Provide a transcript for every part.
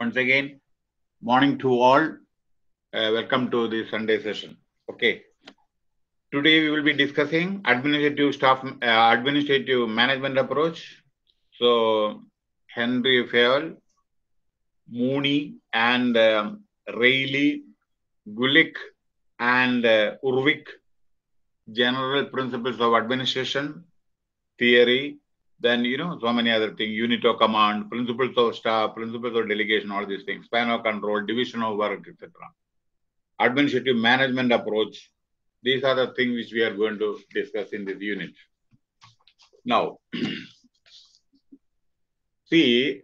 Once again, morning to all. Uh, welcome to the Sunday session. Okay. Today we will be discussing administrative staff, uh, administrative management approach. So Henry Fayol, Mooney, and um, Reiley, Gulick, and uh, Urwick, general principles of administration, theory, then you know so many other things unit of command principles of staff principles of delegation all these things span of control division of work etc administrative management approach these are the things which we are going to discuss in this unit. Now see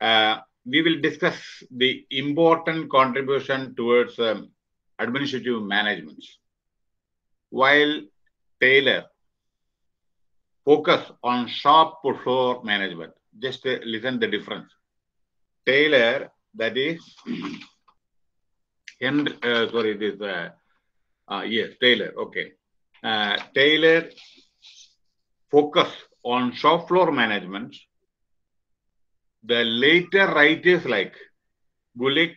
uh, we will discuss the important contribution towards um, administrative management. While taylor focus on shop floor management. Just uh, listen the difference. Taylor, that is, and uh, sorry, this, uh, uh, yes, Taylor, okay. Uh, Taylor focus on shop floor management. The later writers like Gulick,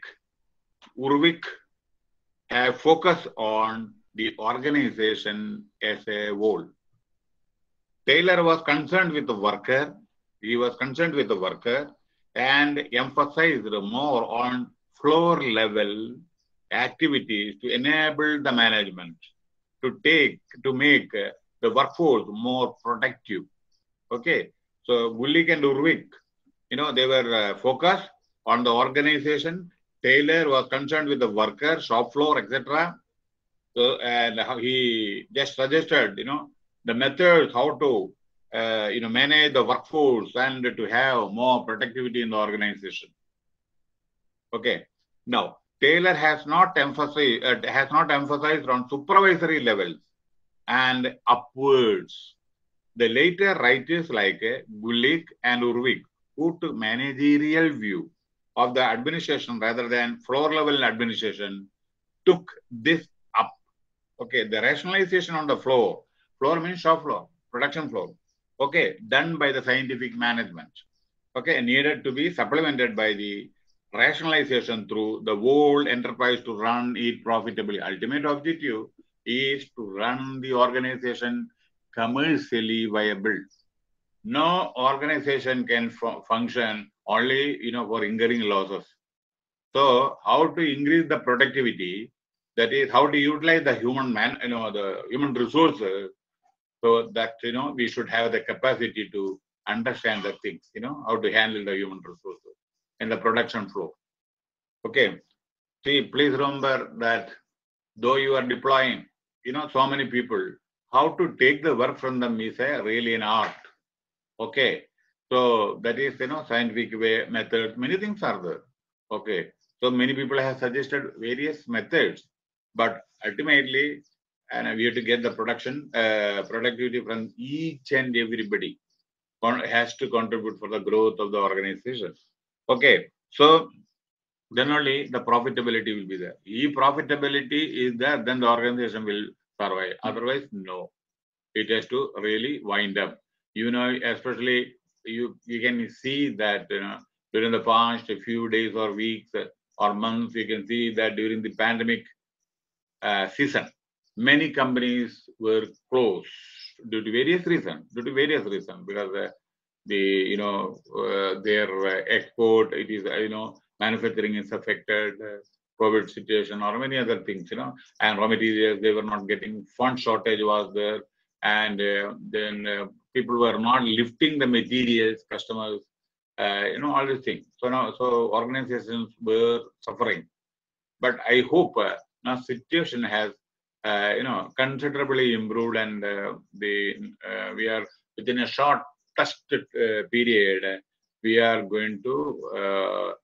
Urwick have focused on the organization as a whole. Taylor was concerned with the worker. He was concerned with the worker and emphasized more on floor level activities to enable the management to take to make the workforce more productive. Okay, so Gulick and Urwick, you know, they were uh, focused on the organization. Taylor was concerned with the worker, shop floor, etc. So, and he just suggested, you know, the methods how to uh, you know manage the workforce and to have more productivity in the organization. Okay. Now taylor has not emphasized uh, has not emphasized on supervisory levels and upwards. The later writers like uh, Gulick and Urwick put managerial view of the administration rather than floor level administration took this up. Okay. The rationalization on the floor floor means shop floor, production floor. Okay, done by the scientific management. Okay, needed to be supplemented by the rationalization through the whole enterprise to run it profitably. Ultimate objective is to run the organization commercially viable. No organization can function only, you know, for incurring losses. So, how to increase the productivity? That is how to utilize the human man, you know, the human resources so that, you know, we should have the capacity to understand the things, you know, how to handle the human resources and the production flow. Okay. See, please remember that though you are deploying, you know, so many people, how to take the work from them is a really an art. Okay. So that is, you know, scientific way, methods, many things are there. Okay. So many people have suggested various methods, but ultimately and we have to get the production uh, productivity from each and everybody has to contribute for the growth of the organization. Okay so then only the profitability will be there. If profitability is there then the organization will survive. Otherwise no. It has to really wind up. You know especially you you can see that you know during the past few days or weeks or months you can see that during the pandemic uh, season many companies were closed due to various reasons, due to various reasons, because uh, the you know uh, their uh, export, it is you know manufacturing is affected, COVID situation, or many other things, you know, and raw materials they were not getting, fund shortage was there, and then people were not lifting the materials, customers, you know, all these things. So now, so organizations were suffering, but I hope now situation has uh, you know, considerably improved, and uh, the uh, we are within a short test period, we are going to,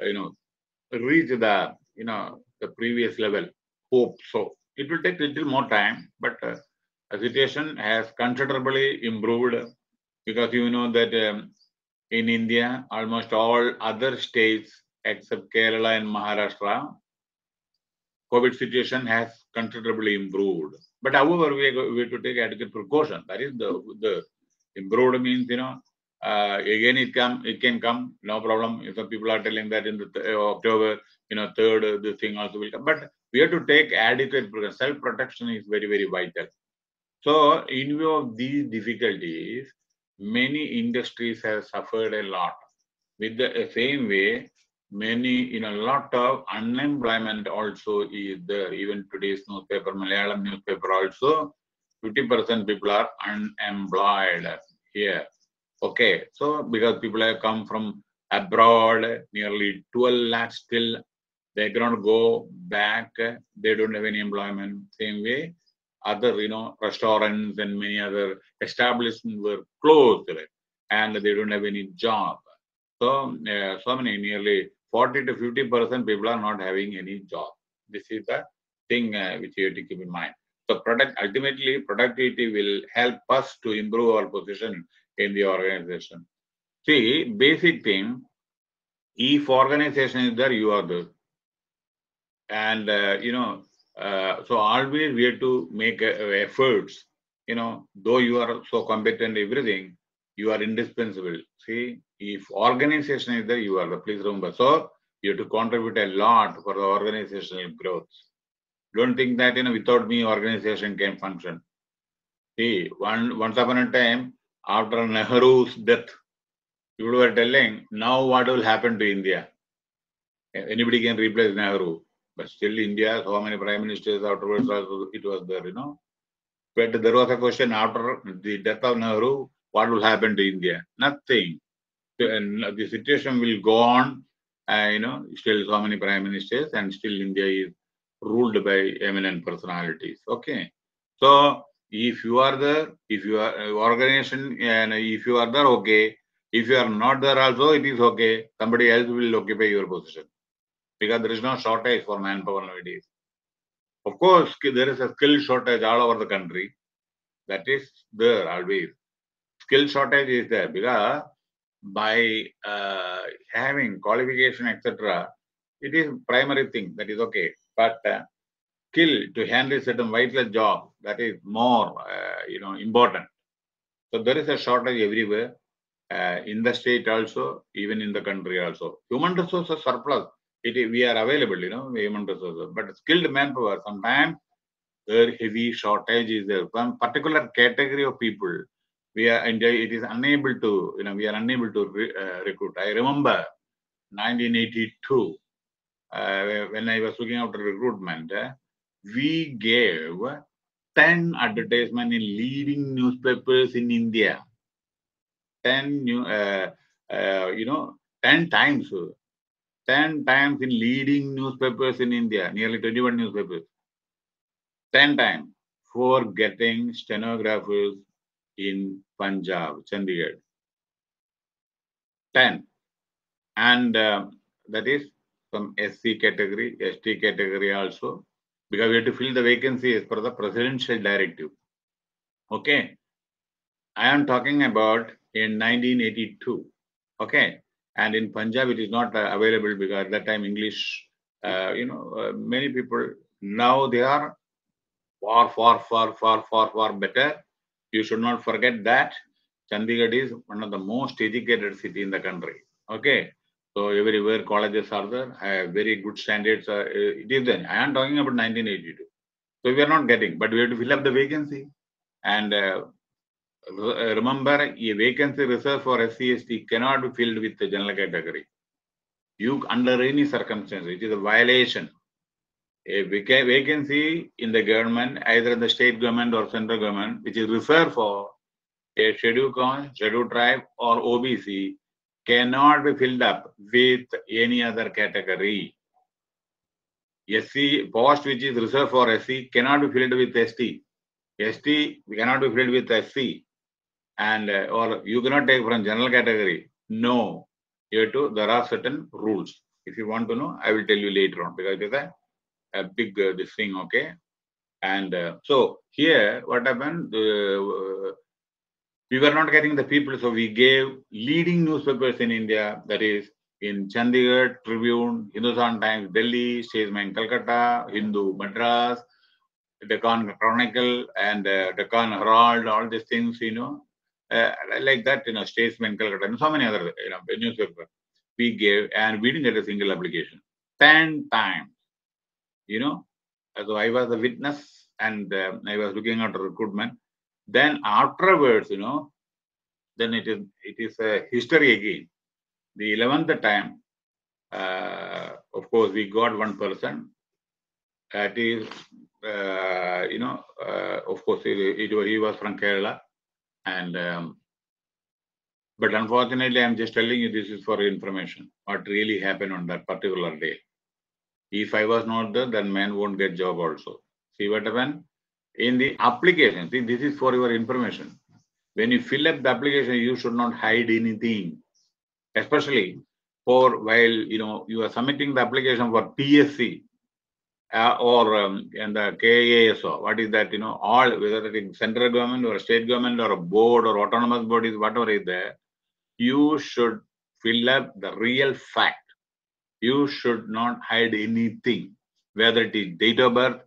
you know, reach the you know the previous level. Hope so. It will take a little more time, but the situation has considerably improved because you know that um, in India, almost all other states except Kerala and Maharashtra, COVID situation has considerably improved. But however, we, we have to take adequate precaution. That is the the improved means you know Uh, again, it come, it can come, no problem. If some people are telling that in the th- uh, October, you know, third, uh, this thing also will come. But we have to take adequate precaution. self protection is very very vital. So, in view of these difficulties, many industries have suffered a lot. With the same way, many in a lot of unemployment also is there. Even today's newspaper, Malayalam newspaper also, 50% people are unemployed here. Okay, so because people have come from abroad, nearly 12 lakhs still, they cannot go back, they don't have any employment. Same way, other, you know, restaurants and many other establishments were closed and they don't have any job. So, uh, so many, nearly 40 to 50 percent people are not having any job. This is the thing uh, which you have to keep in mind. So, product ultimately productivity will help us to improve our position in the organization. See, basic thing: if organization is there, you are there, and uh, you know. Uh, so always we have to make uh, efforts. You know, though you are so competent, everything, you are indispensable. See, if organization is there, you are the please remember. So you have to contribute a lot for the organizational growth. Don't think that you know without me organization can function. See, one once upon a time, after Nehru's death, you were telling now what will happen to India. Anybody can replace Nehru, but still India, so many prime ministers afterwards also it was there, you know. But there was a question after the death of Nehru, what will happen to India? Nothing. And the situation will go on. Uh, you know, still so many prime ministers, and still India is ruled by eminent personalities. Okay. So if you are there, if you are uh, organization, and if you are there, okay. If you are not there, also it is okay. Somebody else will occupy your position because there is no shortage for manpower nowadays. Of course, there is a skill shortage all over the country. That is there always. Skill shortage is there because by uh, having qualification, etc., it is primary thing. That is okay. But uh, skill to handle certain vital job that is more, uh, you know, important. So there is a shortage everywhere. Uh, in the state also, even in the country also. Human resources surplus it, we are available, you know, human resources. But skilled manpower, sometimes there heavy shortage is there. One particular category of people, we are and it is unable to, you know, we are unable to re, uh, recruit. I remember 1982, uh, when I was looking after recruitment, uh, we gave 10 advertisement in leading newspapers in India. 10 new, uh, you know, 10 times 10 times in leading newspapers in India, nearly 21 newspapers. 10 times for getting stenographers in Punjab, Chandigarh. 10. And uh, that is some SC category, ST category also, because we have to fill the vacancy as per the presidential directive. Okay. I am talking about in 1982. Okay and in Punjab it is not uh, available because at that time English, uh, you know, uh, many people now they are far, far, far, far, far, far better. You should not forget that Chandigarh is one of the most educated city in the country. Okay, so everywhere colleges are there, have very good standards. Uh, it is then. I am talking about 1982. So we are not getting, but we have to fill up the vacancy. And uh, remember a vacancy reserved for SCST cannot be filled with the general category. You under any circumstance, it is a violation. A vacancy in the government, either in the state government or central government, which is reserved for a scheduled caste, scheduled tribe, or OBC, cannot be filled up with any other category. SC post which is reserved for SC cannot be filled with ST. ST cannot be filled with SC and uh, or you cannot take from general category. No, you have to. There are certain rules. If you want to know, I will tell you later on because it is a, a big uh, this thing. Okay, and uh, so here what happened? Uh, we were not getting the people, so we gave leading newspapers in India. That is in Chandigarh, Tribune, Hindustan Times, Delhi, Statesman, Calcutta, Hindu, Madras, Deccan Chronicle, and uh, Deccan Herald. All these things, you know, uh, like that, you know, Statesman, Calcutta, and so many other, you know, newspaper we gave, and we didn't get a single application. 10 times, you know. So I was a witness and uh, I was looking at recruitment. Then afterwards, you know, then it is it is a history again. The 11th time, uh, of course, we got one person. That is, uh, you know, uh, of course, it, it, he was from Kerala. And, um, but unfortunately, I'm just telling you this is for information, what really happened on that particular day. If I was not there, then man won't get job also. See what happened? In the application, see, this is for your information. When you fill up the application, you should not hide anything, especially for while you know you are submitting the application for PSC uh, or um, and the KASO. What is that? You know, all whether it is central government or state government or a board or autonomous bodies, whatever is there, you should fill up the real fact. You should not hide anything, whether it is date of birth,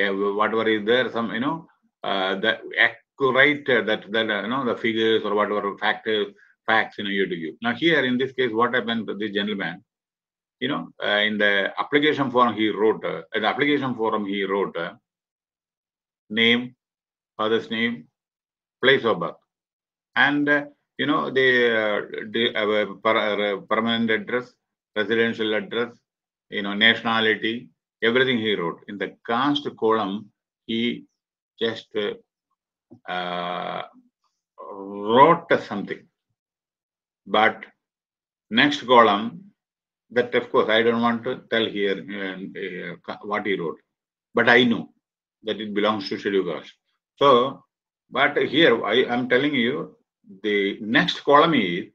uh, whatever is there, some you know, uh, the accurate uh, that that uh, you know the figures or whatever factors facts you know you. Now here in this case, what happened to this gentleman? You know, uh, in the application form he wrote, uh, the application form he wrote, uh, name, father's name, place of birth, and uh, you know the, the per, permanent address, residential address, you know nationality, everything he wrote. In the caste column, he just uh, wrote something but next column, that of course I don't want to tell here uh, uh, what he wrote, but I know that it belongs to schedule caste. So, but here I am telling you the next column is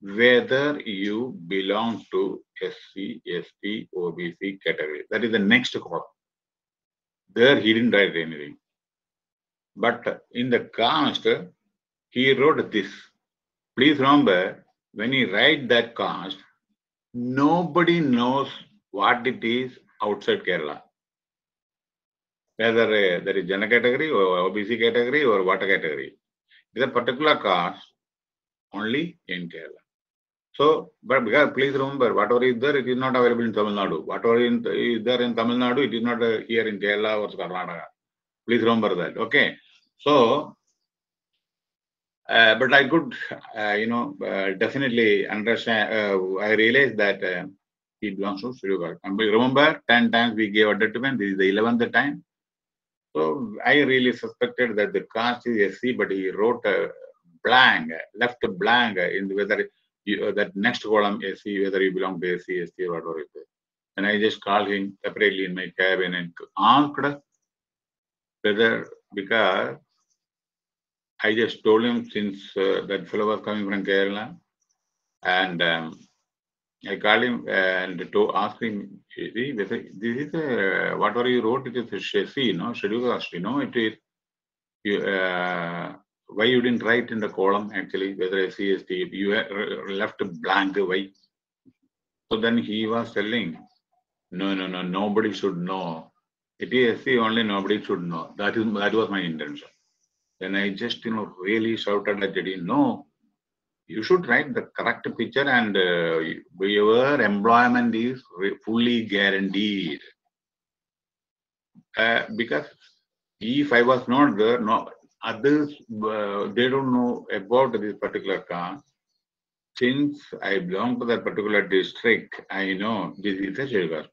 whether you belong to SC, ST, OBC category. That is the next column. There he didn't write anything. But in the caste, he wrote this. Please remember, when you write that caste, nobody knows what it is outside Kerala. Whether uh, there is general category or OBC category or what category. It is a particular caste only in Kerala. So, but please remember, whatever is there, it is not available in Tamil Nadu. Whatever is there in Tamil Nadu, it is not uh, here in Kerala or Karnataka. Please remember that. Okay. So, uh, but I could, uh, you know, uh, definitely understand. Uh, I realized that uh, he belongs to God. And remember, 10 times we gave advertisement. This is the 11th time. So I really suspected that the caste is SC, but he wrote a blank, left blank in whether you, that next column SC, whether you belong to SC, ST, or whatever it is. And I just called him separately in my cabin and asked whether, because I just told him since uh, that fellow was coming from Kerala, and um, I called him and to ask him, see, this is a, whatever you wrote, it is a you know, schedule you know, it is, you, uh, why you didn't write in the column actually, whether SC, ST, you left blank, why? So then he was telling, no, no, no, nobody should know. It is only, nobody should know. That is that was my intention. Then I just, you know, really shouted at Eddie, no, you should write the correct picture and uh, your employment is fully guaranteed. Uh, because if I was not there, no, others, uh, they don't know about this particular car. Since I belong to that particular district, I know this is a Sheriff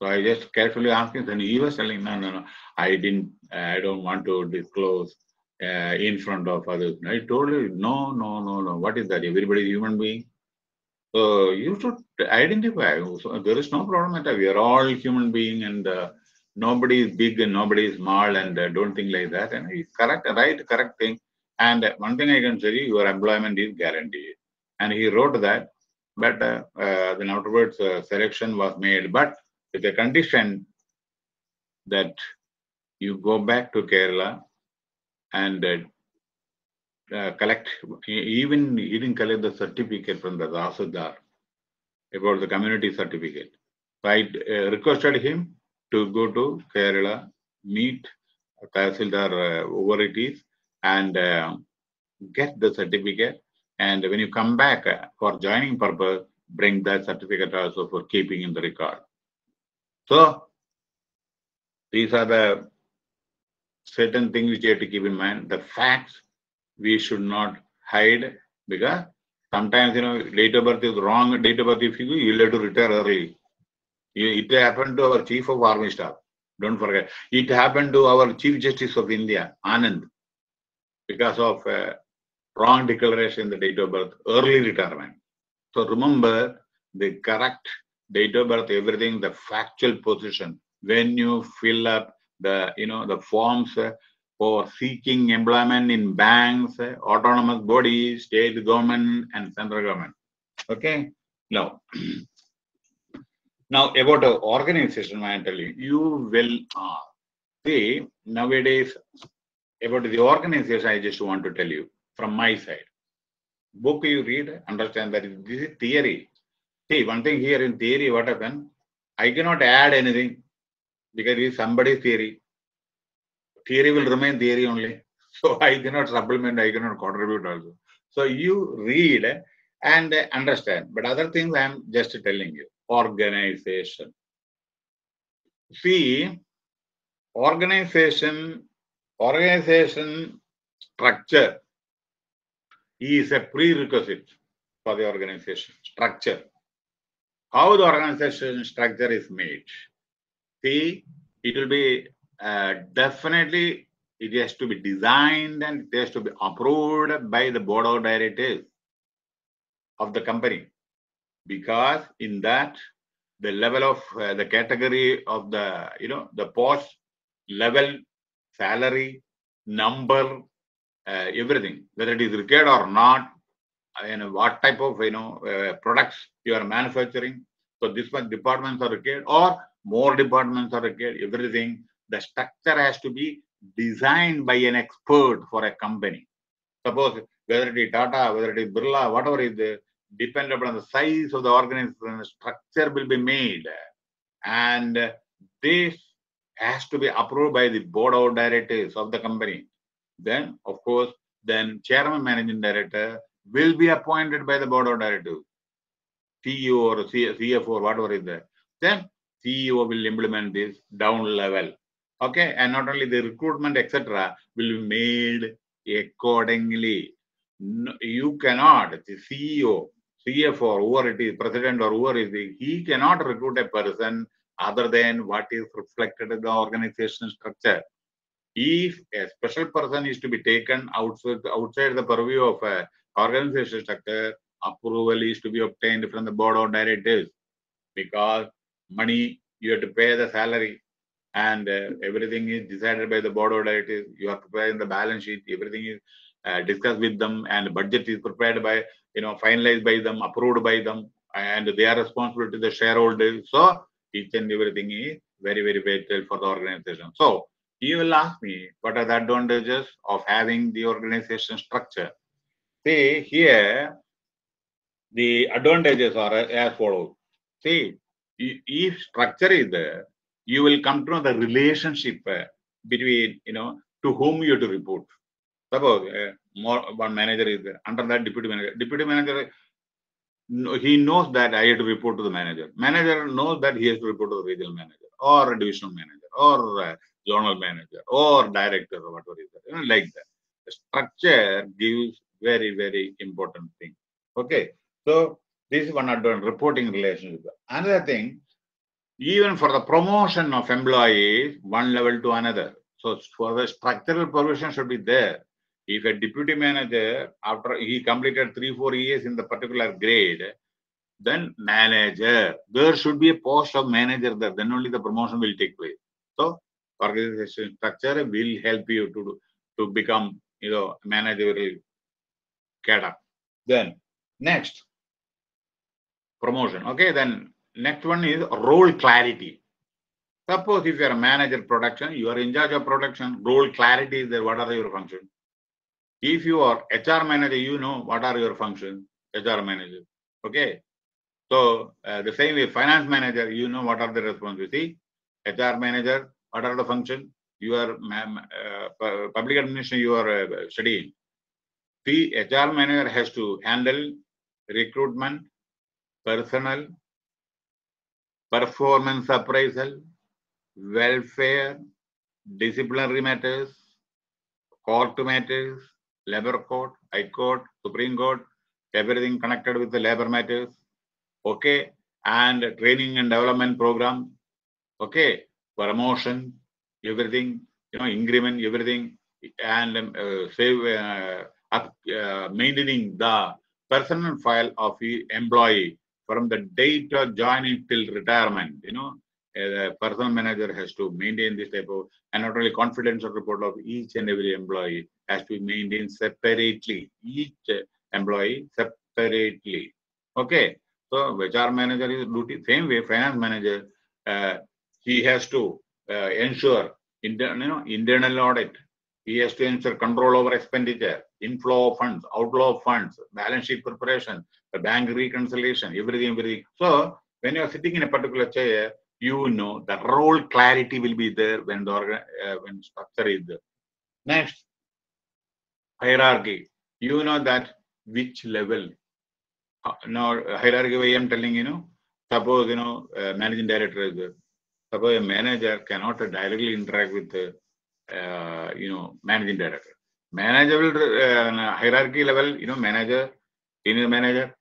so I just carefully asked him, and he was telling, no, no, no, I didn't, I don't want to disclose uh, in front of others. I told him, no, no, no, no. What is that? Everybody is human being. So you should identify. So there is no problem at all. We are all human being, and uh, nobody is big and nobody is small, and uh, don't think like that. And he's correct, right, correct thing. And one thing I can say, your employment is guaranteed. And he wrote that, but uh, uh, then afterwards uh, selection was made. But with a condition that you go back to Kerala and uh, uh, collect, even he didn't collect the certificate from the Tahsildar about the community certificate. So I uh, requested him to go to Kerala, meet Tahsildar uh, over it is, and uh, get the certificate. And when you come back uh, for joining purpose, bring that certificate also for keeping in the record. So these are the certain things which you have to keep in mind. The facts we should not hide because sometimes you know date of birth is wrong. Date of birth if you you'll have to retire early. It happened to our chief of army staff. Don't forget. It happened to our chief justice of India, Anand, because of wrong declaration the date of birth, early retirement. So remember the correct date of birth, everything, the factual position when you fill up the you know the forms uh, for seeking employment in banks, uh, autonomous bodies, state government, and central government. Okay. Now, now about the organization, I tell you, you will uh, see nowadays about the organization. I just want to tell you from my side. Book you read, understand that this is theory. See, one thing here in theory, what happened? I cannot add anything because it is somebody's theory. Theory will remain theory only. So I cannot supplement, I cannot contribute also. So you read and understand. But other things I am just telling you. Organization. See, organization, organization structure is a prerequisite for the organization structure. How the organization structure is made. See, it will be uh, definitely it has to be designed and it has to be approved by the board of directors of the company because in that the level of uh, the category of the you know the post level salary number uh, everything whether it is required or not know what type of you know uh, products you are manufacturing so this much departments are required or more departments are required, everything. The structure has to be designed by an expert for a company. Suppose whether it is Tata, whether it is Birla, whatever is there, depend upon the size of the organization, structure will be made. And this has to be approved by the board of directors of the company. Then, of course, then chairman managing director will be appointed by the board of directors, CEO or CFO or whatever is there. Then CEO will implement this down level. Okay, and not only the recruitment, etc., will be made accordingly. No, you cannot, the CEO, CFO, or whoever it is, president or whoever is, he cannot recruit a person other than what is reflected in the organization structure. If a special person is to be taken outside, outside the purview of a organization structure, approval is to be obtained from the board of directors because money, you have to pay the salary, and uh, everything is decided by the board of directors. You have to pay in the balance sheet. Everything is uh, discussed with them, and budget is prepared by you know finalized by them, approved by them, and they are responsible to the shareholders. So each and everything is very very vital for the organization. So you will ask me what are the advantages of having the organization structure. See here, the advantages are as follows. See, if structure is there, you will come to know the relationship uh, between, you know, to whom you have to report. Suppose uh, more one manager is there, under that deputy manager. Deputy manager, he knows that I have to report to the manager. Manager knows that he has to report to the regional manager or divisional manager or uh, zonal manager or director or whatever is there, you know, like that. The structure gives very, very important thing. Okay. So this is one advantage, reporting relationship. Another thing, even for the promotion of employees, one level to another. So for the structural provision should be there. If a deputy manager, after he completed three, four years in the particular grade, then manager, there should be a post of manager there, then only the promotion will take place. So organization structure will help you to, to become, you know, managerial cadre. Then next, promotion. Okay, then next one is role clarity. Suppose if you are a manager production, you are in charge of production, role clarity is there, what are your functions? If you are HR manager, you know what are your functions, HR manager. Okay. So uh, the same way finance manager, you know what are the responsibilities. HR manager, what are the functions? You are uh, public administration, you are uh, studying. the HR manager has to handle recruitment, personnel, performance appraisal, welfare, disciplinary matters, court matters, labor court, high court, supreme court, everything connected with the labor matters, okay, and training and development program, okay, promotion, everything, you know, increment, everything, and um, uh, save, uh, up, uh, maintaining the personal file of the employee from the date of joining till retirement, you know, a personal manager has to maintain this type of, and not only confidential report of each and every employee has to be maintained separately, each employee separately. Okay, so HR manager is duty, same way finance manager, uh, he has to uh, ensure inter, you know, internal audit. He has to ensure control over expenditure, inflow of funds, outflow of funds, balance sheet preparation, bank reconciliation, everything, everything. So when you are sitting in a particular chair, you know the role clarity will be there when the uh, when structure is there. Next, hierarchy. You know that which level. Uh, now hierarchy way I'm telling you know. Suppose you know uh, managing director is there. Suppose a manager cannot directly interact with the uh, you know managing director. Uh, hierarchy level. You know manager, senior manager,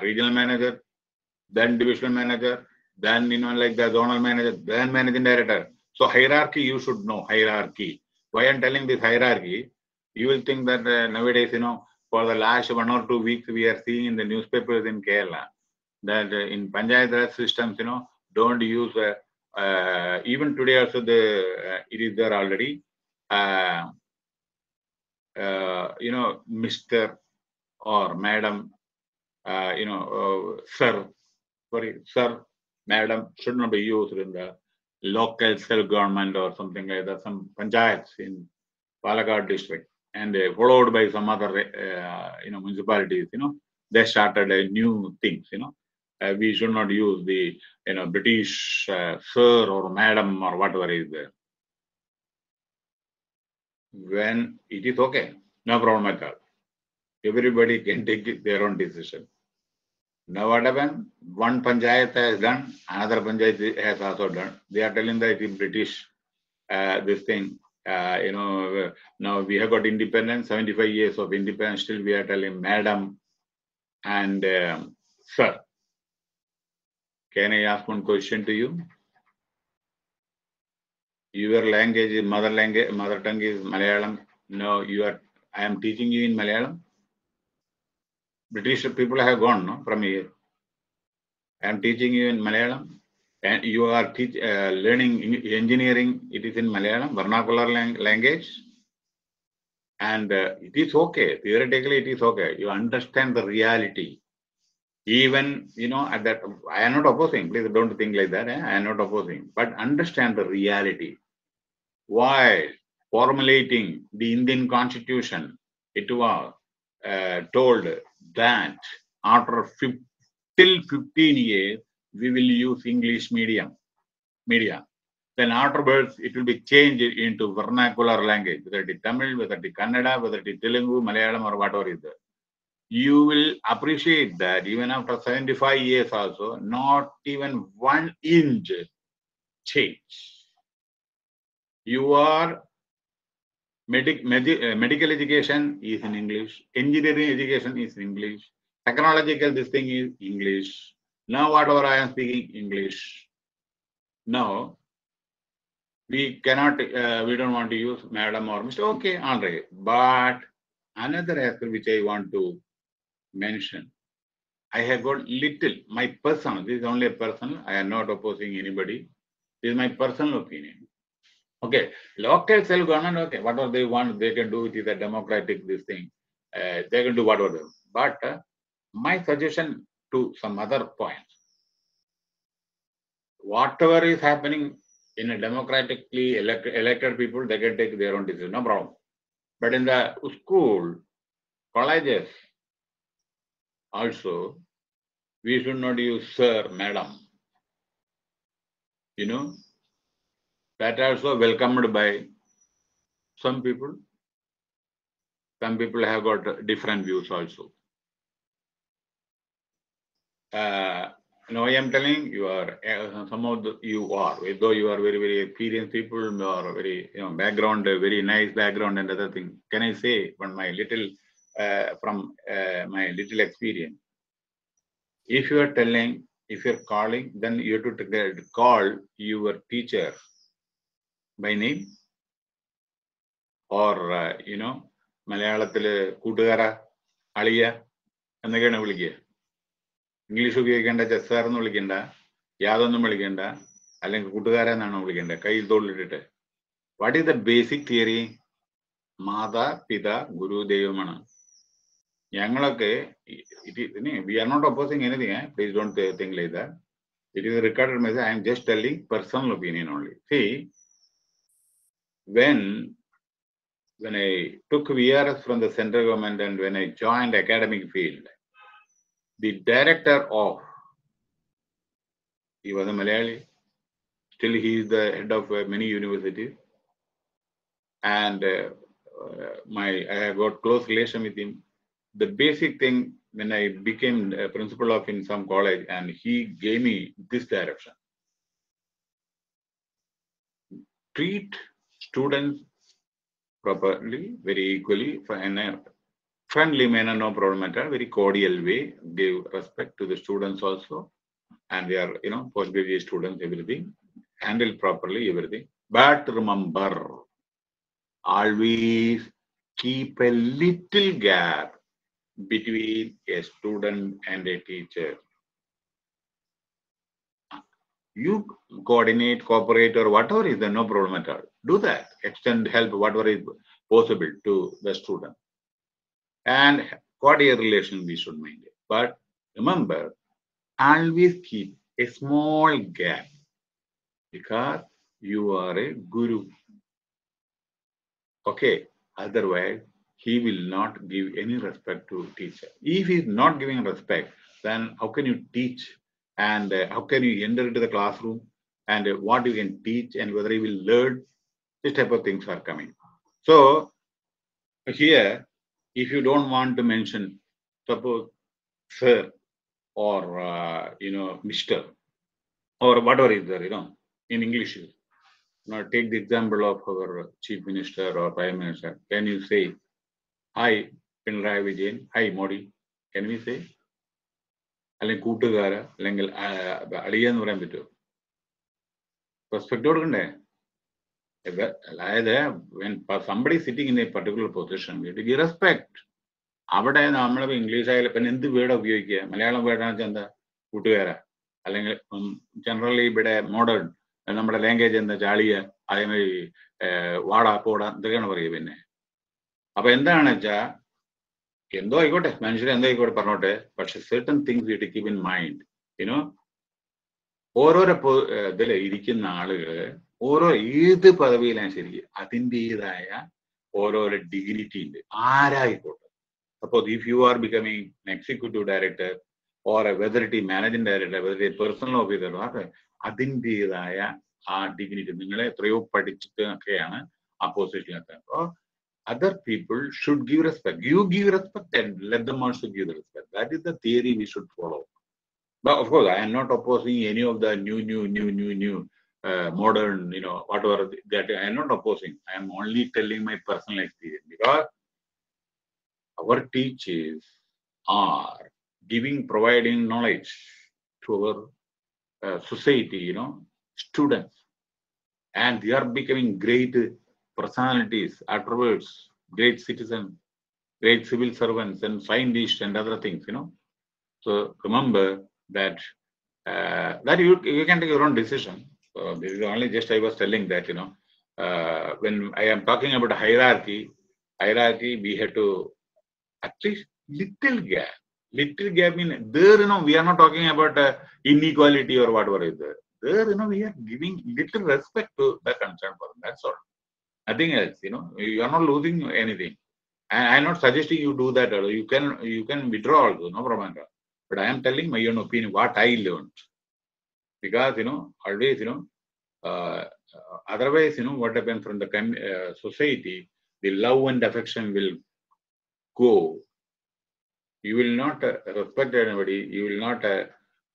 regional manager, then divisional manager, then you know like the zonal manager, then managing director. So hierarchy you should know hierarchy. Why I'm telling this hierarchy, you will think that uh, nowadays you know for the last one or two weeks we are seeing in the newspapers in Kerala that uh, in Panchayat systems you know don't use uh, uh, even today also the uh, it is there already. Uh, you know, Mr. or Madam, you know, Sir, sorry, Sir, Madam should not be used in the local self-government or something like that, some panchayats in Palakkad district, and uh, followed by some other, uh, you know, municipalities, you know, they started uh, new things, you know. we should not use the, you know, British sir or madam or whatever is there. When it is okay, no problem at all. Everybody can take their own decision. Now what happened? One panchayat has done, another panchayat has also done. They are telling that is British, uh, this thing. Uh, you know, now we have got independence, 75 years of independence, still we are telling madam and um, sir. Can I ask one question to you? Your language, mother language, mother tongue is Malayalam. No, you are. I am teaching you in Malayalam. British people have gone no, from here. I am teaching you in Malayalam, and you are teach, uh, learning engineering. It is in Malayalam, vernacular lang language, and uh, it is okay. Theoretically, it is okay. You understand the reality. Even you know at that, I am not opposing. Please don't think like that. Eh? I am not opposing, but understand the reality. While formulating the Indian Constitution, it was uh, told that after till 15 years, we will use English medium, media. Then afterwards, it will be changed into vernacular language, whether it is Tamil, whether it is Kannada, whether it is Telugu, Malayalam, or whatever is there. You will appreciate that even after 75 years also, not even one inch change. You are Medic, med- uh, medical education is in English. Engineering education is in English. Technological, this thing is English. Now, whatever I am speaking, English. Now, we cannot, uh, we don't want to use madam or Mr. Okay, right. But another aspect which I want to mention, I have got little, my personal, this is only a personal, I am not opposing anybody. This is my personal opinion. Okay, local self-government, okay, whatever they want, they can do it is a democratic this thing. Uh, they can do whatever. But uh, my suggestion to some other points, whatever is happening in a democratically elect elected people, they can take their own decision, no problem. But in the school, colleges, also, we should not use sir, madam. You know, that also welcomed by some people. Some people have got different views also. Uh, no, I am telling you are uh, some of the you are, though you are very very experienced people, you are very you know background, uh, very nice background and other thing. Can I say from my little uh, from uh, my little experience? If you are telling, if you are calling, then you have to t- call your teacher by name or uh, you know മലയാളത്തില് കൂട്ടുകാര അളിയ എന്നൊക്കെയാണ് വിളിക്കുക English ഉപയോഗിക്കേണ്ട ചെസ്സാർ വിളിക്കണ്ട യാതൊന്നും വിളിക്കണ്ട അല്ലെങ്കിൽ കൂട്ടുകാരെന്നാണ് വിളിക്കേണ്ടത് കയ്യിൽ തോളിലിട്ടിട്ട്. What is the basic theory മാതാ പിത ഗുരു ദൈവമാണ്. ഞങ്ങളൊക്കെ we are not opposing anything please don't think like that it is recorded message I am just telling personal opinion only see when when I took VRS from the central government and when I joined academic field, the director of he was a Malayali, still he is the head of uh, many universities, and uh, uh, my I have got close relation with him. The basic thing when I became a principal of in some college, and he gave me this direction: treat students properly, very equally, in a friendly manner, no problem at all, very cordial way, give respect to the students also, and they are, you know, postgraduate students, everything, handle properly, everything. But remember, always keep a little gap between a student and a teacher. You coordinate, cooperate, or whatever is there, no problem at all. Do that. Extend help, whatever is possible to the student. And cordial relation we should maintain. But remember, always keep a small gap because you are a guru. Okay, otherwise he will not give any respect to teacher. If he is not giving respect, then how can you teach and uh, how can you enter into the classroom and uh, what you can teach and whether you will learn this type of things are coming so here if you don't want to mention suppose sir or uh, you know mister or whatever is there you know in english you know take the example of our chief minister or prime minister can you say hi pinrayi vijayan hi modi can we say അല്ലെങ്കിൽ കൂട്ടുകാര അല്ലെങ്കിൽ അളിയ എന്ന് പറയാൻ പറ്റുമോ respect കൊടുക്കണ്ടേ somebody sitting in a particular position to give respect അവിടെ നമ്മൾ English ആയാലും പിന്നെ എന്ത് വേർഡ് ഉപയോഗിക്കുക? മലയാളം വേർഡാണെന്ന് വെച്ചാൽ എന്താ? കൂട്ടുകാരാ. അല്ലെങ്കിൽ ജനറലി ഇവിടെ മോഡേൺ നമ്മുടെ ലാംഗ്വേജ് എന്താ? ചാളിയ അതേമാതിരി വാടാ പോടാ എന്തൊക്കെയാണ് പറയുക പിന്നെ. അപ്പൊ എന്താണ് വെച്ചാൽ എന്തോ ആയിക്കോട്ടെ മനുഷ്യർ എന്തോ ആയിക്കോട്ടെ പറഞ്ഞോട്ടെ പക്ഷെ certain things you keep in mind you know ഓരോരോ ഇതിൽ ഇരിക്കുന്ന ആളുകൾ ഓരോ ഏത് പദവിയിലാണ് ശരി അതിന്റെതായ ഓരോരോ ഡിഗ്നിറ്റി ഉണ്ട് ആരായിക്കോട്ടെ suppose if you are becoming executive director or whether it managing director whether personal officer അതിന്റെതായ ആ ഡിഗ്നിറ്റി നിങ്ങളെ എത്രയോ പഠിച്ചിട്ട് ഒക്കെയാണ് ആ പൊസിഷനിലെത്താൻ അപ്പോൾ other people should give respect. You give respect and let them also give the respect. That is the theory we should follow. But of course, I am not opposing any of the new, new, new, new, new, uh, modern, you know, whatever that I am not opposing. I am only telling my personal experience because our teachers are giving, providing knowledge to our uh, society, you know, students, and they are becoming great personalities afterwards, great citizens, great civil servants, and scientists and other things, you know. So remember that uh, that you you can take your own decision. So this is only just I was telling that you know uh, when I am talking about hierarchy, hierarchy we have to at least little gap, little gap in there. You know we are not talking about uh, inequality or whatever is there. There you know we are giving little respect to the concerned person. That's all nothing else you know you are not losing anything and i am not suggesting you do that you can you can withdraw also no problem but i am telling my own opinion what i learned because you know always you know uh, otherwise you know what happens from the uh, society the love and affection will go, you will not uh, respect anybody, you will not, uh,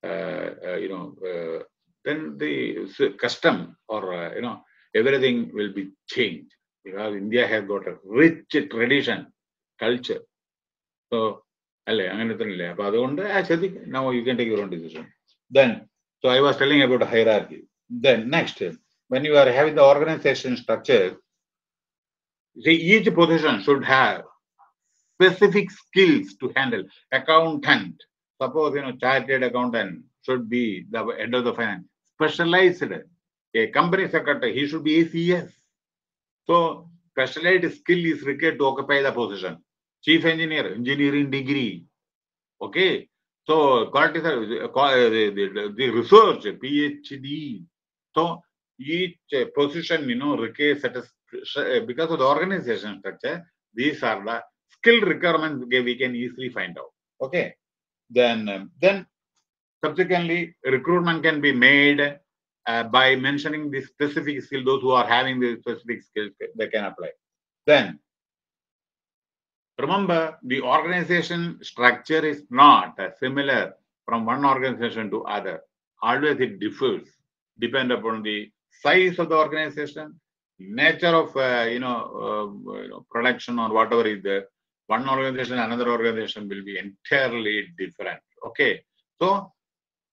uh, uh you know, uh, then the custom or, uh, you know, everything will be changed because India has got a rich tradition, culture. So, അല്ലേ അങ്ങനെ തന്നെ അല്ലേ അപ്പൊ അതുകൊണ്ട് ആ ശ്രദ്ധിക്കും no you can take your own decision then so I was telling about hierarchy. Then next, when you are having the organization structure, see each position should have specific skills to handle. Accountant, suppose you know chartered accountant should be the head of the finance. Specialized, a company secretary, he should be ACS. So specialized skill is required to occupy the position. Chief engineer, engineering degree. Okay, so quality the, the, the research, PhD. So each position, you know, requires because of the organization structure, these are the skill requirements we can easily find out. Okay. Then, um, then subsequently, recruitment can be made uh, by mentioning the specific skill. Those who are having the specific skills, they can apply. Then Remember, the organization structure is not similar from one organization to other. Always it differs, depend upon the size of the organization, nature of uh, you, know, uh, you know production or whatever is there. One organization, another organization will be entirely different. Okay, so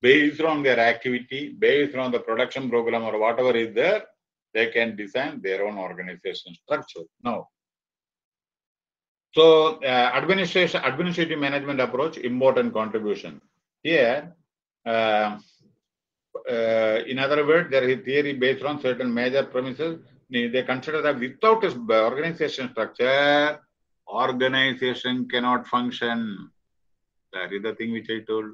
based on their activity, based on the production program or whatever is there, they can design their own organization structure. Now, so uh, administration, administrative management approach, important contribution. Here, uh, uh, in other words, there is theory based on certain major premises. They consider that without a organization structure, organization cannot function. That is the thing which I told.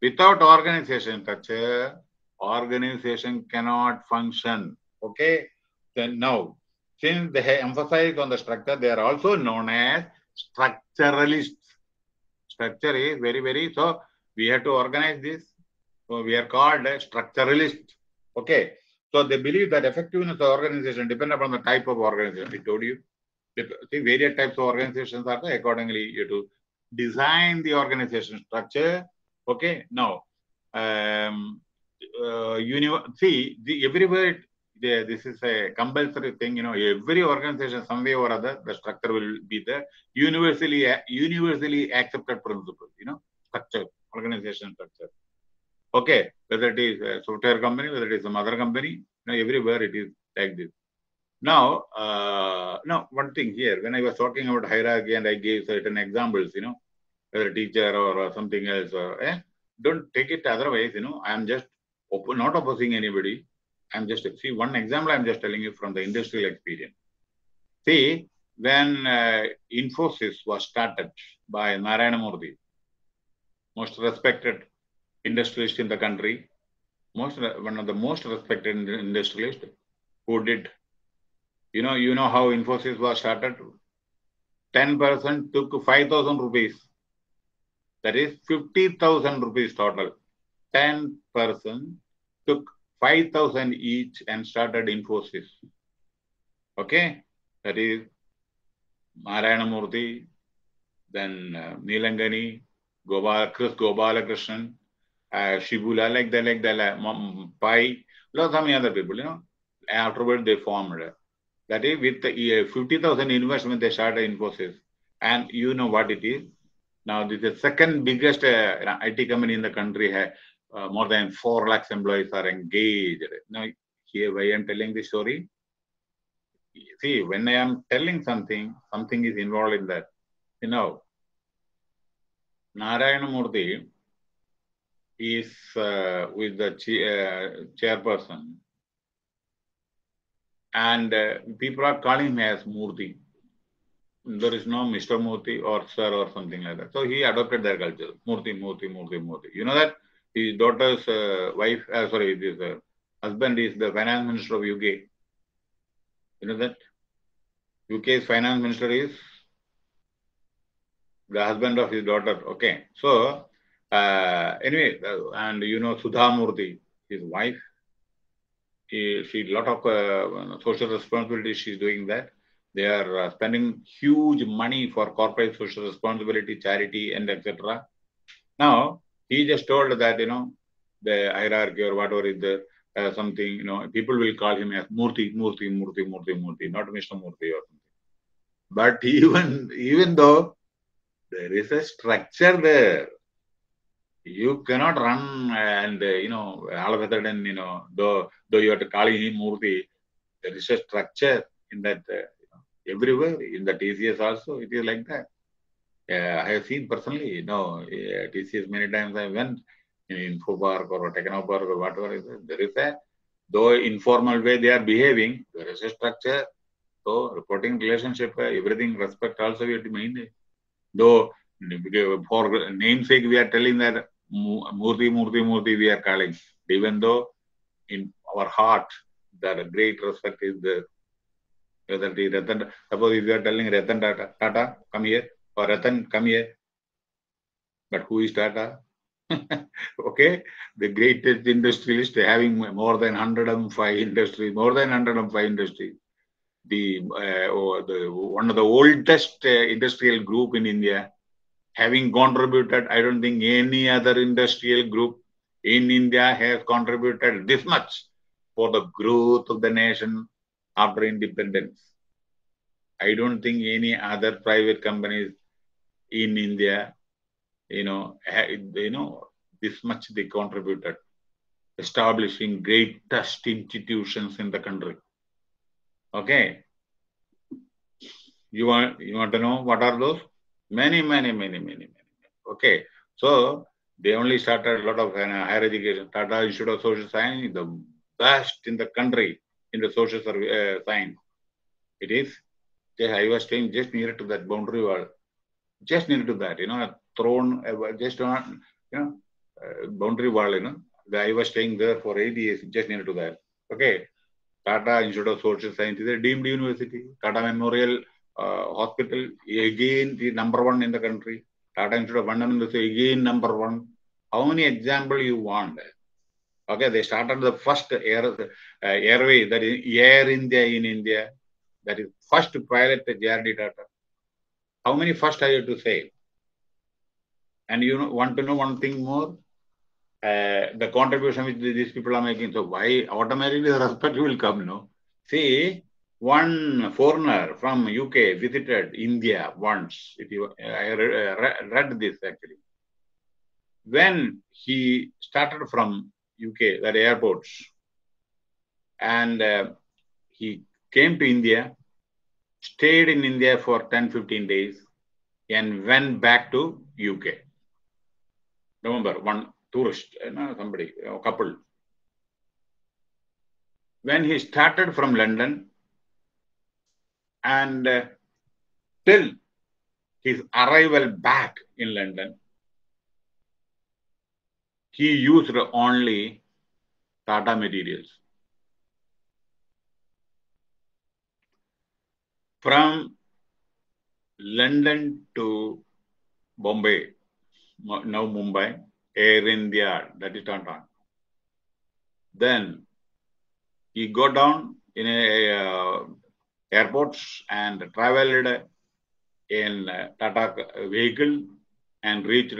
Without organization structure, organization cannot function. Okay. Then now, since they emphasize on the structure, they are also known as structuralists. Structure is very, very, so we have to organize this. So we are called structuralists. Okay. So they believe that effectiveness of organization depend upon the type of organization. I told you. See, various types of organizations are there. Accordingly, you have to design the organization structure. Okay. Now, um, uh, see, the, everywhere this is a compulsory thing. You know, every organization, some way or other, the structure will be there. Universally, universally accepted principle. You know, structure, organization structure. Okay, whether it is a software company, whether it is some other company, you know, everywhere it is like this. Now, uh, now one thing here, when I was talking about hierarchy and I gave certain examples, you know, whether a teacher or uh, something else, or, eh, don't take it otherwise, you know, I am just op not opposing anybody. I'm just, see, one example I'm just telling you from the industrial experience. See, when uh, Infosys was started by Narayana Murthy, most respected industrialist in the country, most one of the most respected industrialist who did, you know, you know how Infosys was started. 10% took 5,000 rupees. That is 50,000 rupees total. 10% took 5,000 each and started Infosys. Okay, that is Narayana Murthy, then uh, Nilangani, Gopal, Kris Gopalakrishnan, uh, Shibula, like that, like that, like, Pai, lots of other people, you know. Afterward, they formed. That is with the uh, 50,000 investment, they started Infosys. And you know what it is. Now, this is the second biggest uh, IT company in the country. Uh, more than 4 lakhs employees are engaged. Now, here why I'm telling this story. See, when I am telling something, something is involved in that. You know, Narayana Murthy is uh, with the uh, chairperson and uh, people are calling him as Murthy. There is no Mr. Murthy or Sir or something like that. So he adopted their culture. Murthy, Murthy, Murthy, Murthy. You know that? His daughter's uh, wife, uh, sorry, his uh, husband is the finance minister of UK. You know that? UK's finance minister is the husband of his daughter. Okay. So, uh, anyway, uh, and you know Sudha Murthy, his wife, he, she lot of uh, social responsibility she's doing that. They are uh, spending huge money for corporate social responsibility, charity, and etc. Now, he just told that, you know, the hierarchy or whatever is there, uh, something, you know, people will call him as Murthy, Murthy, Murthy, Murthy, Murthy, not Mr. Murthy or something. But even, even though there is a structure there, you cannot run and, uh, you know, all of a sudden, you know, though, though you are calling him Murthy, there is a structure in that, uh, you know, everywhere, in the TCS also, it is like that. I have seen personally, you know, TCS many times I went in Infopark or Technopark or whatever, there is a, though informal way they are behaving, there is a structure. So reporting relationship, everything respect also we have to maintain. Though for namesake we are telling that Murthy, Murthy, Murthy we are calling, even though in our heart that great respect is there. Suppose if you are telling Ratan Tata, Tata, come here, or Ratan, come here. But who is Tata? okay, the greatest industrialist having more than 105 industries, more than 105 industries. The, uh, or the one of the oldest uh, industrial group in India, having contributed, I don't think any other industrial group in India has contributed this much for the growth of the nation after independence. I don't think any other private companies in India, you know, you know, this much they contributed, establishing greatest institutions in the country. Okay. You want you want to know what are those? Many, many, many, many, many. Okay. So they only started a lot of uh, higher education. Tata Institute of Social Science, the best in the country in the social uh, science. It is. I was staying just near to that boundary wall, just near to that, you know, thrown just on, you know, uh, boundary wall, you know. I was staying there for eight years, just near to that. Okay. Tata Institute of Social Science is a deemed university. Tata Memorial uh, Hospital, again, the number one in the country. Tata Institute of London University, again, number one. How many example you want? Okay, they started the first air, uh, airway, that is Air India in India. That is first pilot JRD Tata. How many first I have to say? And you know, want to know one thing more? Uh, the contribution which these people are making. So why automatically the respect will come, no? See, one foreigner from UK visited India once. If you, I read, read this actually. When he started from UK, that airports, and uh, he came to India, stayed in India for 10, 15 days, and went back to UK. Remember, one tourist, you know, somebody, a couple. When he started from London and uh, till his arrival back in London, he used only Tata materials. From London to Bombay, now Mumbai, Air India, that is Tata. Then he got down in a uh, airports and traveled in Tata vehicle and reached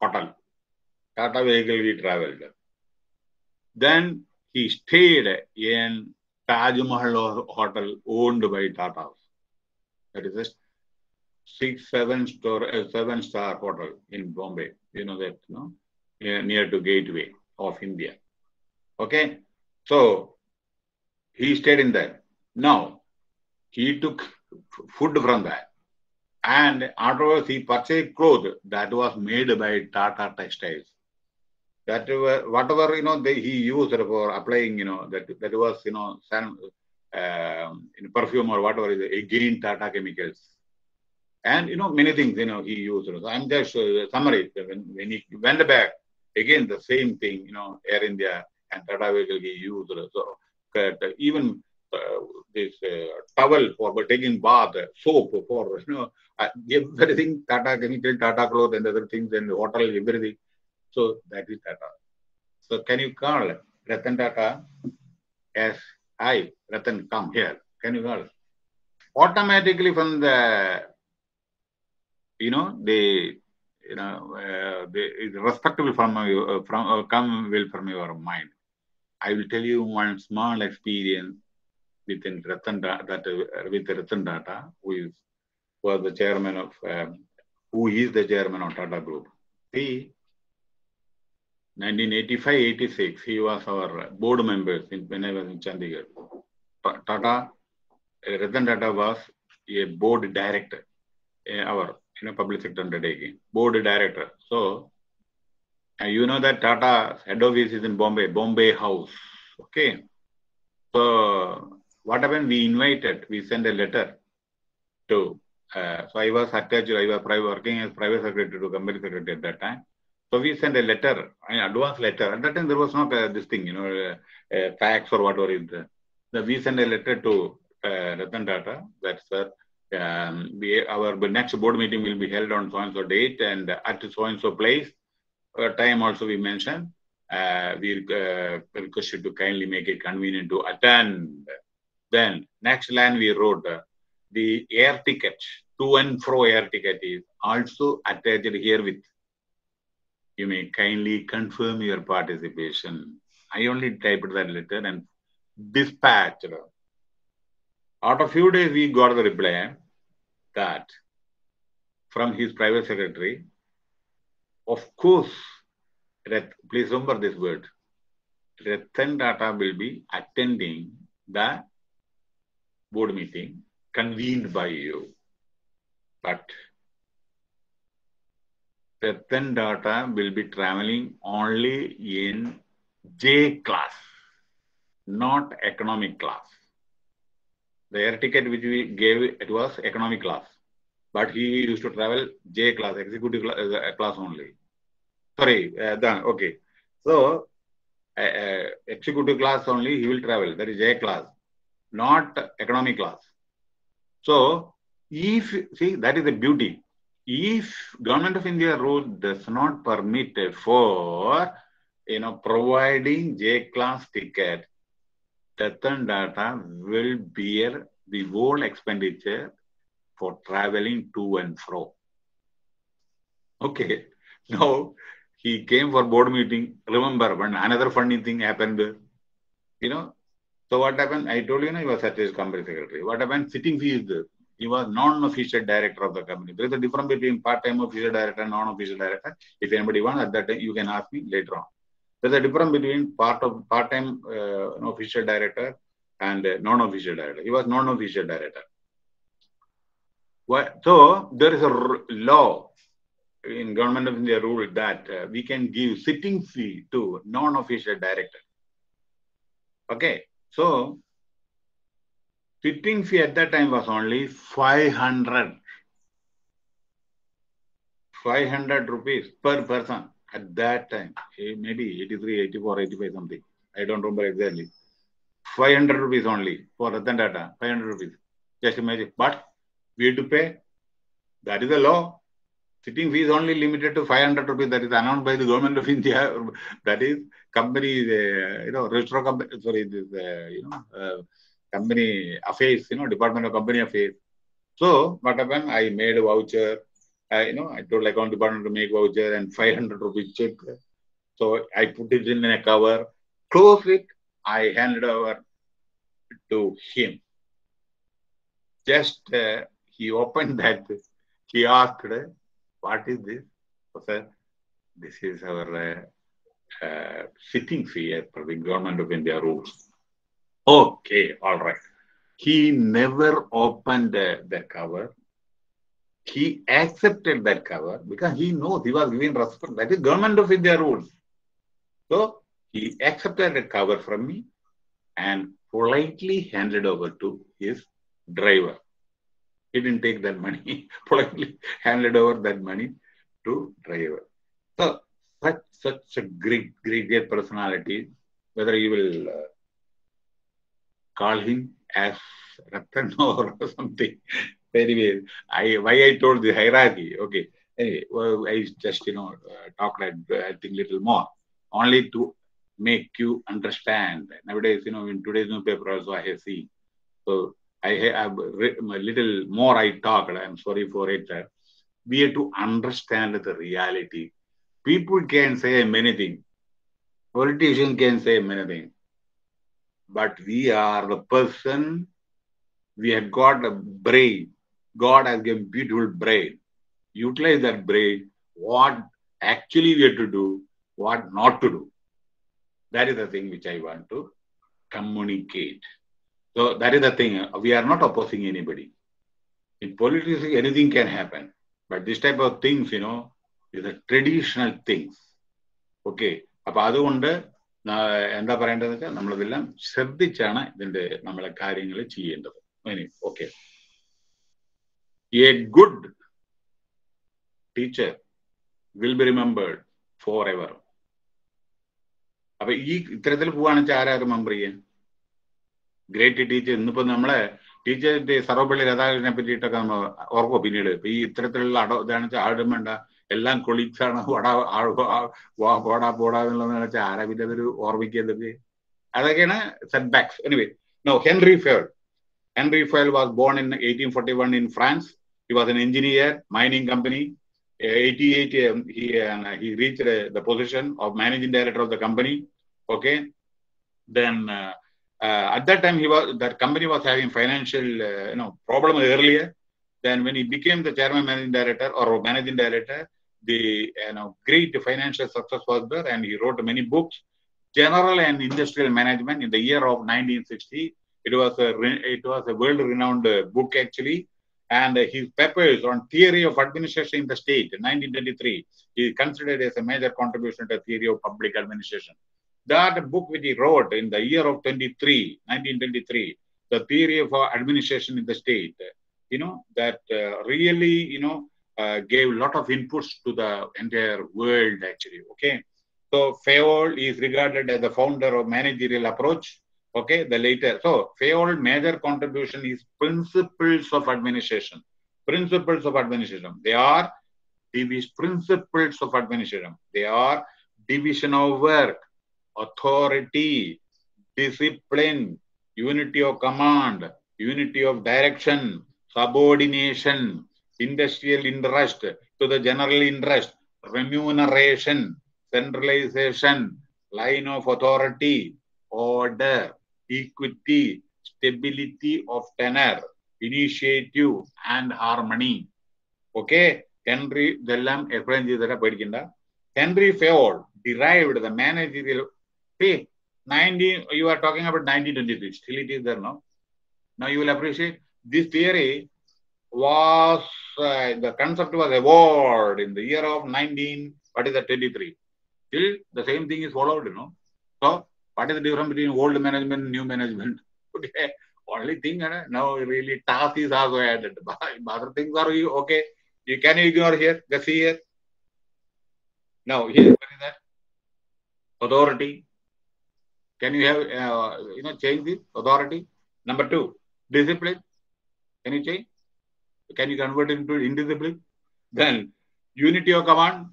hotel. Tata vehicle he traveled. Then he stayed in Taj Mahal hotel owned by Tata. That is a six, seven star, uh, seven star hotel in Bombay. You know that, no? Near to Gateway of India. Okay. So he stayed in there. Now he took food from there. And afterwards he purchased clothes that was made by Tata Textiles. That whatever you know they, he used for applying, you know, that that was you know some um, in perfume or whatever is again Tata chemicals and you know many things you know he used. So I'm just uh, summary when, when he went back again the same thing you know Air India and Tata vehicle he used. So uh, even uh, this uh, towel for taking bath, soap for you know uh, everything Tata chemical, Tata cloth and other things and hotel everything. So that is Tata. So can you call Ratan Tata as I Ratan come here? Can you call? automatically from the, you know, the, you know, uh, the respectable from uh, from uh, come will from your mind. I will tell you one small experience within Ratan that uh, with Ratan Tata, who is was the chairman of um, who is the chairman of Tata Group. He 1985-86, he was our board member in, when I was in Chandigarh. Tata, uh, Ratan Tata was a board director, uh, our you know, public sector undertaking, board director. So, uh, you know that Tata head office is in Bombay, Bombay House. Okay. So, what happened? We invited, we sent a letter to, uh, so I was attached, I was working as private secretary to company secretary at that time. So we sent a letter, an advance letter. At that time, there was not uh, this thing, you know, uh, uh, fax or whatever is there. So we sent a letter to uh, Ratan that, sir, um, we, our next board meeting will be held on so and so date and at so and so place. Time also we mentioned. Uh, we uh, request you to kindly make it convenient to attend. Then next line we wrote uh, the air ticket, to and fro air ticket is also attached here with you may kindly confirm your participation. I only typed that letter and dispatched. After a few days, we got the reply that from his private secretary, of course, please remember this word, Ratan Tata will be attending the board meeting convened by you. But Ratan Tata will be traveling only in J class, not economic class. The air ticket which we gave, it was economic class. But he used to travel J class, executive class, uh, class only. Sorry, uh, then, okay. So, uh, uh, executive class only, he will travel. That is J class, not economic class. So, if, see, that is the beauty if government of India rule does not permit for you know providing J class ticket, Ratan Tata will bear the whole expenditure for traveling to and fro. Okay, now he came for board meeting. Remember, when another funny thing happened, you know. So what happened? I told you, you know, he was such as company secretary. What happened? Sitting fee is there he was non-official director of the company. There is a difference between part-time official director and non-official director. If anybody wants at that time, you can ask me later on. There's a difference between part of part-time uh, official director and uh, non-official director. He was non-official director. Well, so there is a law in government of India rule that uh, we can give sitting fee to non-official director. Okay, so Sitting fee at that time was only 500. 500 rupees per person at that time. Eh, maybe 83, 84, 85 something. I don't remember exactly. 500 rupees only for Ratan Tata. 500 rupees. Just imagine. But we have to pay. That is the law. Sitting fee is only limited to 500 rupees. That is announced by the government of India. that is company, you know, registrar company, sorry, this, uh, you know, uh, company affairs, you know, Department of Company Affairs. So what happened? I made a voucher. I, you know, I told account department to make voucher and 500 rupees check. So I put it in a cover, close it. I handed over to him. Just uh, he opened that. He asked, "What is this?" I said, "This is our uh, uh, sitting fee as per the government of India rules." Okay, all right. He never opened the, the cover. He accepted that cover because he knows he was giving respect. That is the government of India rules. So he accepted the cover from me and politely handed over to his driver. He didn't take that money, politely handed over that money to driver. So such such a great, great, great personality, whether you will uh, call him as Ratan or something. Anyway, I why I told the hierarchy. Okay. Anyway, well, I just you know uh, talked I, I think little more only to make you understand. Nowadays, you know, in today's newspaper also I have seen. So I have a little more I talked. I'm sorry for it. We have to understand the reality. People can say many things. Politicians can say many things But we are the person, we have got a brain. God has given beautiful brain. Utilize that brain, what actually we have to do, what not to do. That is the thing which I want to communicate. So that is the thing. We are not opposing anybody. In politics, anything can happen. But this type of things, you know, is a traditional things. Okay അപ്പൊ അതുകൊണ്ട് എന്താ പറയേണ്ടതെന്ന് വെച്ചാൽ നമ്മളിതെല്ലാം ശ്രദ്ധിച്ചാണ് ഇതിന്റെ നമ്മളെ കാര്യങ്ങൾ ചെയ്യേണ്ടത്. ഇനി okay. A good teacher will be remembered forever അപ്പൊ ഈ ഇത്തരത്തിൽ പോവാണെന്ന് വെച്ചാൽ ആരാ റിമെമ്പർ ചെയ്യാൻ ഗ്രേറ്റ് ടീച്ചർ ഇന്നിപ്പോ നമ്മളെ ടീച്ചറിന്റെ സർവപള്ളി രാധാകൃഷ്ണനെ പറ്റിയിട്ടൊക്കെ നമ്മൾ ഓർക്കോ പിന്നീട്? ഈ ഇത്തരത്തിലുള്ള അടോ ഇതാണെന്ന് വെച്ചാൽ ആടും വേണ്ട എല്ലാം കൊളീഗ്സ് ആണ് വടാ പോടാ പോടാ എന്നുള്ളതെന്ന് വെച്ചാൽ ആരാ പിന്നെ അതൊരു ഓർമ്മിക്കുന്നത് അതൊക്കെയാണ് setbacks anyway no Henry fair Henry fair was born in eighteen forty one in France he was an engineer mining company 88 um, he uh, he reached uh, the position of managing director of the company okay then uh, at that time he was that company was having financial you know problem earlier then when he became the chairman managing director or managing director the you know great financial success was there and he wrote many books. General and industrial management in the year of 1960 it was a it was a world renowned uh, book actually. And uh, his papers on theory of administration in the state in 1923 he considered as a major contribution to the theory of public administration. That book which he wrote in the year of 23 1923 the theory of uh, administration in the state you know that uh, really you know uh, gave a lot of inputs to the entire world actually okay? So Fayol is regarded as the founder of managerial approach okay? The later so Fayol major contribution is principles of administration. Principles of administration. They are these principles of administration. They are division of work authority discipline unity of command unity of direction subordination industrial interest to the general interest remuneration centralization line of authority order equity, stability of tenor, initiative, and harmony. Okay, Henry ഇതെല്ലാം explain ചെയ്തരാ പേടിക്കണ്ട Henry Fayol derived the managerial See, 19, you are talking about 1923. Still it is there now. Now you will appreciate this theory was, the concept was evolved in the year of 19, what is that, 23. Still the same thing is followed, you know. So what is the difference between old management and new management? Okay, only thing uh, now really task is also added. Other things are you okay? You can ignore here, just see here. Now here, what is that? Authority. Can you have uh, you know change this authority? Number two, discipline. Can you change? Can you convert it into indiscipline? Then unity of command,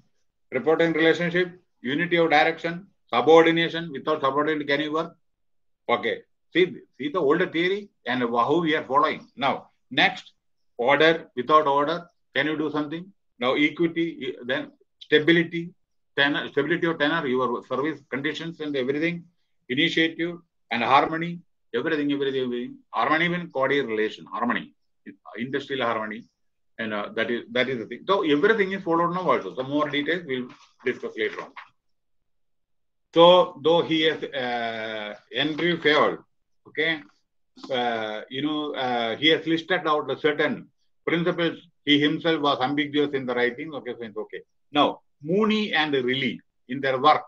reporting relationship, unity of direction, subordination. Without subordination can you work? Okay. See see the older theory and how we are following. Now next order without order can you do something? Now equity then stability tenor stability of tenor your service conditions and everything initiative and harmony everything everything, everything. harmony means cordial relation harmony industrial harmony and uh, that is that is the thing so everything is followed now also some more details we'll discuss later on so though he has uh, Andrew Fayol, okay, uh, you know, uh, he has listed out certain principles. He himself was ambiguous in the writing. Okay, fine, okay. Now, Mooney and Reiley, in their work,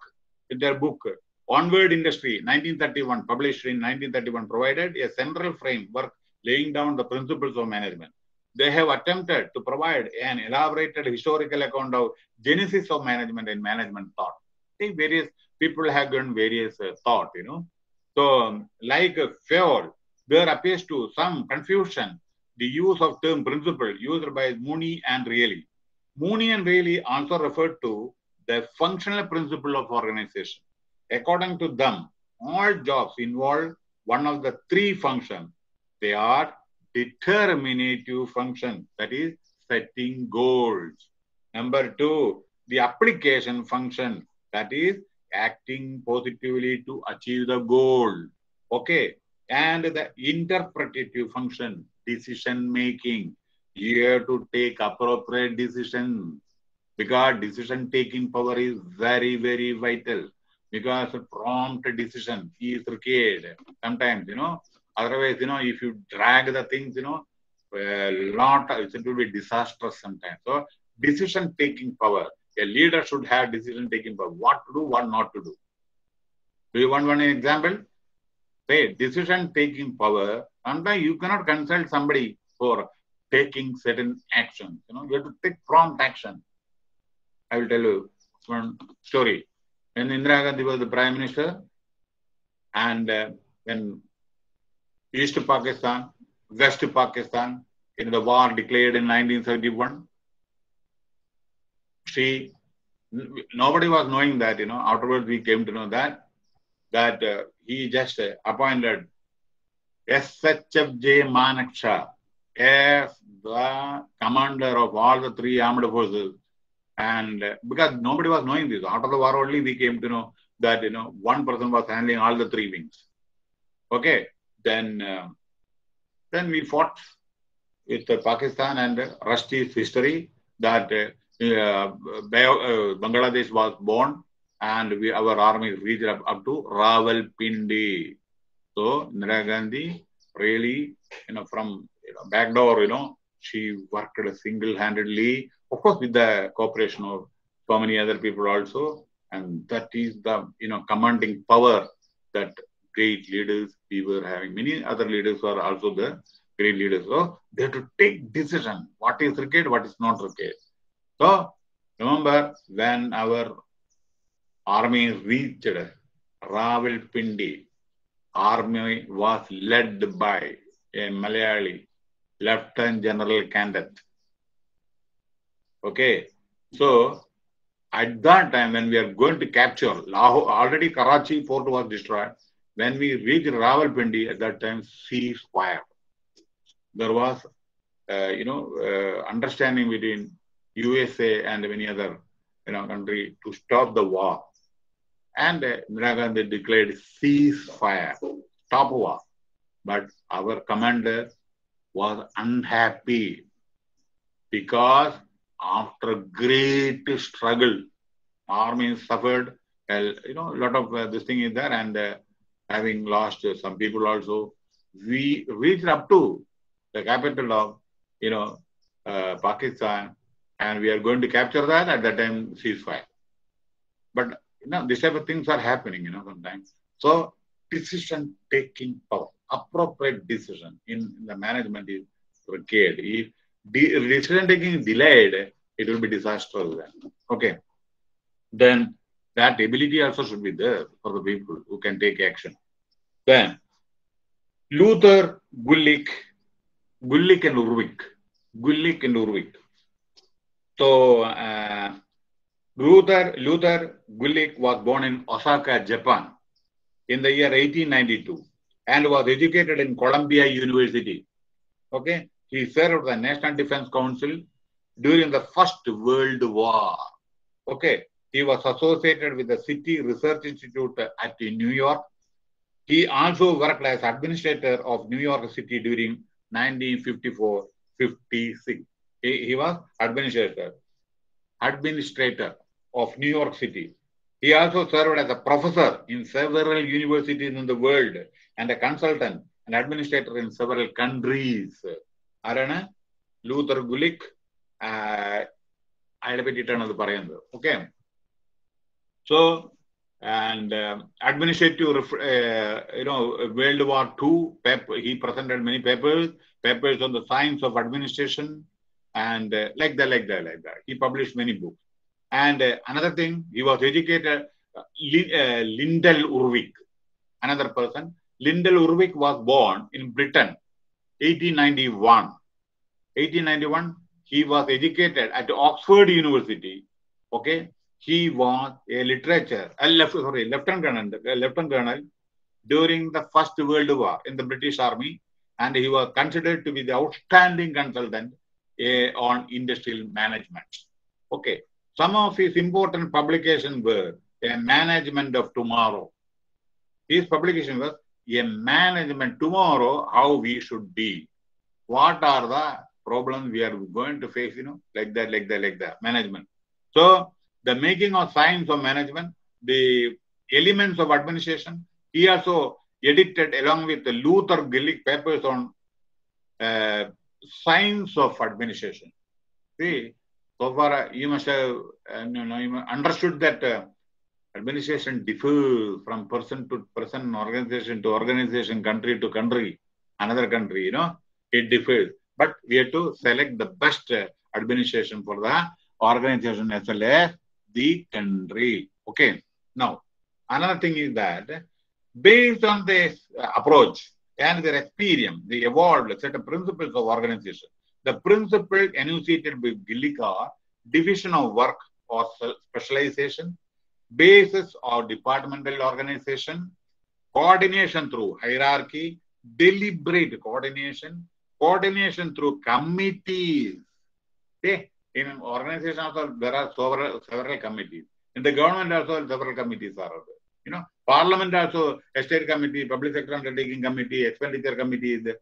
in their book, Onward Industry, 1931, published in 1931, provided a central framework laying down the principles of management. They have attempted to provide an elaborated historical account of genesis of management and management thought. See, various people have given various uh, thought, you know. So, um, like uh, there appears to some confusion the use of term principle used by Mooney and Reiley. Mooney and Reiley also referred to the functional principle of organization. According to them, all jobs involve one of the three functions. They are determinative function, that is setting goals. Number two, the application function, that is acting positively to achieve the goal. Okay. And the interpretative function, decision making. You have to take appropriate decisions because decision taking power is very, very vital. Because prompt decision is required. Sometimes, you know, otherwise, you know, if you drag the things, you know, a lot, it will be disastrous sometimes. So, decision taking power. A leader should have decision taking power. What to do, what not to do. Do you want one example? Say, decision taking power. Sometimes you cannot consult somebody for taking certain actions. You know, you have to take prompt action. I will tell you one story. When Indira Gandhi was the prime minister, and uh, when East Pakistan, West Pakistan, in the war declared in 1971, she nobody was knowing that. You know, afterwards we came to know that that uh, he just uh, appointed SHFJ Manekshaw as the commander of all the three armed forces and uh, because nobody was knowing this, after the war only we came to know that you know one person was handling all the three wings. Okay, then uh, then we fought with uh, Pakistan and Rusty's history that Bangladesh was born and we our army reached up, up to Rawalpindi. So Indira Gandhi really you know from you know, back door you know she worked single-handedly of course with the cooperation of so many other people also and that is the you know commanding power that great leaders. We were having many other leaders who are also the great leaders. So they have to take decision. What is required what is not required so remember when our army reached Rawalpindi army was led by a Malayali Lieutenant General Cadet Okay, so at that time when we are going to capture Lahore, already Karachi port was destroyed. When we reached Rawalpindi at that time, ceasefire. There was, uh, you know, uh, understanding between USA and many other, you know, country to stop the war. And uh, Gandhi declared ceasefire, stop war. But our commander was unhappy because after great struggle, army suffered. Uh, you know, a lot of uh, this thing is there, and uh, having lost some people also, we reached up to the capital of, you know, uh, Pakistan, and we are going to capture that at that time ceasefire. But you know, these type of things are happening, you know, sometimes. So decision taking power, appropriate decision in, in the management is required. If decision taking is delayed, it will be disastrous then. Okay. Then that ability also should be there for the people who can take action. Then Luther, Gulick, Gulick and Urwick. Gulick and Urwick. So uh, Luther, Luther Gulick was born in Osaka, Japan in the year 1892 and was educated in Columbia University. Okay. He served the National Defense Council during the First World War. Okay, he was associated with the City Research Institute at New York. He also worked as administrator of New York City during 1954-56. He, he was administrator, administrator of New York City. He also served as a professor in several universities in the world and a consultant and administrator in several countries. ആരാണ് Luther Gulick അയാളെ പറ്റിയിട്ടാണ് അത് പറയുന്നത് okay So, and uh, administrative, uh, you know, World War II, he presented many papers, papers on the science of administration, and uh, like that, like that, like that. He published many books. And uh, another thing, he was educated, uh, uh Lyndall Urwick, another person. Lyndall Urwick was born in Britain, 1891. 1891, he was educated at Oxford University, okay, he was a literature, a left, sorry, lieutenant colonel, lieutenant colonel during the First World War in the British Army, and he was considered to be the outstanding consultant uh, on industrial management. Okay, some of his important publications were A Management of Tomorrow. His publication was A Management Tomorrow, How We Should Be. What are the problems we are going to face, you know, like that, like that, like that, management. So, the making of science of management, the elements of administration, he also edited along with the Luther Gulick papers on uh, science of administration. See, so far uh, you must have uh, you know, you understood that uh, administration differs from person to person, organization to organization, country to country, another country, you know, it differs. But we have to select the best uh, administration for the organization as well as the country. Okay. Now, another thing is that based on this uh, approach and their experience, they evolved certain principles of organization. The principle enunciated by Gulick division of work or specialization, basis of departmental organization, coordination through hierarchy, deliberate coordination, coordination through committees. Okay? In organization also there are several, several committees. In the government also several committees are there. You know, Parliament also, Estate Committee, Public Sector Undertaking Committee, Expenditure Committee is there.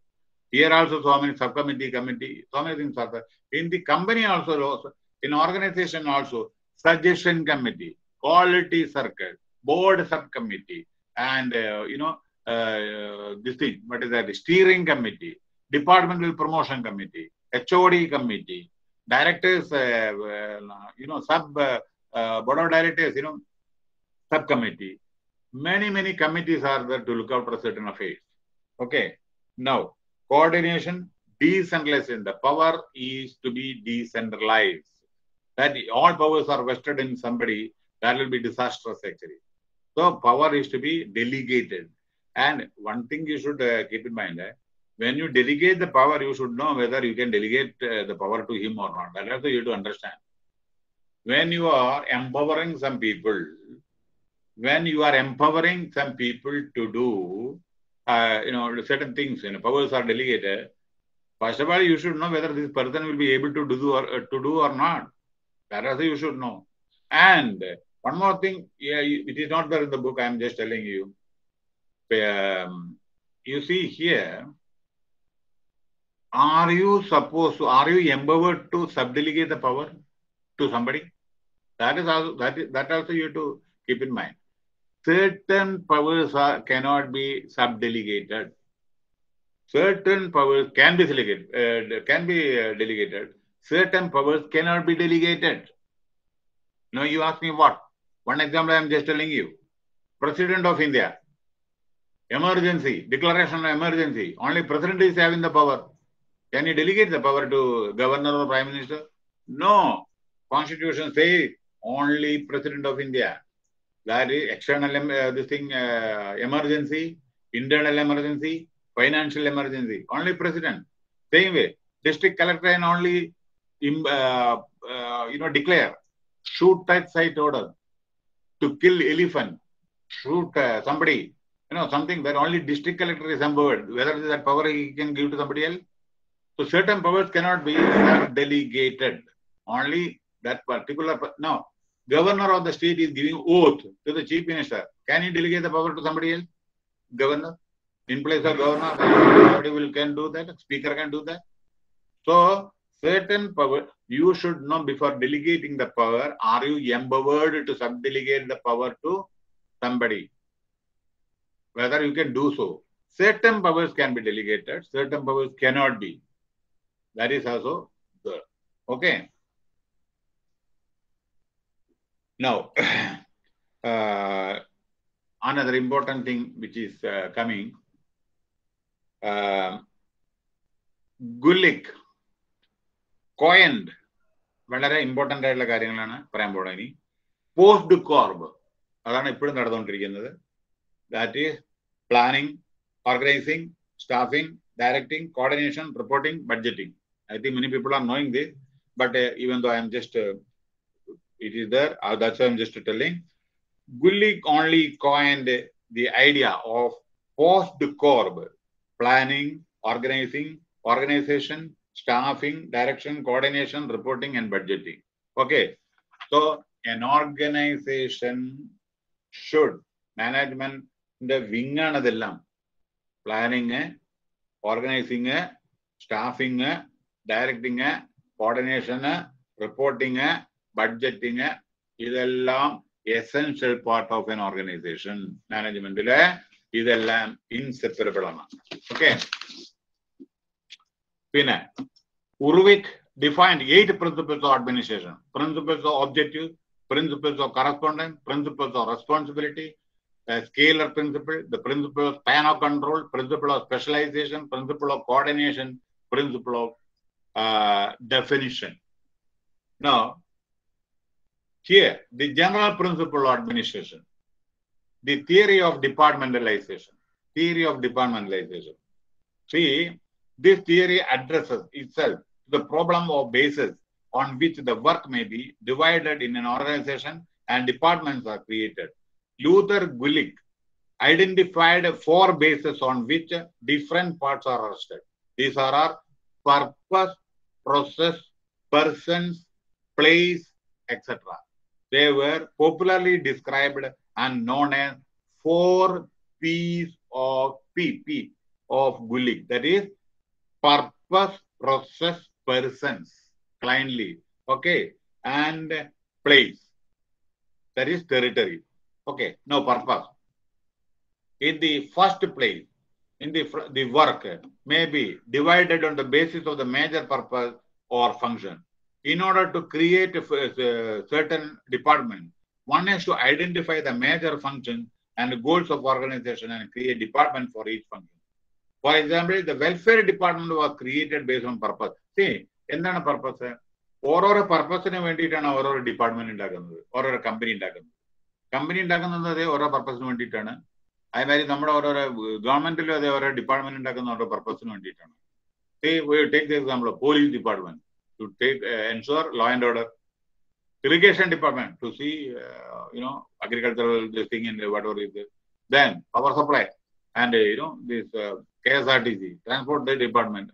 Here also so many subcommittee committee, so many things are there. In the company also, in organization also, suggestion committee, quality circle, board subcommittee, and uh, you know, uh, this thing, what is that? Steering committee, departmental promotion committee, HOD committee, directors, uh, uh, you know, sub uh, board of directors, you know, subcommittee, many, many committees are there to look out for certain affairs. Okay. Now, coordination, decentralization. The power is to be decentralized. That all powers are vested in somebody, that will be disastrous actually. So, power is to be delegated. And one thing you should uh, keep in mind, eh, when you delegate the power, you should know whether you can delegate uh, the power to him or not. That also you to understand. When you are empowering some people, when you are empowering some people to do, uh, you know, certain things, you know, powers are delegated. First of all, you should know whether this person will be able to do or uh, to do or not. That also you should know. And one more thing, yeah, it is not there in the book. I am just telling you. Um, you see here, are you supposed to, are you empowered to subdelegate the power to somebody? That is also that is that also you have to keep in mind certain powers are, cannot be subdelegated. Certain powers can be delegated, uh, can be uh, delegated. Certain powers cannot be delegated. Now you ask me what? One example I am just telling you. President of India. Emergency, declaration of emergency. Only president is having the power. Can you delegate the power to governor or prime minister? No. Constitution says only president of India that is external uh, this thing uh, emergency internal emergency financial emergency only president same way district collector can only uh, uh, you know declare shoot at sight order to kill elephant shoot uh, somebody you know something that only district collector is empowered whether that power he can give to somebody else so certain powers cannot be delegated only that particular now governor of the state is giving oath to the chief minister. Can he delegate the power to somebody else? Governor? In place of governor, somebody will can do that. Speaker can do that. So certain power, you should know before delegating the power, are you empowered to subdelegate the power to somebody? Whether you can do so. Certain powers can be delegated, certain powers cannot be. That is also the okay. Now, uh, another important thing which is uh, coming, uh, ഗുലിക് കോയൻഡ് വളരെ important ആയിട്ടുള്ള കാര്യങ്ങളാണ് പറയാൻ പോകുന്നത്. ഇനി post കോർബ് അതാണ് ഇപ്പോഴും നടന്നുകൊണ്ടിരിക്കുന്നത്. That is planning organizing staffing directing coordination reporting budgeting I think many people are knowing this, but uh, even though I am just, uh, it is there, uh, that's why I'm just telling. Gulick only coined the idea of POSDCORB planning, organizing, organization, staffing, direction, coordination, reporting, and budgeting. Okay, so an organization should management the wing planning, organizing, staffing. Directing കോർഡിനേഷന് reporting budgeting ഇതെല്ലാം essential part of an organisation മാനേജ്മെന്റില് ഇതെല്ലാം inseparable ആണ് okay പിന്നെ ഉർവിക് defined eight principles of administration principles of objective principles of correspondence principles of responsibility a scalar principle the principle of span of control principle of specialization principle of coordination principle of uh, definition now here the general principle of administration the theory of departmentalization theory of departmentalization see this theory addresses itself to the problem of basis on which the work may be divided in an organization and departments are created. Luther Gulick identified four bases on which different parts are arrested. These are our purpose, process, persons, place, etc. They were popularly described and known as four P's of P, P of Gulick. That is purpose, process, persons, kindly, okay, and place. That is territory. Okay, no purpose. In the first place, in the, the work may be divided on the basis of the major purpose or function. In order to create a, a certain department, one has to identify the major function and goals of organization and create department for each function. For example, the welfare department was created based on purpose. See, എന്താണ് purpose ഓരോരോ പർപ്പസിന് വേണ്ടിയിട്ടാണ് ഓരോരോ department ഉണ്ടാക്കുന്നത് ഓരോരോ company ഉണ്ടാക്കുന്നത് company ഉണ്ടാക്കുന്നത് അതേ ഓരോ പർപ്പസിന് വേണ്ടിയിട്ടാണ് അതേമാതിരി നമ്മുടെ ഓരോരോ ഗവൺമെന്റിലും അതേ ഓരോ ഡിപ്പാർട്ട്മെന്റ് ഉണ്ടാക്കുന്ന ഓരോ പർപ്പസിന് വേണ്ടിയിട്ടാണ് take the example police department to take ensure law and order irrigation department to see uh, you know agricultural this thing and whatever is it. then power supply and uh, you know this uh, KSRTC transport department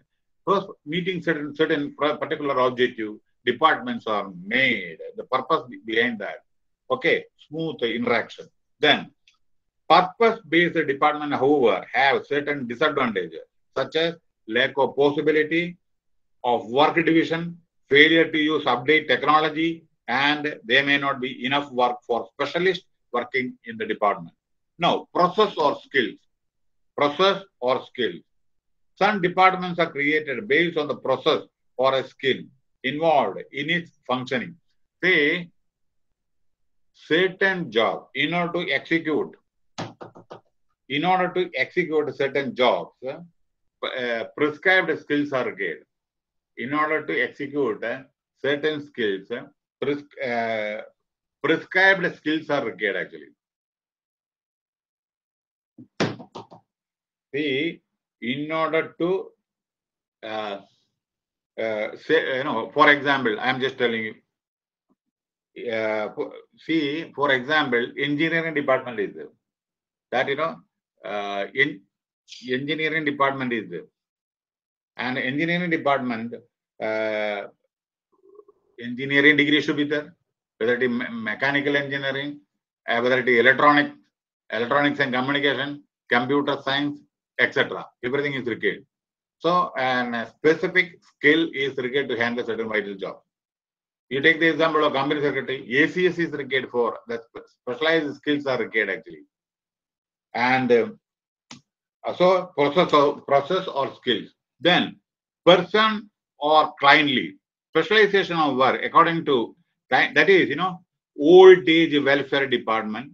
first meeting certain certain particular objective departments are made the purpose behind that okay smooth interaction then purpose based department however have certain disadvantages such as lack of possibility of work division failure to use update technology and there may not be enough work for specialists working in the department. Now process or skills. Process or skills. Some departments are created based on the process or a skill involved in its functioning. Say, certain job, in order to execute, in order to execute certain jobs, uh, prescribed skills are required. In order to execute uh, certain skills, uh, pres prescribed skills are required actually. See, in order to uh, uh, say, you know, for example, I'm just telling you, uh, see, for example, engineering department is there. That, you know, Uh, in engineering department is there. And engineering department, uh, engineering degree should be there, whether it is mechanical engineering, uh, whether it is electronic, electronics and communication, computer science, etc. Everything is required. So, and a specific skill is required to handle certain vital job. You take the example of company secretary, ACS is required for the specialized skills are required actually. And uh, so process or process or skills. Then person or cliently specialization of work according to that is you know old age welfare department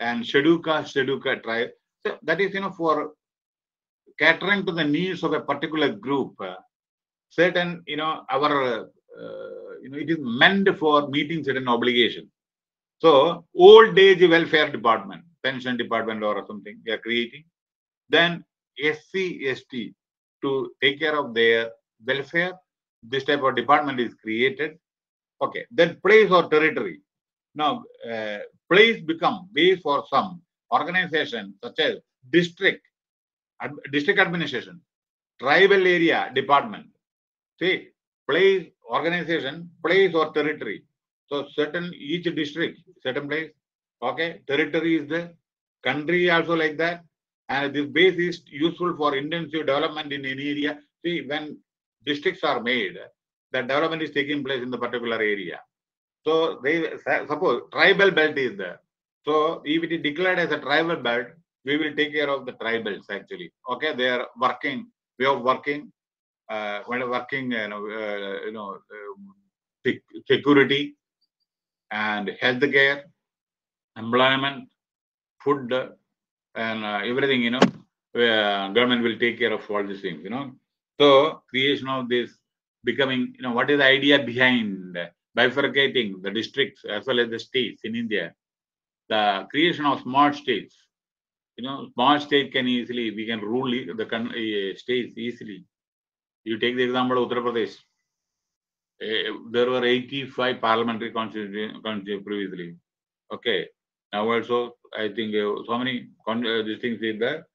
and Sheduka Sheduka tribe. So that is you know for catering to the needs of a particular group. Uh, certain, you know, our, uh, you know, it is meant for meeting certain obligations. So, old age welfare department, pension department or something, they are creating. Then SC, ST to take care of their welfare. This type of department is created. Okay. Then place or territory. Now, uh, place become base for some organization such as district district administration tribal area department. See, place, organization, place or territory. So certain each district, certain place. Okay, territory is the country also like that. And this base is useful for intensive development in any area. See, when districts are made, the development is taking place in the particular area. So they suppose tribal belt is there. So if it is declared as a tribal belt, we will take care of the tribals actually. Okay, they are working, way of working, uh, when working, you know, uh, you know, uh, security and healthcare, employment, food, and uh, everything, you know, government will take care of all these things, you know. So creation of this becoming, you know, what is the idea behind bifurcating the districts as well as the states in India? The creation of smart states. You know, smart state can easily, we can rule the states easily. You take the example of Uttar Pradesh. Uh, there were 85 parliamentary constituencies previously. Okay. Now also, I think uh, so many uh, these things in there.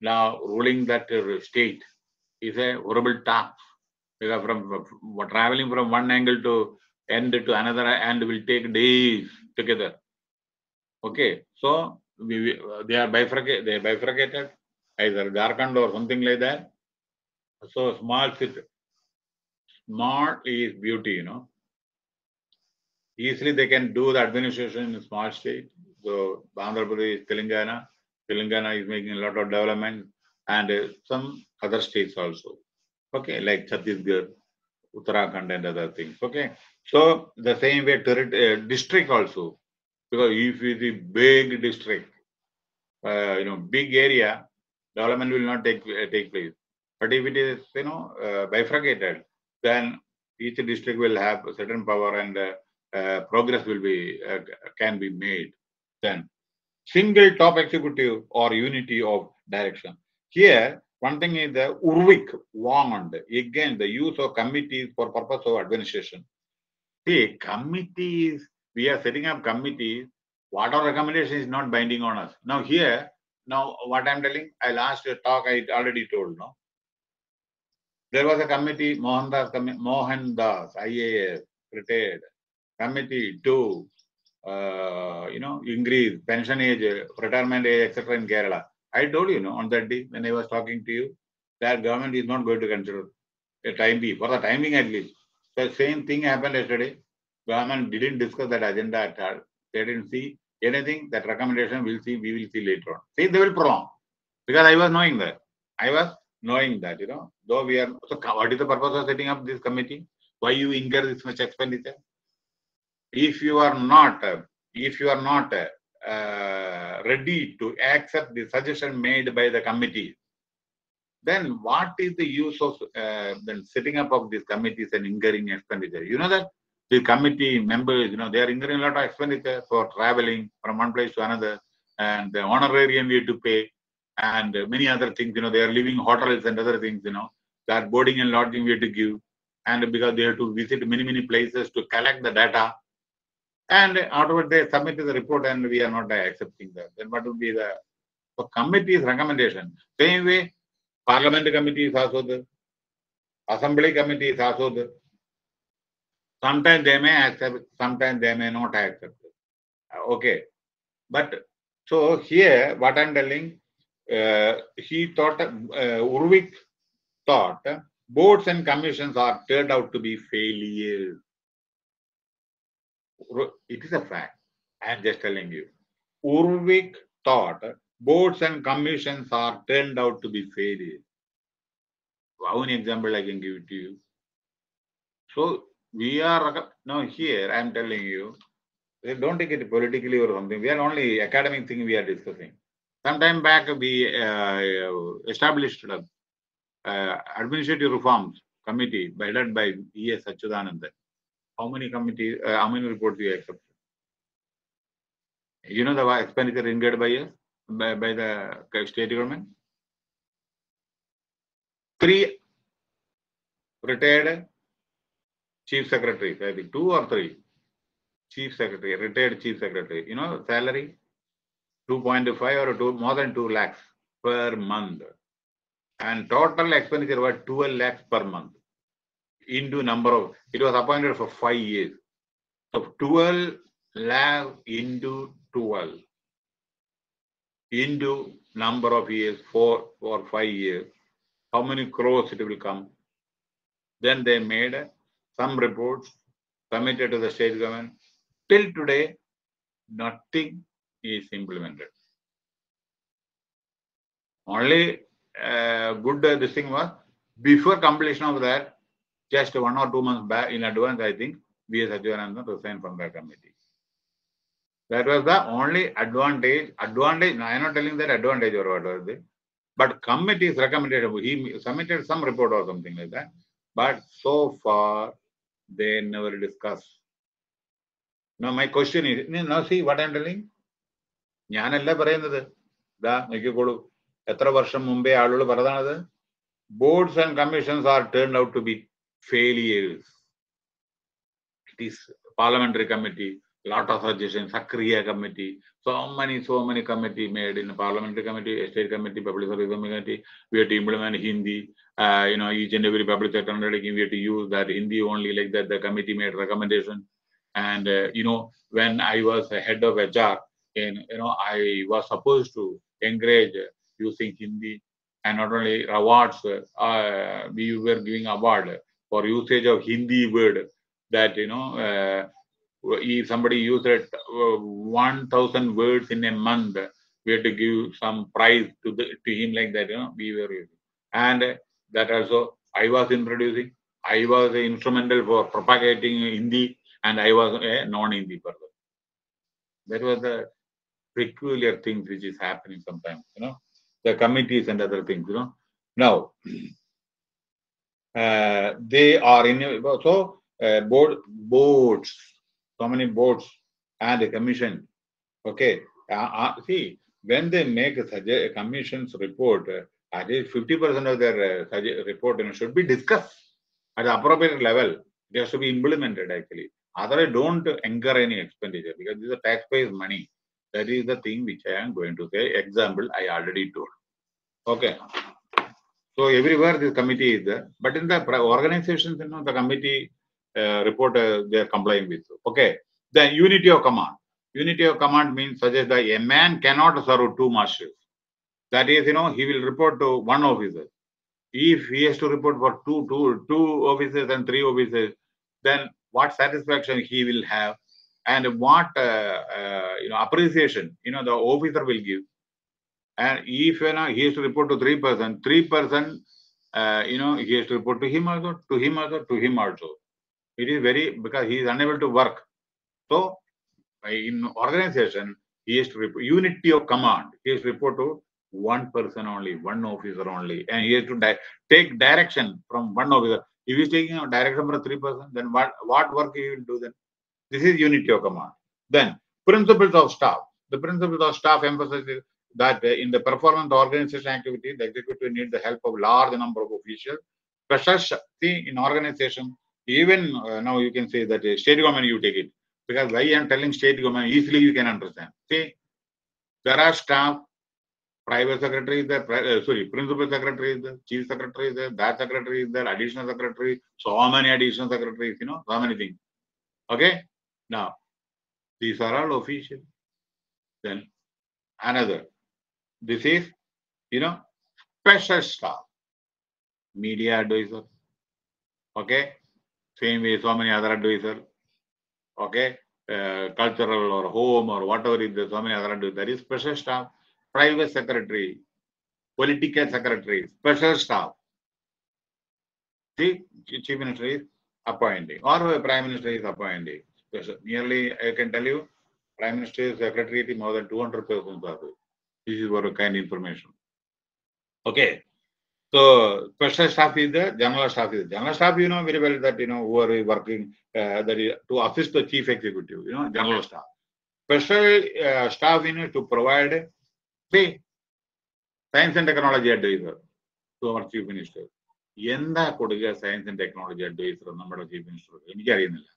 Now ruling that state is a horrible task because from traveling from one angle to end to another and will take days together. Okay, so we, they are bifurcated. They are bifurcated either Jharkhand or something like that. So small city, smart is beauty, you know. Easily they can do the administration in small state. So Andhra Pradesh, Telangana, Telangana is making a lot of development and uh, some other states also. Okay, like Chhattisgarh, Uttarakhand and other things. Okay, so the same way uh, district also, because if it is a big district, uh, you know, big area, development will not take uh, take place. But if it is, you know, uh, bifurcated, then each district will have a certain power and uh, progress will be can be made. Then single top executive or unity of direction. Here, one thing is the Urwick warned again the use of committees for purpose of administration. See, committees, we are setting up committees. What our recommendation is not binding on us. Now here, now what I'm telling, I last talk I already told, no? There was a committee, Mohandas, Mohandas, IAS, retired, committee to, uh, you know, increase pension age, retirement age, etc. in Kerala. I told you, you know, on that day when I was talking to you, that government is not going to consider a time being, for the timing at least. The same thing happened yesterday. Government didn't discuss that agenda at all. They didn't see anything. That recommendation we'll see, we will see later on. See, they will prolong. Because I was knowing that. I was knowing that, you know, though we are, so what is the purpose of setting up this committee? Why you incur this much expenditure? If you are not, if you are not uh, ready to accept the suggestion made by the committee, then what is the use of uh, then setting up of these committees and incurring expenditure? You know that the committee members, you know, they are incurring a lot of expenditure for traveling from one place to another, and the honorarium we have to pay, and many other things. You know, they are living hotels and other things. You know, that boarding and lodging we have to give, and because they have to visit many many places to collect the data and afterward, they submitted the report and we are not accepting that. Then what would be the so committee's recommendation? Same way, Parliament committee is also there. Assembly committee is also there. Sometimes they may accept, sometimes they may not accept. Okay. But so here, what I'm telling, uh, he thought, uh, Urwick thought, boards and commissions are turned out to be failures it is a fact. I am just telling you. Urwick thought boards and commissions are turned out to be failures. One example I can give to you. So we are now here. I am telling you. Don't take it politically or something. We are only academic thing we are discussing. Sometime back we uh, established uh, administrative reforms committee headed by V.S. Achuthanandan how many committees, uh, how many reports you accept? You know the expenditure incurred by us, by, by the state government? Three retired chief secretaries, I think two or three chief secretary, retired chief secretary, you know, salary 2.5 or two, more than 2 lakhs per month. and total expenditure was 12 lakhs per month into number of, it was appointed for five years. So 12 lakh into 12 into number of years, four or five years, how many crores it will come. Then they made some reports submitted to the state government. Till today, nothing is implemented. Only uh, good uh, this thing was before completion of that, just one or two months back in advance, I think V.S. Achyutanandan resigned from that committee. That was the only advantage. Advantage. I am not telling that advantage or what was it, but committee's recommended. He submitted some report or something like that. But so far, they never discuss. Now my question is, now see what I am telling. ഞാനല്ല പറയുന്നത് ഇതാ നോക്കിക്കോളൂ എത്ര വർഷം മുമ്പേ ആളുകൾ പറഞ്ഞതാണത് boards and commissions are turn out to be failures. It is parliamentary committee, lot of suggestions, Sarkaria committee, so many, so many committee made in parliamentary committee, state committee, public service committee. We have to implement Hindi. Uh, you know, each and every public sector undertaking, we had to use that Hindi only like that. The committee made recommendation. And, uh, you know, when I was head of HR, in, you know, I was supposed to encourage using Hindi and not only awards, uh, we were giving award for usage of Hindi word that, you know, uh, if somebody used it, uh, 1000 words in a month, we had to give some prize to the, to him like that, you know, we were using. And that also I was introducing. I was instrumental for propagating Hindi and I was a non-Hindi person. That was the peculiar things which is happening sometimes, you know, the committees and other things, you know. Now, uh, they are in, so uh, board, boards, so many boards and a commission. Okay, uh, uh, see, when they make a, a commission's report, uh, at least 50% of their uh, report you know, should be discussed at the appropriate level. It has to be implemented actually. Otherwise, don't incur any expenditure because this is a taxpayer's money. That is the thing which I am going to say. Example, I already told. Okay. So everywhere this committee is there, but in the organizations, you know, the committee uh, report uh, they are complying with. Okay. then unity of command. Unity of command means such as that a man cannot serve two masters. That is, you know, he will report to one officer. If he has to report for two, two, two officers and three officers, then what satisfaction he will have and what uh, uh, you know appreciation you know the officer will give. And if you know he has to report to three person, three person, uh, you know, he has to report to him also, to him also, to him also. It is very because he is unable to work. So in organization, he has to report unity of command. He has to report to one person only, one officer only, and he has to di- take direction from one officer. If he is taking a direction from three person, then what what work he will do then? This is unity of command. Then principles of staff. The principles of staff emphasizes that in the performance organization activity, the executive need the help of large number of officials. Pressure, see, in organization, even uh, now you can say that uh, state government you take it because why I am telling state government easily you can understand. See, there are staff, private secretary is there, uh, sorry, principal secretary is there, chief secretary is there, that secretary is there, additional secretary, so many additional secretaries, you know, so many things. Okay, now these are all official. Then another, this is, you know, special staff, media advisor. Okay, same way so many other advisor. Okay, uh, cultural or home or whatever is so many other advisor. There is special staff, private secretary, political secretary, special staff. See, chief minister is appointing or prime minister is appointing. Special- Nearly, I can tell you, prime minister secretary more than 200 persons are there. This is what kind of information. Okay. So special staff is there, general staff is there. General staff, you know very well that you know who are working uh, that is to assist the chief executive, you know, general staff. Special uh, staff, you know, to provide, say, science and technology advisor to our chief minister. എന്താ കൊടുക്കുക science and technology adviser നമ്മുടെ chief minister എനിക്കറിയുന്നില്ല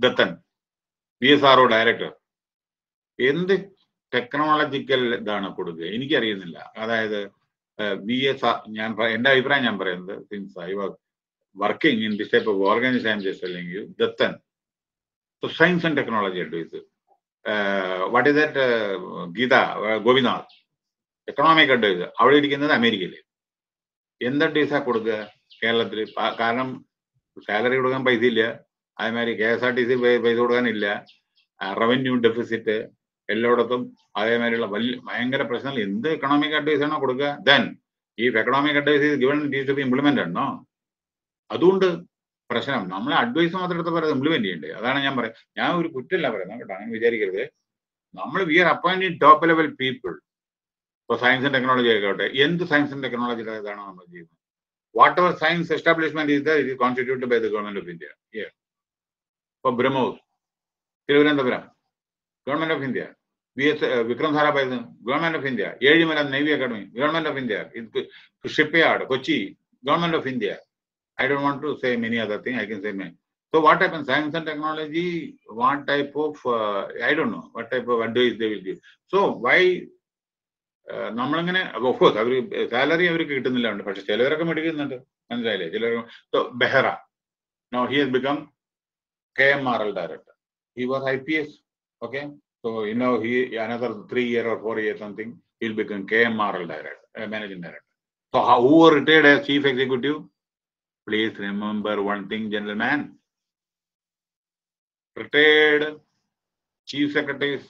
Dathan P S R O director എന്ത് technological ഇതാണ് കൊടുക്കുക. എനിക്കറിയുന്നില്ല. അതായത് V S ഞാൻ എന്റെ അഭിപ്രായം ഞാൻ പറയുന്നത് since I was working in this type of organization അല്ലെങ്കിൽ Dathan. So science and technology advice what is that Gita Gopinath. Economic advice അവിടെ ഇരിക്കുന്നത് അമേരിക്കയിൽ എന്ത് അഡ്വൈസാ കൊടുക്കുക കേരളത്തിൽ? കാരണം സാലറി കൊടുക്കാൻ പൈസ ഇല്ല അതേമാതിരി K S R T C പൈസ കൊടുക്കാനില്ല. റവന്യൂ ഡെഫിസിറ്റ് എല്ലായിടത്തും അതേമാതിരിയുള്ള വലിയ ഭയങ്കര പ്രശ്നങ്ങൾ. എന്ത് എക്കണോമിക് അഡ്വൈസ് ആണോ കൊടുക്കുക? ദെൻ ഈ economic advice given to be implement ആണോ അതുകൊണ്ട് പ്രശ്നം. നമ്മൾ അഡ്വൈസ് മാത്രം എടുത്ത് പറയുന്നത് ഇംപ്ലിമെന്റ് ചെയ്യണ്ടേ? അതാണ് ഞാൻ പറയാം ഞാൻ ഒരു കുറ്റമല്ല പറയുന്നത് കേട്ടോ. അങ്ങനെ വിചാരിക്കരുത്. നമ്മൾ we are appointing top level people ഇപ്പൊ സയൻസ് ആൻഡ് ടെക്നോളജി ആയിക്കോട്ടെ. എന്ത് സയൻസ് ആൻഡ് ടെക്നോളജിയുടെ ഇതാണോ നമ്മൾ ചെയ്യുന്നത്? Whatever science establishment is it constitute by the government of India ഇപ്പൊ BrahMos Thiruvananthapuram government of India V S Vikram Sarabhai government of India Ezhimala navy academy government of India shipyard Kochi government of India I don't want to say many other thing. I can say many. So what happens? Science and technology. What type of? Uh, I don't know. What type of advice they will give. So why? uh, നമ്മളിങ്ങനെ of course അവർ salary അവർക്ക് കിട്ടുന്നില്ല പക്ഷെ ചിലവരൊക്കെ മേടിക്കുന്നുണ്ട് മനസ്സിലായില്ലേ ചിലർ so Behera no he has become K M R L director he was I P S okay So you know he another three year or four year something he'll become KMRL director, uh, managing director. So how, who retired as chief executive? Please remember one thing, gentlemen. Retired chief secretaries,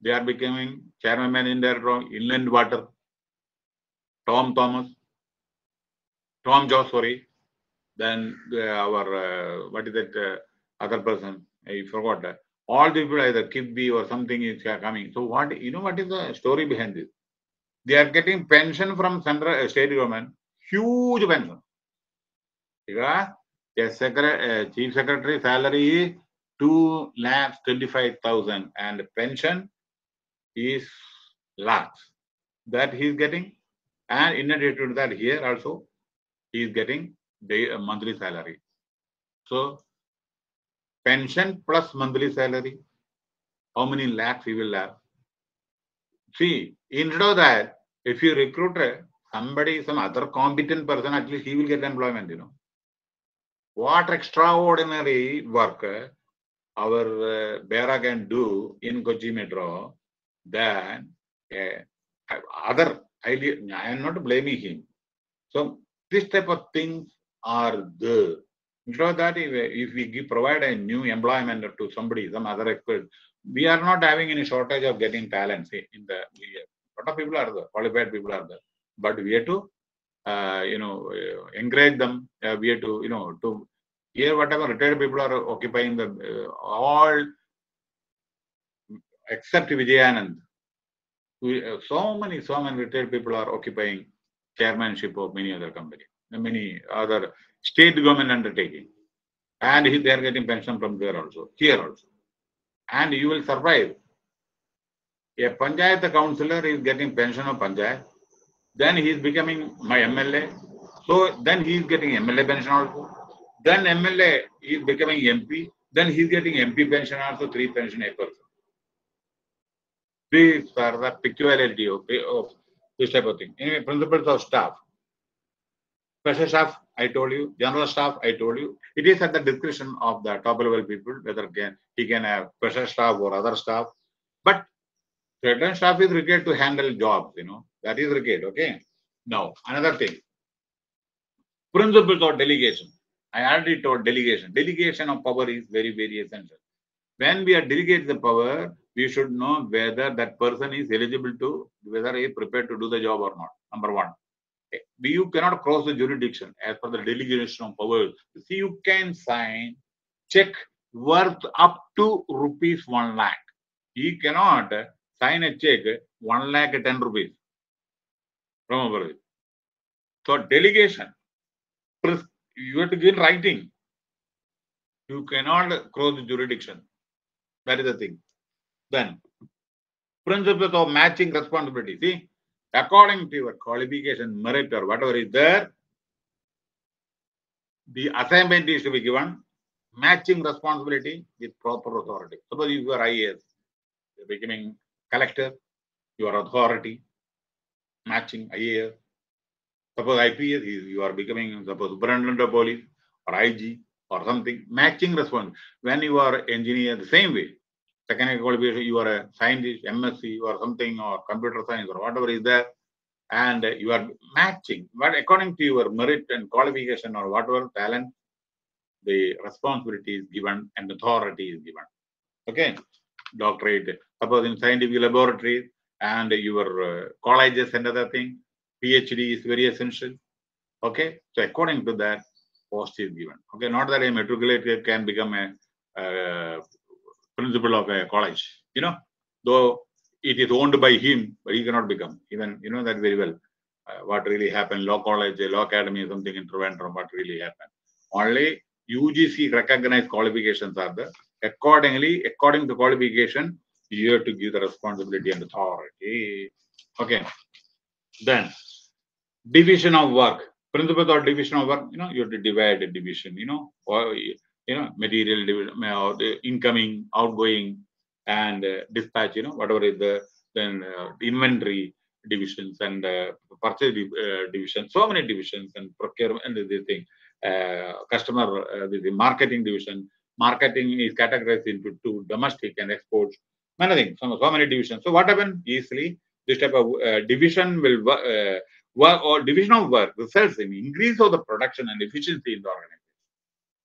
they are becoming chairman managing director of Inland Water. Tom Thomas, Tom Jose, sorry. Then uh, our uh, what is that uh, other person? I forgot that all the people either Kibbe or something is coming. So what you know what is the story behind this? They are getting pension from central uh, state government, huge pension. Their secre- uh, chief secretary salary is two lakhs twenty five thousand, and pension is lakhs that he is getting, and in addition to that, here also he is getting the uh, monthly salary. So pension plus monthly salary how many lakhs he will have see instead of that if you recruit somebody some other competent person at least he will get employment you know what extraordinary work uh, our uh, Behera can do in Kochi Metro than uh, other. I, I am not blaming him. So this type of things are there. Instead of that, if, if we provide a new employment to somebody, some other expert, we are not having any shortage of getting talents in the area. lot of people are there, qualified people are there, but we have to uh, you know, uh, encourage them. Uh, we have to, you know, to here whatever retired people are occupying the uh, all except Vijayanand. We, uh, so many, so many retired people are occupying chairmanship of many other companies, many other state government undertaking, and he, they are getting pension from there also, here also, and you will survive. A panchayat councillor is getting pension of panchayat then he is becoming my MLA. So then he is getting MLA pension also. Then MLA is becoming MP. Then he is getting MP pension also, three pension a. These are the peculiarity of, of this type of thing. Anyway, principles of staff. Special staff, I told you. General staff, I told you. It is at the discretion of the top level people whether can, he can have special staff or other staff. But certain staff is required to handle jobs, you know. That is required, okay? Now, another thing. Principles of delegation. I already told delegation. Delegation of power is very, very essential. When we are delegate the power, we should know whether that person is eligible to, whether he is prepared to do the job or not. Number one. You cannot cross the jurisdiction as per the delegation of powers. See, you can sign check worth up to rupees one lakh. He cannot sign a check one lakh ten rupees. Remember it. So delegation, you have to give writing. You cannot cross the jurisdiction. That is the thing. Then, principles of matching responsibility. See, according to your qualification, merit, or whatever is there, the assignment is to be given matching responsibility with proper authority. Suppose you are IAS, you're becoming collector, your authority, matching IAS, Suppose IPS, you are becoming, suppose superintendent of police or IG or something, matching response. When you are engineer, the same way, technical qualification, you are a scientist, MSc or something, or computer science or whatever is there, and you are matching. But according to your merit and qualification or whatever talent, the responsibility is given and authority is given. Okay, doctorate. Suppose in scientific laboratories and your uh, colleges and other thing, PhD is very essential. Okay, so according to that, post is given. Okay, not that a matriculated can become a uh, principal of a college. You know, though it is owned by him, but he cannot become. Even you know that very well. Uh, what really happened? Law college, law academy, something in Trivandrum. What really happened? Only UGC recognized qualifications are there. Accordingly, according to qualification, you have to give the responsibility and authority. Okay. Then division of work. Principles of division of work, you know, you have to divide the division, you know, or you know, material division, or the incoming, outgoing, and uh, dispatch, you know, whatever is the then uh, inventory divisions and uh, purchase uh, division, so many divisions and procurement and the thing, uh, customer, uh, the, the marketing division. Marketing is categorized into two domestic and exports, many things, so, so many divisions. So what happens easily, this type of division will work or division of work results in increase of the production and efficiency in the organization.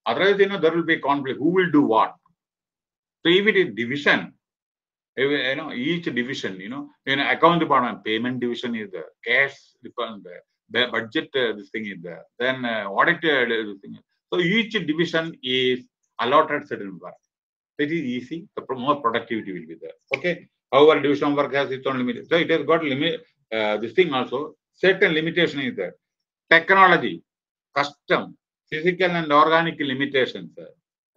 Otherwise, you know, there will be conflict. Who will do what? So if it is division, you know, each division, you know, in account department, payment division is there, cash department there, budget uh, this thing is there, then uh, audit uh, this thing. So each division is allotted certain work. It is easy. The more productivity will be there. Okay. However, division work has its own limit. So it has got limit. Uh, this thing also certain limitation is there. Technology, custom, physical and organic limitations.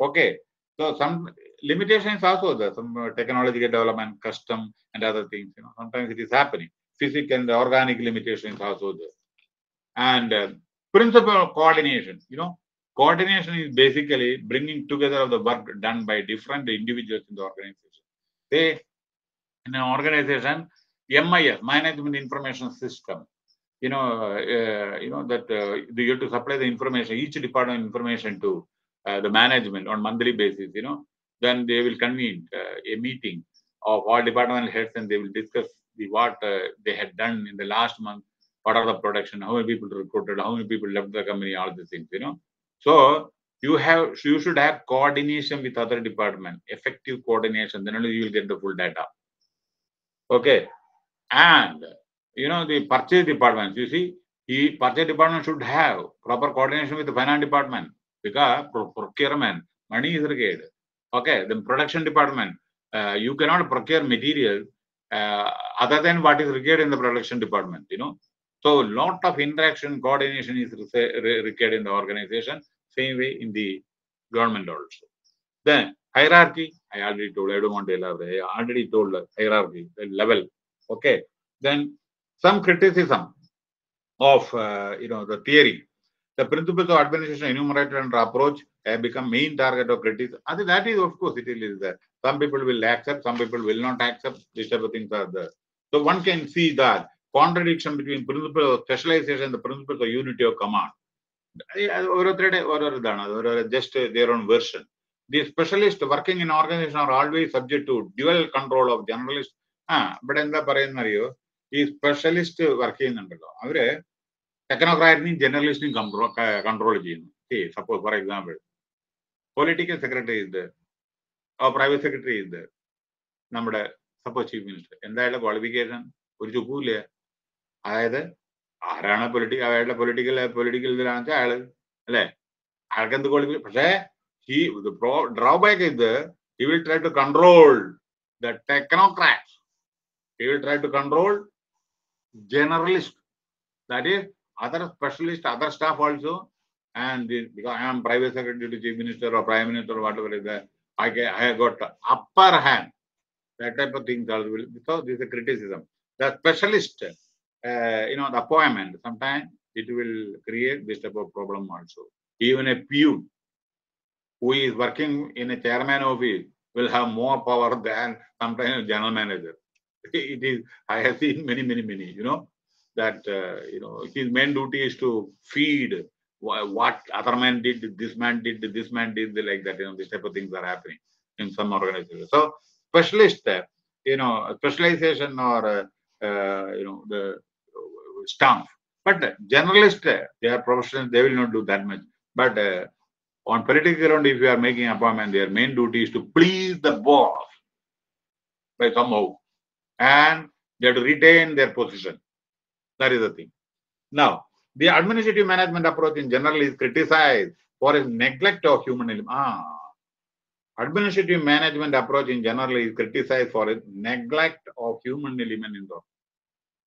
Okay. So some limitations also there. Some technological development, custom and other things. You know, sometimes it is happening. Physical and organic limitations also there. And uh, principle of coordination. You know, coordination is basically bringing together of the work done by different individuals in the organization. They, in an organization, MIS, Management Information System, you know, uh, you know that uh, you have to supply the information, each department information to uh, the management on monthly basis. You know, then they will convene a meeting of all departmental heads and they will discuss the what they had done in the last month, what are the production, how many people recruited, how many people left the company, all these things. You know, so you have you should have coordination with other department, effective coordination. Then only you will get the full data. Okay, and you know, the purchase department, you see, the purchase department should have proper coordination with the finance department because procurement, money is required. Okay, the production department, uh, you cannot procure material uh, other than what is required in the production department, you know. So, lot of interaction, coordination is required in the organization, same way in the government also. Then, hierarchy, I already told, I don't want to elaborate, I already told hierarchy, the level, okay. Then, some criticism of uh, you know the theory. The principles of administration enumerated under approach have become main target of criticism. I think that is, of course, it is there. Some people will accept, some people will not accept. These type of things are there. So one can see that contradiction between principle of specialization and the principles of unity of command. Just their own version. The specialists working in organization are always subject to dual control of generalist. Ah, but in the ഈ specialist work ചെയ്യുന്നുണ്ടല്ലോ. അവർ ടെക്നോക്രാറ്റിനെയും ജനറലിസ്റ്റിനെയും control control ചെയ്യുന്നു. Suppose for example political secretary ഇത് private secretary ഇത് നമ്മുടെ suppose chief minister എന്തായാലും ക്വാളിഫിക്കേഷൻ ഒരു ചുക്കുമില്ല അതായത് ആരാണ് പൊളിറ്റി അയാളുടെ പൊളിറ്റിക്കൽ പൊളിറ്റിക്കൽ ഇതിലാണെന്ന് വെച്ചാൽ അയാൾ അല്ലേ? അയാൾക്ക് എന്ത് ക്വാളിഫിക്കേഷൻ പക്ഷേ ഈ ഡ്രോബാക്ക് ഇത് he will try to control the technocrat he will try to control generalist, that is other specialist, other staff also, and because I am private secretary to chief minister or prime minister or whatever is there, I, get, I have got upper hand. That type of things also will, so this is a criticism. The specialist, uh, you know, the appointment, sometimes it will create this type of problem also. Even a pew who is working in a chairman office will have more power than sometimes a general manager. it is i have seen many many many you know that uh, you know his main duty is to feed what other man did, this man did, this man did, like that. You know, these type of things are happening in some organizations. So specialist, uh, you know, specialization or uh, uh, you know the staff. But generalist, they are professionals. They will not do that much. But on political ground, if you are making appointment, their main duty is to please the boss by somehow, and they have to retain their position. That is the thing. Now, the administrative management approach in general is criticized for its neglect of human element. Ah, administrative management approach in general is criticized for its neglect of human element in the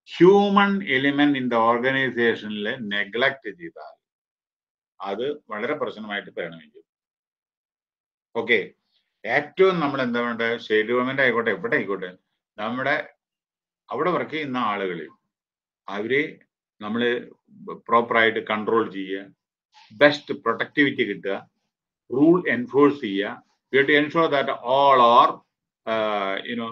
human element in the organization neglect ചെയ്താൽ അത് വളരെ പ്രശ്നമായിട്ട് പരിണമിക്കും okay ഏറ്റവും നമ്മൾ എന്താ വേണ്ടത് state government ആയിക്കോട്ടെ എവിടെ ആയിക്കോട്ടെ നമ്മുടെ അവിടെ വർക്ക് ചെയ്യുന്ന ആളുകളിൽ അവരെ നമ്മൾ പ്രോപ്പറായിട്ട് കൺട്രോൾ ചെയ്യുക ബെസ്റ്റ് പ്രൊട്ടക്ടിവിറ്റി കിട്ടുക റൂൾ എൻഫോഴ്സ് ചെയ്യുക you to ensure that all are you know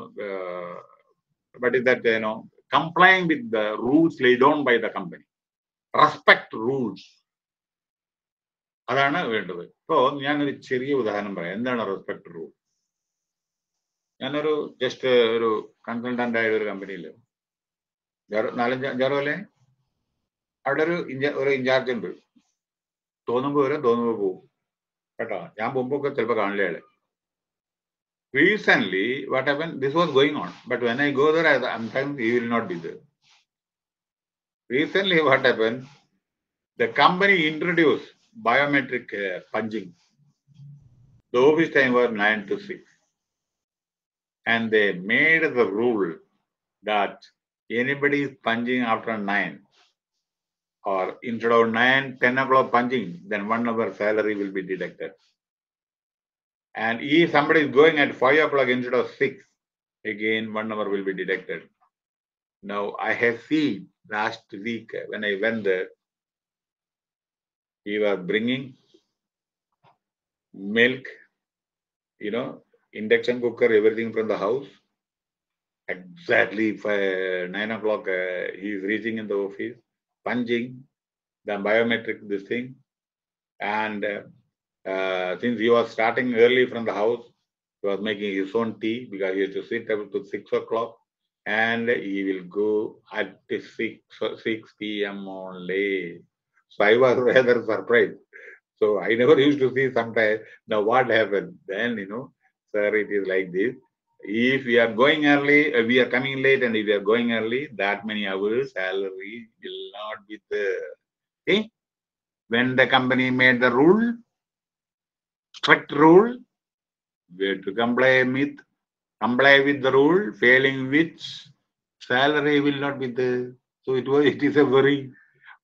but is that you know complying with the rules laid down by the company respect rules അതാണ് വേണ്ടത്. ഇപ്പോ ഞാനൊരു ചെറിയ ഉദാഹരണം പറയാം. എന്താണ് റെസ്പെക്ട് റൂൾ ഞാനൊരു ജസ്റ്റ് ഒരു കൺസൾട്ടന്റ് ആയ ഒരു കമ്പനിയിൽ നാലഞ്ച് അഞ്ചാറ് പോലെ അവിടെ ഒരു ഒരു ഇൻചാർജ് ഉണ്ട് തോന്നുമ്പോൾ വരും തോന്നുമ്പോൾ പോവും കേട്ടോ ഞാൻ പോകുമ്പോൾ ഒക്കെ ചിലപ്പോൾ കാണില്ല അയാളെ recently what happened this was going on but when i go there sometimes he will not be there recently what happened the company introduced biometric uh, punching the office time was 9 to 6 and they made the rule that anybody is punching after 9 or instead of 9 10 o'clock punching then one hour salary will be deducted and if somebody is going at 5 o'clock instead of 6, again one hour will be deducted. Now I have seen last week when I went there, he was bringing milk, you know, induction cooker, everything from the house. Exactly five, 9 o'clock, uh, he is reaching in the office, punching the biometric this thing. And uh, uh, since he was starting early from the house, he was making his own tea because he had to sit up to 6 o'clock and he will go at 6, 6 p.m. only. So I was rather surprised. So I never used to see sometimes. Now what happened? Then, you know, sir, it is like this. If we are going early, uh, we are coming late, and if we are going early, that many hours salary will not be there. Okay? When the company made the rule, strict rule, we have to comply with comply with the rule, failing which salary will not be there. So it was it is a very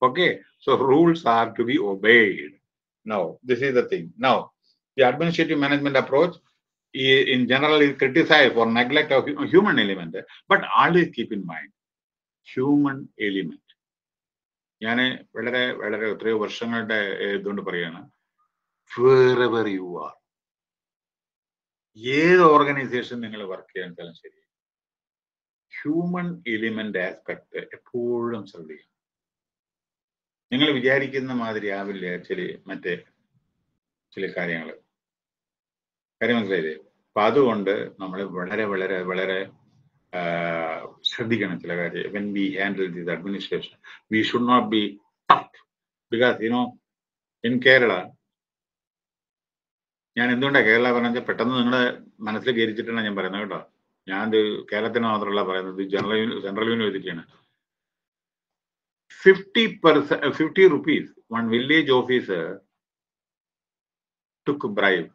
okay. So rules are to be obeyed. Now, this is the thing. Now, the administrative management approach in general is criticized for neglect of human element, but always keep in mind human element. ഞാൻ വളരെ വളരെ എത്രയോ വർഷങ്ങളുടെ ഇതുകൊണ്ട് പറയാണ് wherever you are ഏത് organization നിങ്ങൾ work ചെയ്യാൻ വെച്ചാലും ശരി ഹ്യൂമൻ എലിമെന്റ് ആസ്പെക്ട് എപ്പോഴും ശ്രദ്ധിക്കണം നിങ്ങൾ വിചാരിക്കുന്ന മാതിരി ആവില്ല ചില മറ്റേ ചില കാര്യങ്ങൾ കാര്യം മനസ്സിലായില്ലേ? അപ്പൊ അതുകൊണ്ട് നമ്മൾ വളരെ വളരെ വളരെ ശ്രദ്ധിക്കണം ചില കാര്യം when we handle this administration we should not be tough because you know in Kerala ഞാൻ എന്തുകൊണ്ടാണ് കേരള പറഞ്ഞാൽ പെട്ടെന്ന് നിങ്ങളെ മനസ്സിൽ കയറിച്ചിട്ടാണ് ഞാൻ പറയുന്നത് കേട്ടോ. ഞാൻ കേരളത്തിന് മാത്രമല്ല പറയുന്നത് general central യൂണിവേഴ്സിറ്റിയാണ്. Fifty percent fifty rupees one village officer took bribe.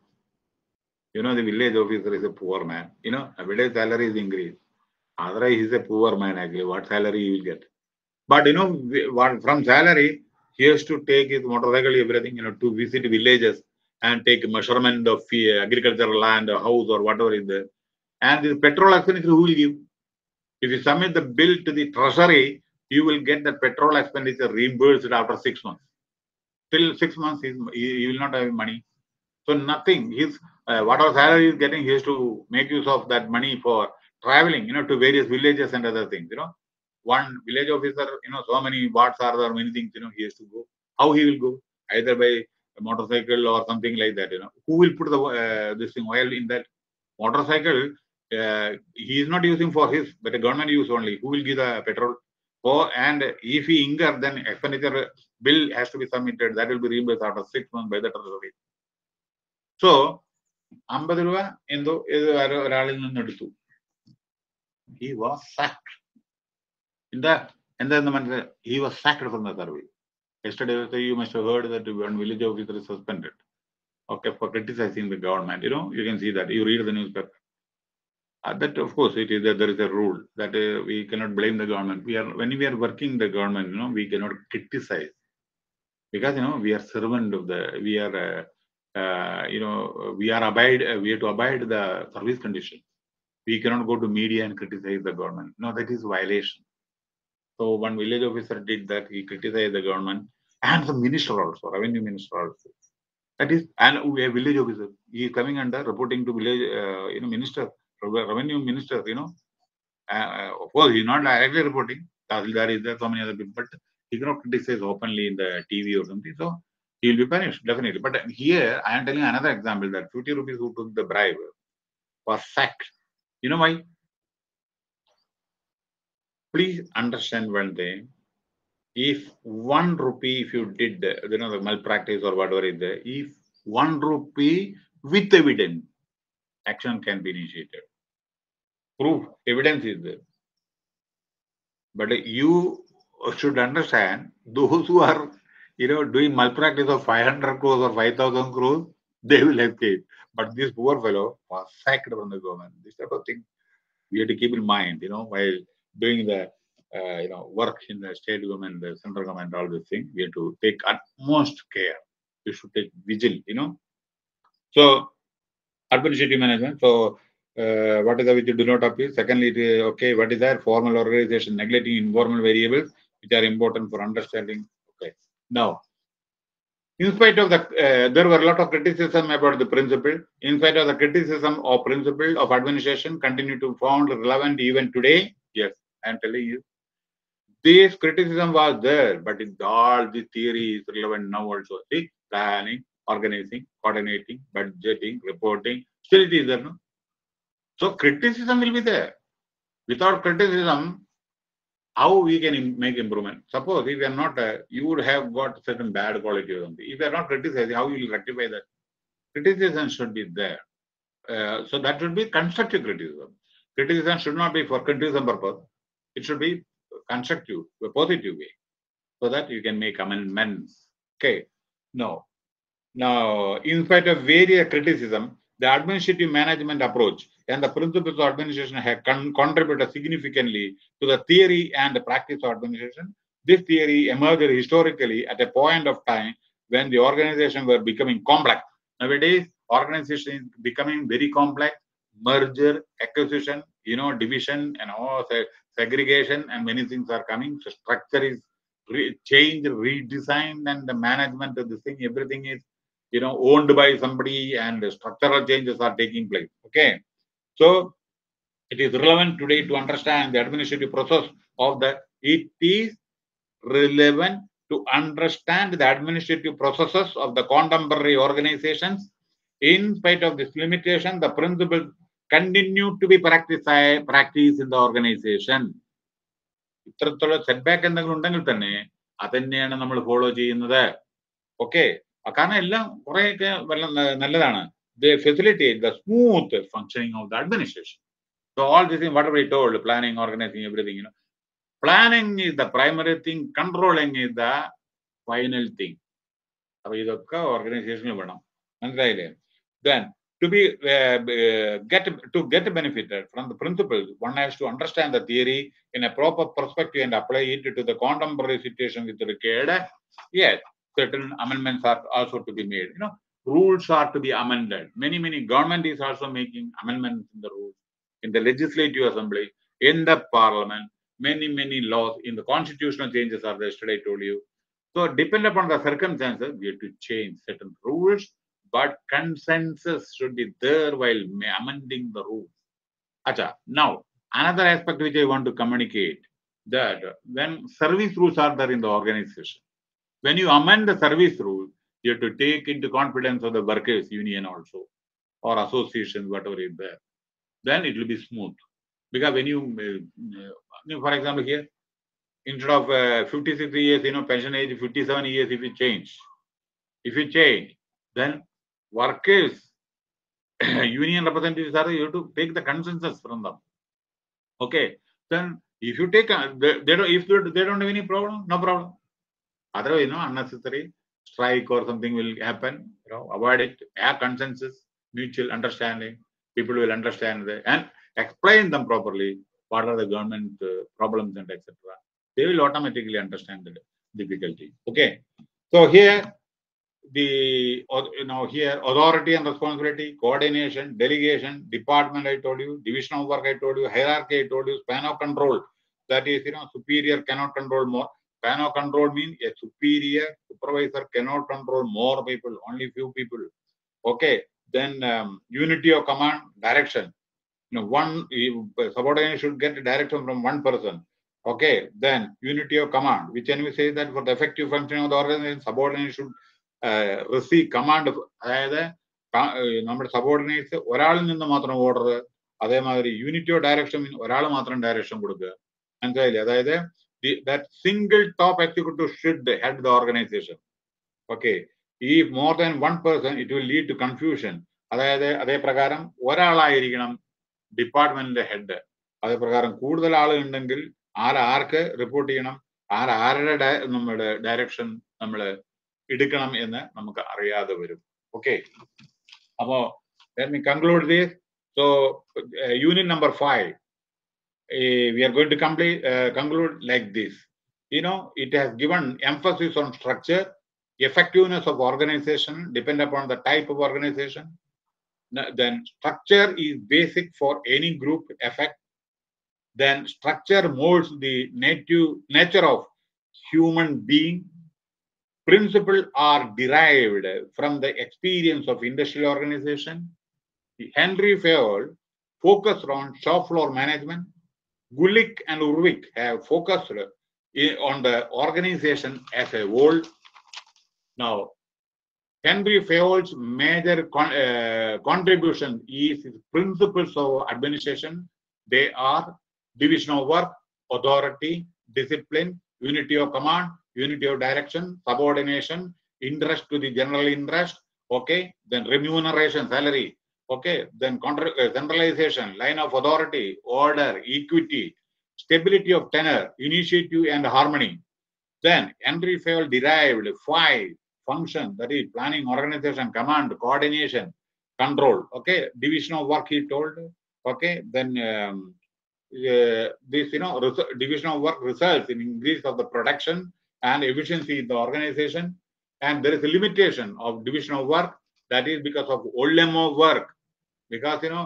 You know, the village officer is a poor man. You know, a village salary is increased. Otherwise, he's a poor man actually. What salary he will get? But you know, from salary, he has to take his motorcycle, everything, you know, to visit villages and take measurement of uh, agricultural land, or house, or whatever is there. And the petrol expenditure, who will give? If you submit the bill to the treasury, you will get the petrol expenditure reimbursed after six months. Till six months, he, he will not have money. So nothing. His uh, whatever salary is getting, he has to make use of that money for traveling, you know, to various villages and other things, you know. one village officer, you know, so many wards are there, many things, you know, he has to go. How he will go? Either by motorcycle or something like that, you know. Who will put the uh, this thing oil in that motorcycle? Uh, he is not using for his, but government use only. Who will give the petrol? Oh, and if he incur, then expenditure bill has to be submitted. That will be reimbursed after six months by the treasury. So, അമ്പത് രൂപ എന്തോ ഏത് ആരോ ഒരാളിൽ നിന്ന് എടുത്തു he was sacked എന്താ എന്താന്ന് മനസ്സിലായി he was sacked from the service yesterday you must have heard that one village officer is suspended okay for criticizing the government you know you can see that you read the newspaper uh, that of course it is that there is a rule that uh, we cannot blame the government we are when we are working the government you know we cannot criticize because you know we are servant of the we are uh, uh, you know we are abide uh, we have to abide the service condition. We cannot go to media and criticize the government. No that is violation. So one village officer did that he criticized the government and the minister also revenue minister also. That is and a village officer he is coming under reporting to village uh, you know minister revenue minister you know. Uh, of course he's not directly reporting Tahsildar is there so many other people but he cannot criticize openly in the tv or something. So he will be punished definitely. But here i am telling another example that 50 rupees who took the bribe was sacked you know why? Please understand one thing. If one rupee if you did you know the malpractice or whatever is there if one rupee with evidence action can be initiated. Proof evidence is there. But you should understand those who are you know doing malpractice of 500 crores or 5000 crores they will escape but this poor fellow was sacked from the government. This type of thing we have to keep in mind you know while doing the uh, you know work in the state government the central government all these things we have to take utmost care. We should take vigil you know. So administrative management so uh, what is the which you do not appeal? Secondly okay what is that formal organization neglecting informal variables which are important for understanding now in spite of the uh, there were a lot of criticism about the principle. In spite of the criticism of principle of administration continue to found relevant even today. Yes i am telling you. This criticism was there but all the theory is relevant now also. See planning organizing coordinating budgeting reporting still it is there no? So criticism will be there. Without criticism how we can make improvement? Suppose if you are not uh, you would have got certain bad quality or something. If you are not criticizing how you will rectify that? Criticism should be there. Uh, so that should be constructive criticism. Criticism should not be for criticism purpose. It should be constructive a positive way so that you can make amendments. Okay. Now, now in spite of various criticism the administrative management approach and the principles of administration have con- contributed significantly to the theory and the practice of administration. This theory emerged historically at a point of time when the organization were becoming complex. Nowadays, organization is becoming very complex. Merger, acquisition, you know, division, and all se- segregation, and many things are coming. So structure is re- changed, redesigned, and the management of the thing, everything is you know owned by somebody, and structural changes are taking place. Okay. So it is relevant today to understand the administrative process of the. It is relevant to understand the administrative processes of the contemporary organizations. In spite of this limitation, the principles continue to be practiced practiced in the organization. ഇത്രത്തോളം set back എന്തെങ്കിലും ഉണ്ടെങ്കിൽ തന്നെ അതന്നെയാണ് നമ്മൾ follow ചെയ്യുന്നത് okay കാരണം എല്ലാം കുറെയൊക്കെ വല്ല നല്ലതാണ് they facilitate the smooth functioning of the administration. So all this thing, whatever I told, planning, organizing, everything, you know, planning is the primary thing, controlling is the final thing. അപ്പൊ ഇതൊക്കെ ഓർഗനൈസേഷനിൽ വേണം മനസ്സിലായില്ലേ then to be uh, uh, get to get benefited from the principles one has to understand the theory in a proper perspective and apply it to the contemporary situation with required yes certain amendments are also to be made you know rules are to be amended. Many, many government is also making amendments in the rules, in the legislative assembly, in the parliament, many, many laws, in the constitutional changes are yesterday I told you. So depend upon the circumstances, we have to change certain rules, but consensus should be there while amending the rules. Acha, now another aspect which I want to communicate that when service rules are there in the organization, when you amend the service rule, you have to take into confidence of the workers union also or associations, whatever is there. Then it will be smooth. Because when you, uh, for example, here, instead of uh, 56 years, you know, pension age 57 years, if you change, if you change, then workers, union representatives are you have to take the consensus from them. Okay, then if you take, uh, they, they don't, if they don't have any problem, no problem. Otherwise, you know, unnecessary strike or something will happen. You know, avoid it. Have consensus, mutual understanding. People will understand the, and explain them properly. What are the government uh, problems and etc. They will automatically understand the difficulty. Okay. So here, the you know here authority and responsibility, coordination, delegation, department. I told you, division of work. I told you, hierarchy. I told you, span of control. That is, you know, superior cannot control more span of control means a superior supervisor cannot control more people, only few people. Okay, then um, unity of command, direction. You know, one subordinate should get direction from one person. Okay, then unity of command, which can we say that for the effective functioning of the organization, subordinate should uh, receive command. അതായത് നമ്മുടെ subordinates ഒരാളിൽ നിന്ന് മാത്രം order അതേമാതിരി unity of direction ഒരാൾ മാത്രം direction കൊടുക്കുക മനസ്സിലായില്ലേ അതായത് the, that single top executive should head the organization. Okay. If more than one person, it will lead to confusion. അതായത് അതേ പ്രകാരം ഒരാളായിരിക്കണം ഡിപ്പാർട്ട്മെന്റിന്റെ ഹെഡ് അതേ പ്രകാരം കൂടുതൽ ആളുകളുണ്ടെങ്കിൽ ആരാർക്ക് റിപ്പോർട്ട് ചെയ്യണം ആരാരുടെ നമ്മുടെ ഡയറക്ഷൻ നമ്മൾ എടുക്കണം എന്ന് നമുക്ക് അറിയാതെ വരും ഓക്കെ അപ്പോ conclude this so unit number five we are going to complete, uh, conclude like this. You know, it has given emphasis on structure, effectiveness of organization depend upon the type of organization. Then structure is basic for any group effect. Then structure molds the native nature of human being. Principles are derived from the experience of industrial organization. Henry Fayol focused on shop floor management, Gulick and Urwick have focused on the organization as a whole. Now, Henry Fayol's major con uh, contribution is his principles of administration. They are division of work, authority, discipline, unity of command, unity of direction, subordination, interest to the general interest, okay, then remuneration, salary, okay then centralization line of authority order equity stability of tenure initiative and harmony. Then henry fayol derived five functions that is planning organization command coordination control. Okay division of work he told. Okay then um, uh, this you know division of work results in increase of the production and efficiency in the organization. And there is a limitation of division of work that is because of of work because you know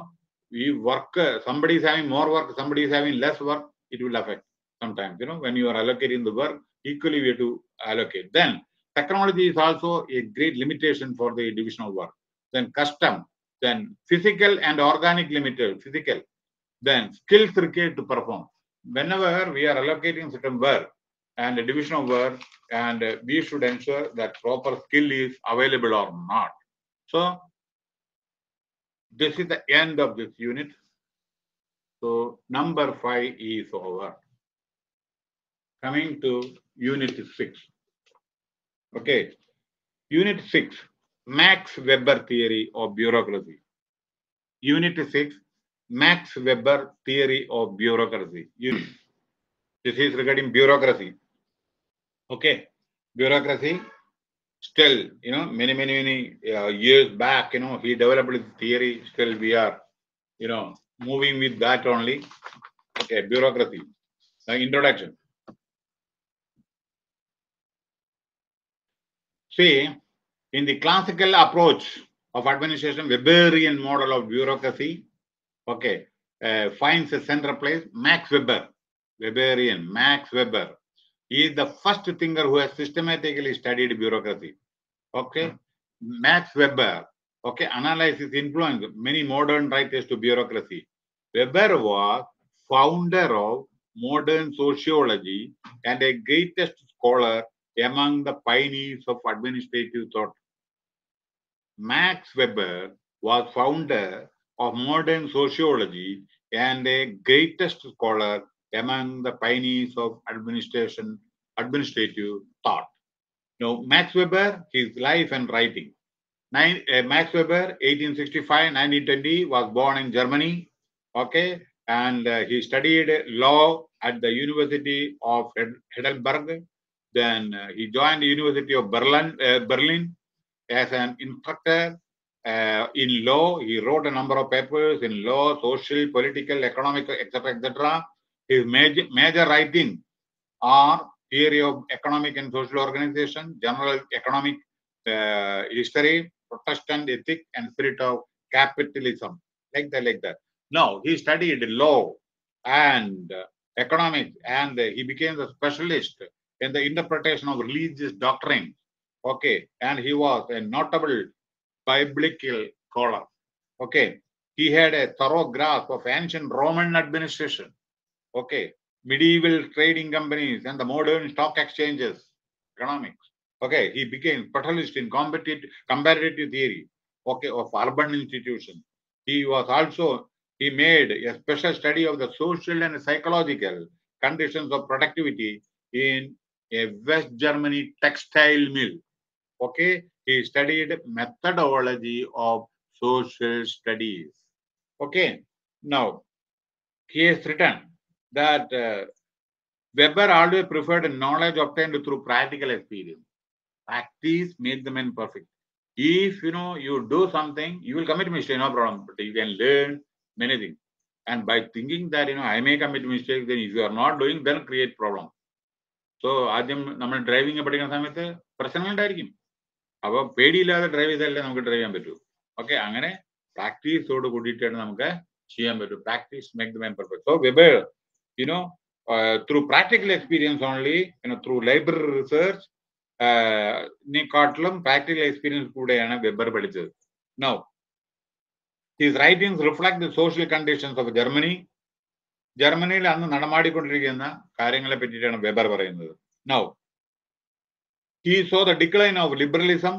we work uh, somebody is having more work somebody is having less work it will affect sometimes you know when you are allocating the work equally we have to allocate. Then technology is also a great limitation for the division of work. Then custom then physical and organic limited physical. Then skills required to perform. Whenever we are allocating certain work and a division of work and we should ensure that proper skill is available or not. So this is the end of this unit. So number five is over. Coming to unit six. Okay. Unit six, Max Weber theory of bureaucracy. Unit six, Max Weber theory of bureaucracy. Unit. This is regarding bureaucracy. Okay. Bureaucracy still, you know, many, many, many uh, years back, you know, he developed his theory. Still, we are, you know, moving with that only. Okay, bureaucracy. The introduction. See, in the classical approach of administration, Weberian model of bureaucracy, okay, uh, finds a central place. Max Weber, Weberian, Max Weber, he is the first thinker who has systematically studied bureaucracy. Okay, hmm. Max Weber. Okay, analyzes influence many modern writers to bureaucracy. Weber was founder of modern sociology and a greatest scholar among the pioneers of administrative thought. Max Weber was founder of modern sociology and a greatest scholar among the pioneers of administration administrative thought. Now, Max Weber, his life and writing. Nine, uh, Max Weber, 1865-1920, was born in Germany. Okay, and uh, he studied law at the University of Heidelberg. Then uh, he joined the University of Berlin, uh, Berlin as an instructor uh, in law. He wrote a number of papers in law, social, political, economic, etc., etc. His major, major writing are theory of economic and social organization, general economic uh, history, Protestant ethic, and spirit of capitalism, like that, like that. No, he studied law and economics, and he became a specialist in the interpretation of religious doctrine. Okay, and he was a notable biblical scholar. Okay, he had a thorough grasp of ancient Roman administration. Okay, medieval trading companies and the modern stock exchanges, economics. Okay, he became a specialist in competitive comparative theory. Okay, of urban institutions. He was also he made a special study of the social and psychological conditions of productivity in a West Germany textile mill. Okay, he studied methodology of social studies. Okay, now he has written that uh, Weber always preferred knowledge obtained through practical experience. Practice makes the man perfect. If you know you do something, you will commit mistake, no problem. But you can learn many things. And by thinking that you know I may commit mistakes, then if you are not doing, then create problem. So ആദ്യം നമ്മൾ driving പഠിക്കുന്ന സമയത്ത് പ്രശ്നങ്ങളുണ്ടായിരിക്കും അപ്പോൾ പേടിയില്ലാതെ drive ചെയ്താലേ നമുക്ക് drive ചെയ്യാൻ പറ്റൂ okay അങ്ങനെ പ്രാക്ടീസോട് കൂടിയിട്ടാണ് നമുക്ക് ചെയ്യാൻ പറ്റൂ practice make the man perfect so weber you know through practical experience only you know through library research നെക്കാട്ടിലും practical experience കൂടെയാണ് വെബർ പഠിച്ചത് no his writings reflect the social conditions of Germany ജർമ്മനിയിൽ അന്ന് നടമാടിക്കൊണ്ടിരിക്കുന്ന കാര്യങ്ങളെ പറ്റിയിട്ടാണ് വെബർ പറയുന്നത് now he so the decline of liberalism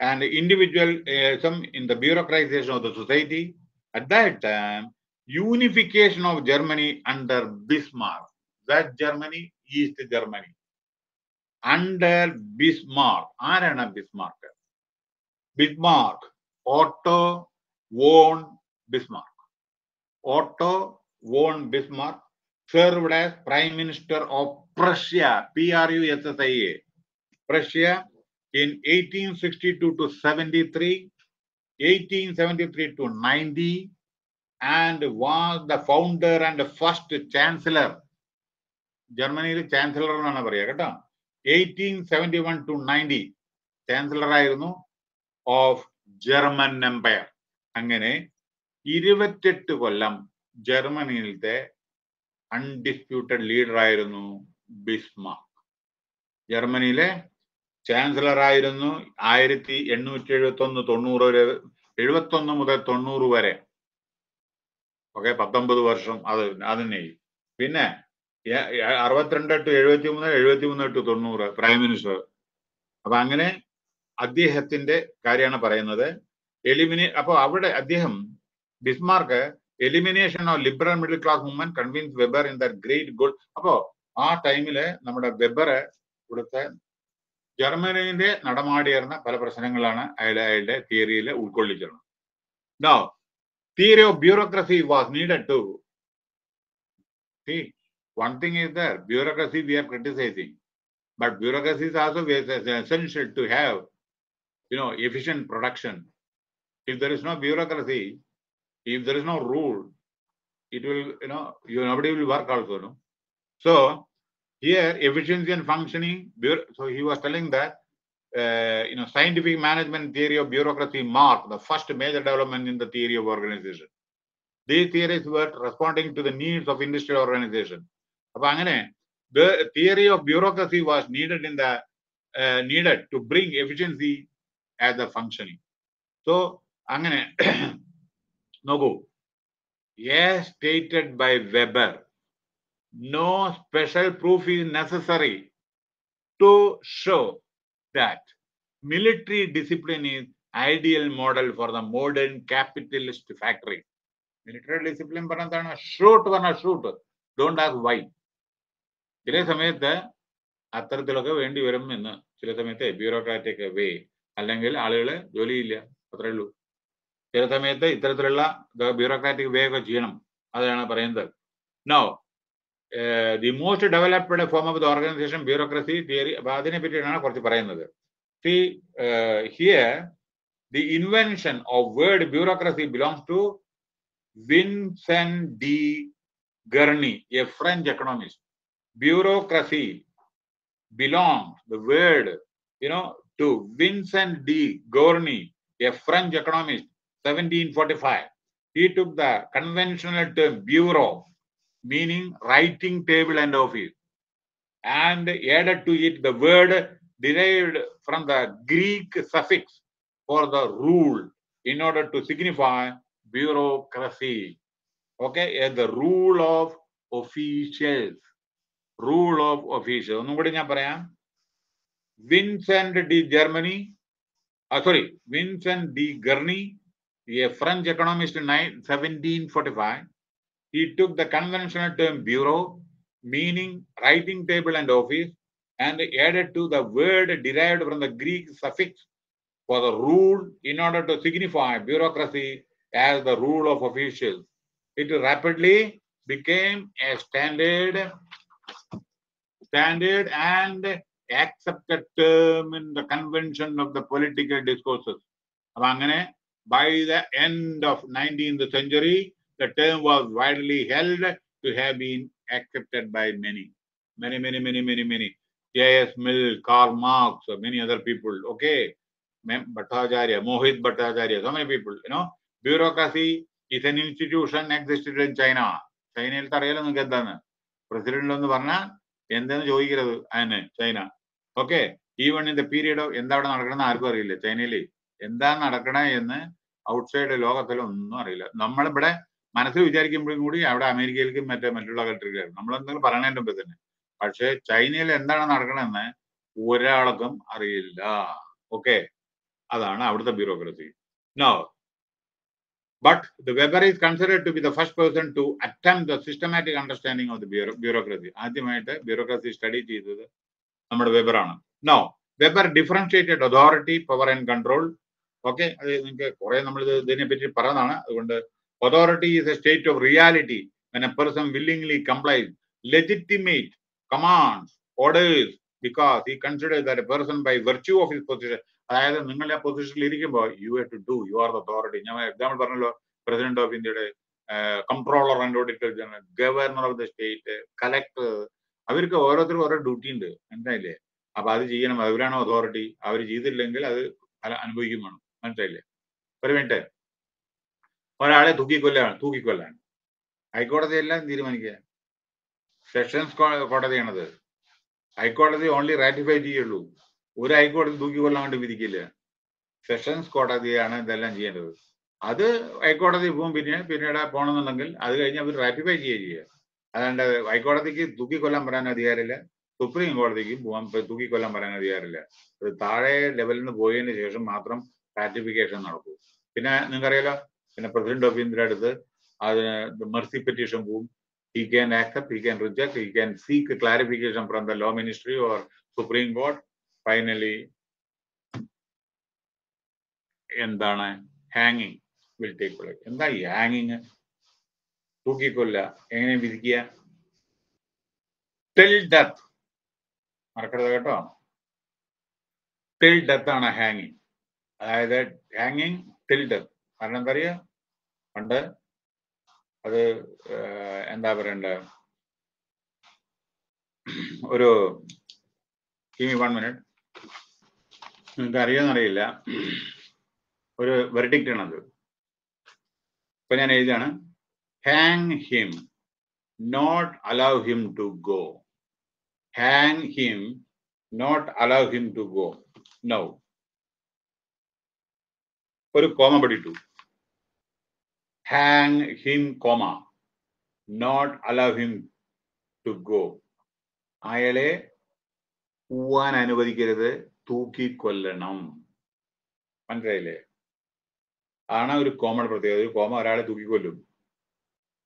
and individualism in the ബ്യൂറോക്രൈസേഷൻ of the society at that time unification of Germany under Bismarck that Germany east Germany under Bismarck ആരാണ് Bismarck Bismarck auto von Bismarck auto von Bismarck served as Prime Minister of Prussia, P-R-U-S-S-I-A, Prussia in 1862 to 73, 1873 to 90, and was the founder and the first chancellor. ജർമ്മനിയിൽ chancellor എന്നാണ് പറയുക കേട്ടോ? Eighteen seventy one to ninety chancellor ആയിരുന്നു of German empire അങ്ങനെ ഇരുപത്തെട്ട് കൊല്ലം ജർമ്മനിയിലത്തെ undisputed leader ആയിരുന്നു ബിസ്മാർക്ക് ജർമ്മനിയിലെ ചാൻസലർ ആയിരുന്നു ആയിരത്തി എണ്ണൂറ്റി എഴുപത്തി ഒന്ന് തൊണ്ണൂറ് വരെ എഴുപത്തൊന്ന് മുതൽ തൊണ്ണൂറ് വരെ. ഓക്കെ പത്തൊമ്പത് വർഷം അത് അതിനെ. പിന്നെ അറുപത്തിരണ്ട് ടു എഴുപത്തി മൂന്ന് എഴുപത്തി മൂന്ന് ടു തൊണ്ണൂറ് പ്രൈം മിനിസ്റ്റർ. അപ്പൊ അങ്ങനെ അദ്ദേഹത്തിന്റെ കാര്യമാണ് പറയുന്നത്. എലിമിനേ അപ്പൊ അവിടെ അദ്ദേഹം Bismarck elimination of liberal middle class movement convince Weber in the great good അപ്പോ ആ ടൈമിൽ നമ്മുടെ വെബർ ഇവിടുത്തെ ജർമ്മനിന്റെ നടമാടിയർന്ന പല പ്രശ്നങ്ങളാണ് അയാളുടെ അയാളുടെ തിയറിയിൽ ഉൾക്കൊള്ളിച്ചിരുന്നത്. theory of bureaucracy was needed too. see one thing is there bureaucracy we are criticizing but bureaucracy is also essential to have you know efficient production if there is no bureaucracy if there is no rule it will you know you nobody will work also no so here efficiency and functioning so he was telling that uh, you know, scientific management theory of bureaucracy marked the first major development in the theory of organization. These theories were responding to the needs of industrial organization. The theory of bureaucracy was needed in the uh, needed to bring efficiency as a functioning. So, no go. Yes, stated by Weber, no special proof is necessary to show that military discipline is ideal model for the modern capitalist factory. Military discipline പറഞ്ഞതാണ് shoot പറഞ്ഞ shoot don't ask why ചില സമയത്ത് അത്തരത്തിലൊക്കെ വേണ്ടി വരും എന്ന് ചില സമയത്ത് bureaucratic വേ അല്ലെങ്കിൽ ആളുകൾ ജോലിയില്ല. അത്രേ ഉള്ളൂ. ചില സമയത്ത് ഇത്തരത്തിലുള്ള ബ്യൂറോക്രാറ്റിക് വേ ഒക്കെ ചെയ്യണം. അതാണ് പറയുന്നത്. No the most developed form of the organization bureaucracy theory അപ്പൊ അതിനെ പറ്റിയിട്ടാണ് കുറച്ച് പറയുന്നത് see here the invention of word bureaucracy belongs to Vincent de Gournay, a French economist. Bureaucracy belongs, the word, you know, to Vincent de Gournay, a French economist, 1745. He took the conventional term bureau meaning writing table and office, and added to it the word derived from the Greek suffix for the rule in order to signify bureaucracy. Okay, as the rule of officials. Rule of official ഒന്നും കൂടി ഞാൻ പറയാം Vincent de Germany sorry Vincent de Gournay a French economist nine seventeen forty five he took the conventional term bureau, meaning writing table and office, and added to the word derived from the Greek suffix for the rule in order to signify bureaucracy as the rule of officials. It rapidly became a standard, standard and accepted term in the convention of the political discourses. By the end of 19th century, the term was widely held to have been accepted by many, many, many, many, many, many. J.S. Mill, Karl Marx, many other people. Okay, Bhattacharya, Mohit Bhattacharya, so many people. You know, bureaucracy is an institution existed in China. അറിയാലോ നിങ്ങൾക്ക് എന്താണ് president എന്ന് പറഞ്ഞാൽ എന്തെന്ന് ചോദിക്കരുത് അതിന് China okay even in the period of എന്താ അവിടെ നടക്കണമെന്ന് ആർക്കും അറിയില്ല ചൈനയിൽ എന്താ നടക്കണേ എന്ന് ഔട്ട്സൈഡ് ലോകത്തിൽ ഒന്നും അറിയില്ല നമ്മളിവിടെ മനസ്സിൽ വിചാരിക്കുമ്പോഴും കൂടി അവിടെ അമേരിക്കയിലേക്കും മറ്റേ മറ്റുള്ള കൺട്രിയിലും നമ്മൾ എന്തെങ്കിലും പറയണതിന്റെ മുമ്പ് തന്നെ. പക്ഷേ ചൈനയിൽ എന്താണ് നടക്കണമെന്ന് ഒരാൾക്കും അറിയില്ല. ഓക്കെ അതാണ് അവിടുത്തെ bureaucracy no but the Weber is considered to be the first person to attempt the systematic understanding of the bureau bureaucracy ആദ്യമായിട്ട് ബ്യൂറോക്രസി സ്റ്റഡി ചെയ്തത് നമ്മുടെ വെബറാണ് no Weber differentiated authority power and control okay അത് നിങ്ങൾക്ക് കുറെ നമ്മൾ ഇതിനെ പറ്റി പറഞ്ഞതാണ് അതുകൊണ്ട് authority is a state of reality when a person willingly complies legitimate commands orders because he considers that a person by virtue of his position അതായത് നിങ്ങൾ ആ പൊസിഷനിൽ ഇരിക്കുമ്പോൾ you have to do you are the authority ഞാൻ example പറഞ്ഞല്ലോ president of ഇന്ത്യയുടെ controller and auditor general governor of the state collector അവർക്ക് ഓരോരുത്തർക്കും ഓരോ ഡ്യൂട്ടി ഉണ്ട്. മനസ്സിലായില്ലേ? അപ്പൊ അത് ചെയ്യണം. അവരാണോ അതോറിറ്റി അവർ ചെയ്തില്ലെങ്കിൽ അത് അനുഭവിക്കും വേണം. മനസ്സിലായില്ലേ? ഒരു മിനിറ്റ് ഒരാളെ തൂക്കിക്കൊല്ലാണ് തൂക്കിക്കൊല്ലാണ് ഹൈക്കോടതി എല്ലാം തീരുമാനിക്കുക. സെഷൻസ് കോടതിയാണത് ഹൈക്കോടതി ഓൺലി റാറ്റിഫൈ ചെയ്യുള്ളൂ. ഒരു ഹൈക്കോടതി തൂക്കിക്കൊല്ലാൻ വേണ്ടി വിധിക്കില്ല. സെഷൻസ് കോടതിയാണ് ഇതെല്ലാം ചെയ്യേണ്ടത്. അത് ഹൈക്കോടതി പോകും. പിന്നെ പിന്നീട് പോകണമെന്നുണ്ടെങ്കിൽ അത് കഴിഞ്ഞ് അവർ റാറ്റിഫൈ ചെയ്യുക ചെയ്യുക. അതാണ്ട് ഹൈക്കോടതിക്ക് തൂക്കിക്കൊല്ലാൻ പറയാൻ അധികാരമില്ല. സുപ്രീം കോടതിക്ക് പോകാൻ തൂക്കിക്കൊല്ലാൻ പറയാൻ അധികാരമില്ല. താഴെ ലെവലിൽ നിന്ന് പോയതിന് ശേഷം മാത്രം റാറ്റിഫിക്കേഷൻ നടക്കൂ. പിന്നെ നിങ്ങൾക്കറിയാലോ പിന്നെ പ്രസിഡന്റ് ഓഫ് ഇന്ത്യയുടെ അടുത്ത് അതിന് മെർസി പെറ്റീഷൻ പോവും. He can accept, he can reject, he can seek clarification from the law ministry or supreme court finally എന്താണ്? ഹാങ്ങിങ് വിൽ ടേക്ക് പ്ലേസ് എന്താ ഈ ഹാങ്ങിങ് തൂക്കിക്കൊല്ല എങ്ങനെ വിധിക്കുക? ടിൽ ഡെത്ത് മറക്കരുത് കേട്ടോ. ടിൽ ഡെത്ത് ആണ് ഹാങ്ങിങ് അതായത് ഹാങ്ങിങ് ടിൽ ഡെത്ത് കാരണം എന്താ അറിയാ? പണ്ട് അത് എന്താ പറയണ്ട? ഒരു വൺ മിനിറ്റ് നിങ്ങൾക്ക് അറിയാമെന്നറിയില്ല ഒരു വെർഡിക്റ്റ് ആണത് ഇപ്പൊ ഞാൻ എഴുതിയാണ്. Hang him not allow him to go hang him not allow him to go now ഒരു കോമ പഠിട്ടു hang him, comma, not allow him to go അയാളെ പോവാൻ അനുവദിക്കരുത് തൂക്കിക്കൊല്ലണം മനസ്സിലായില്ലേ ആണ് ഒരു കോമൺ പ്രത്യേകത ഒരു കോമ ഒരാളെ തൂക്കിക്കൊല്ലും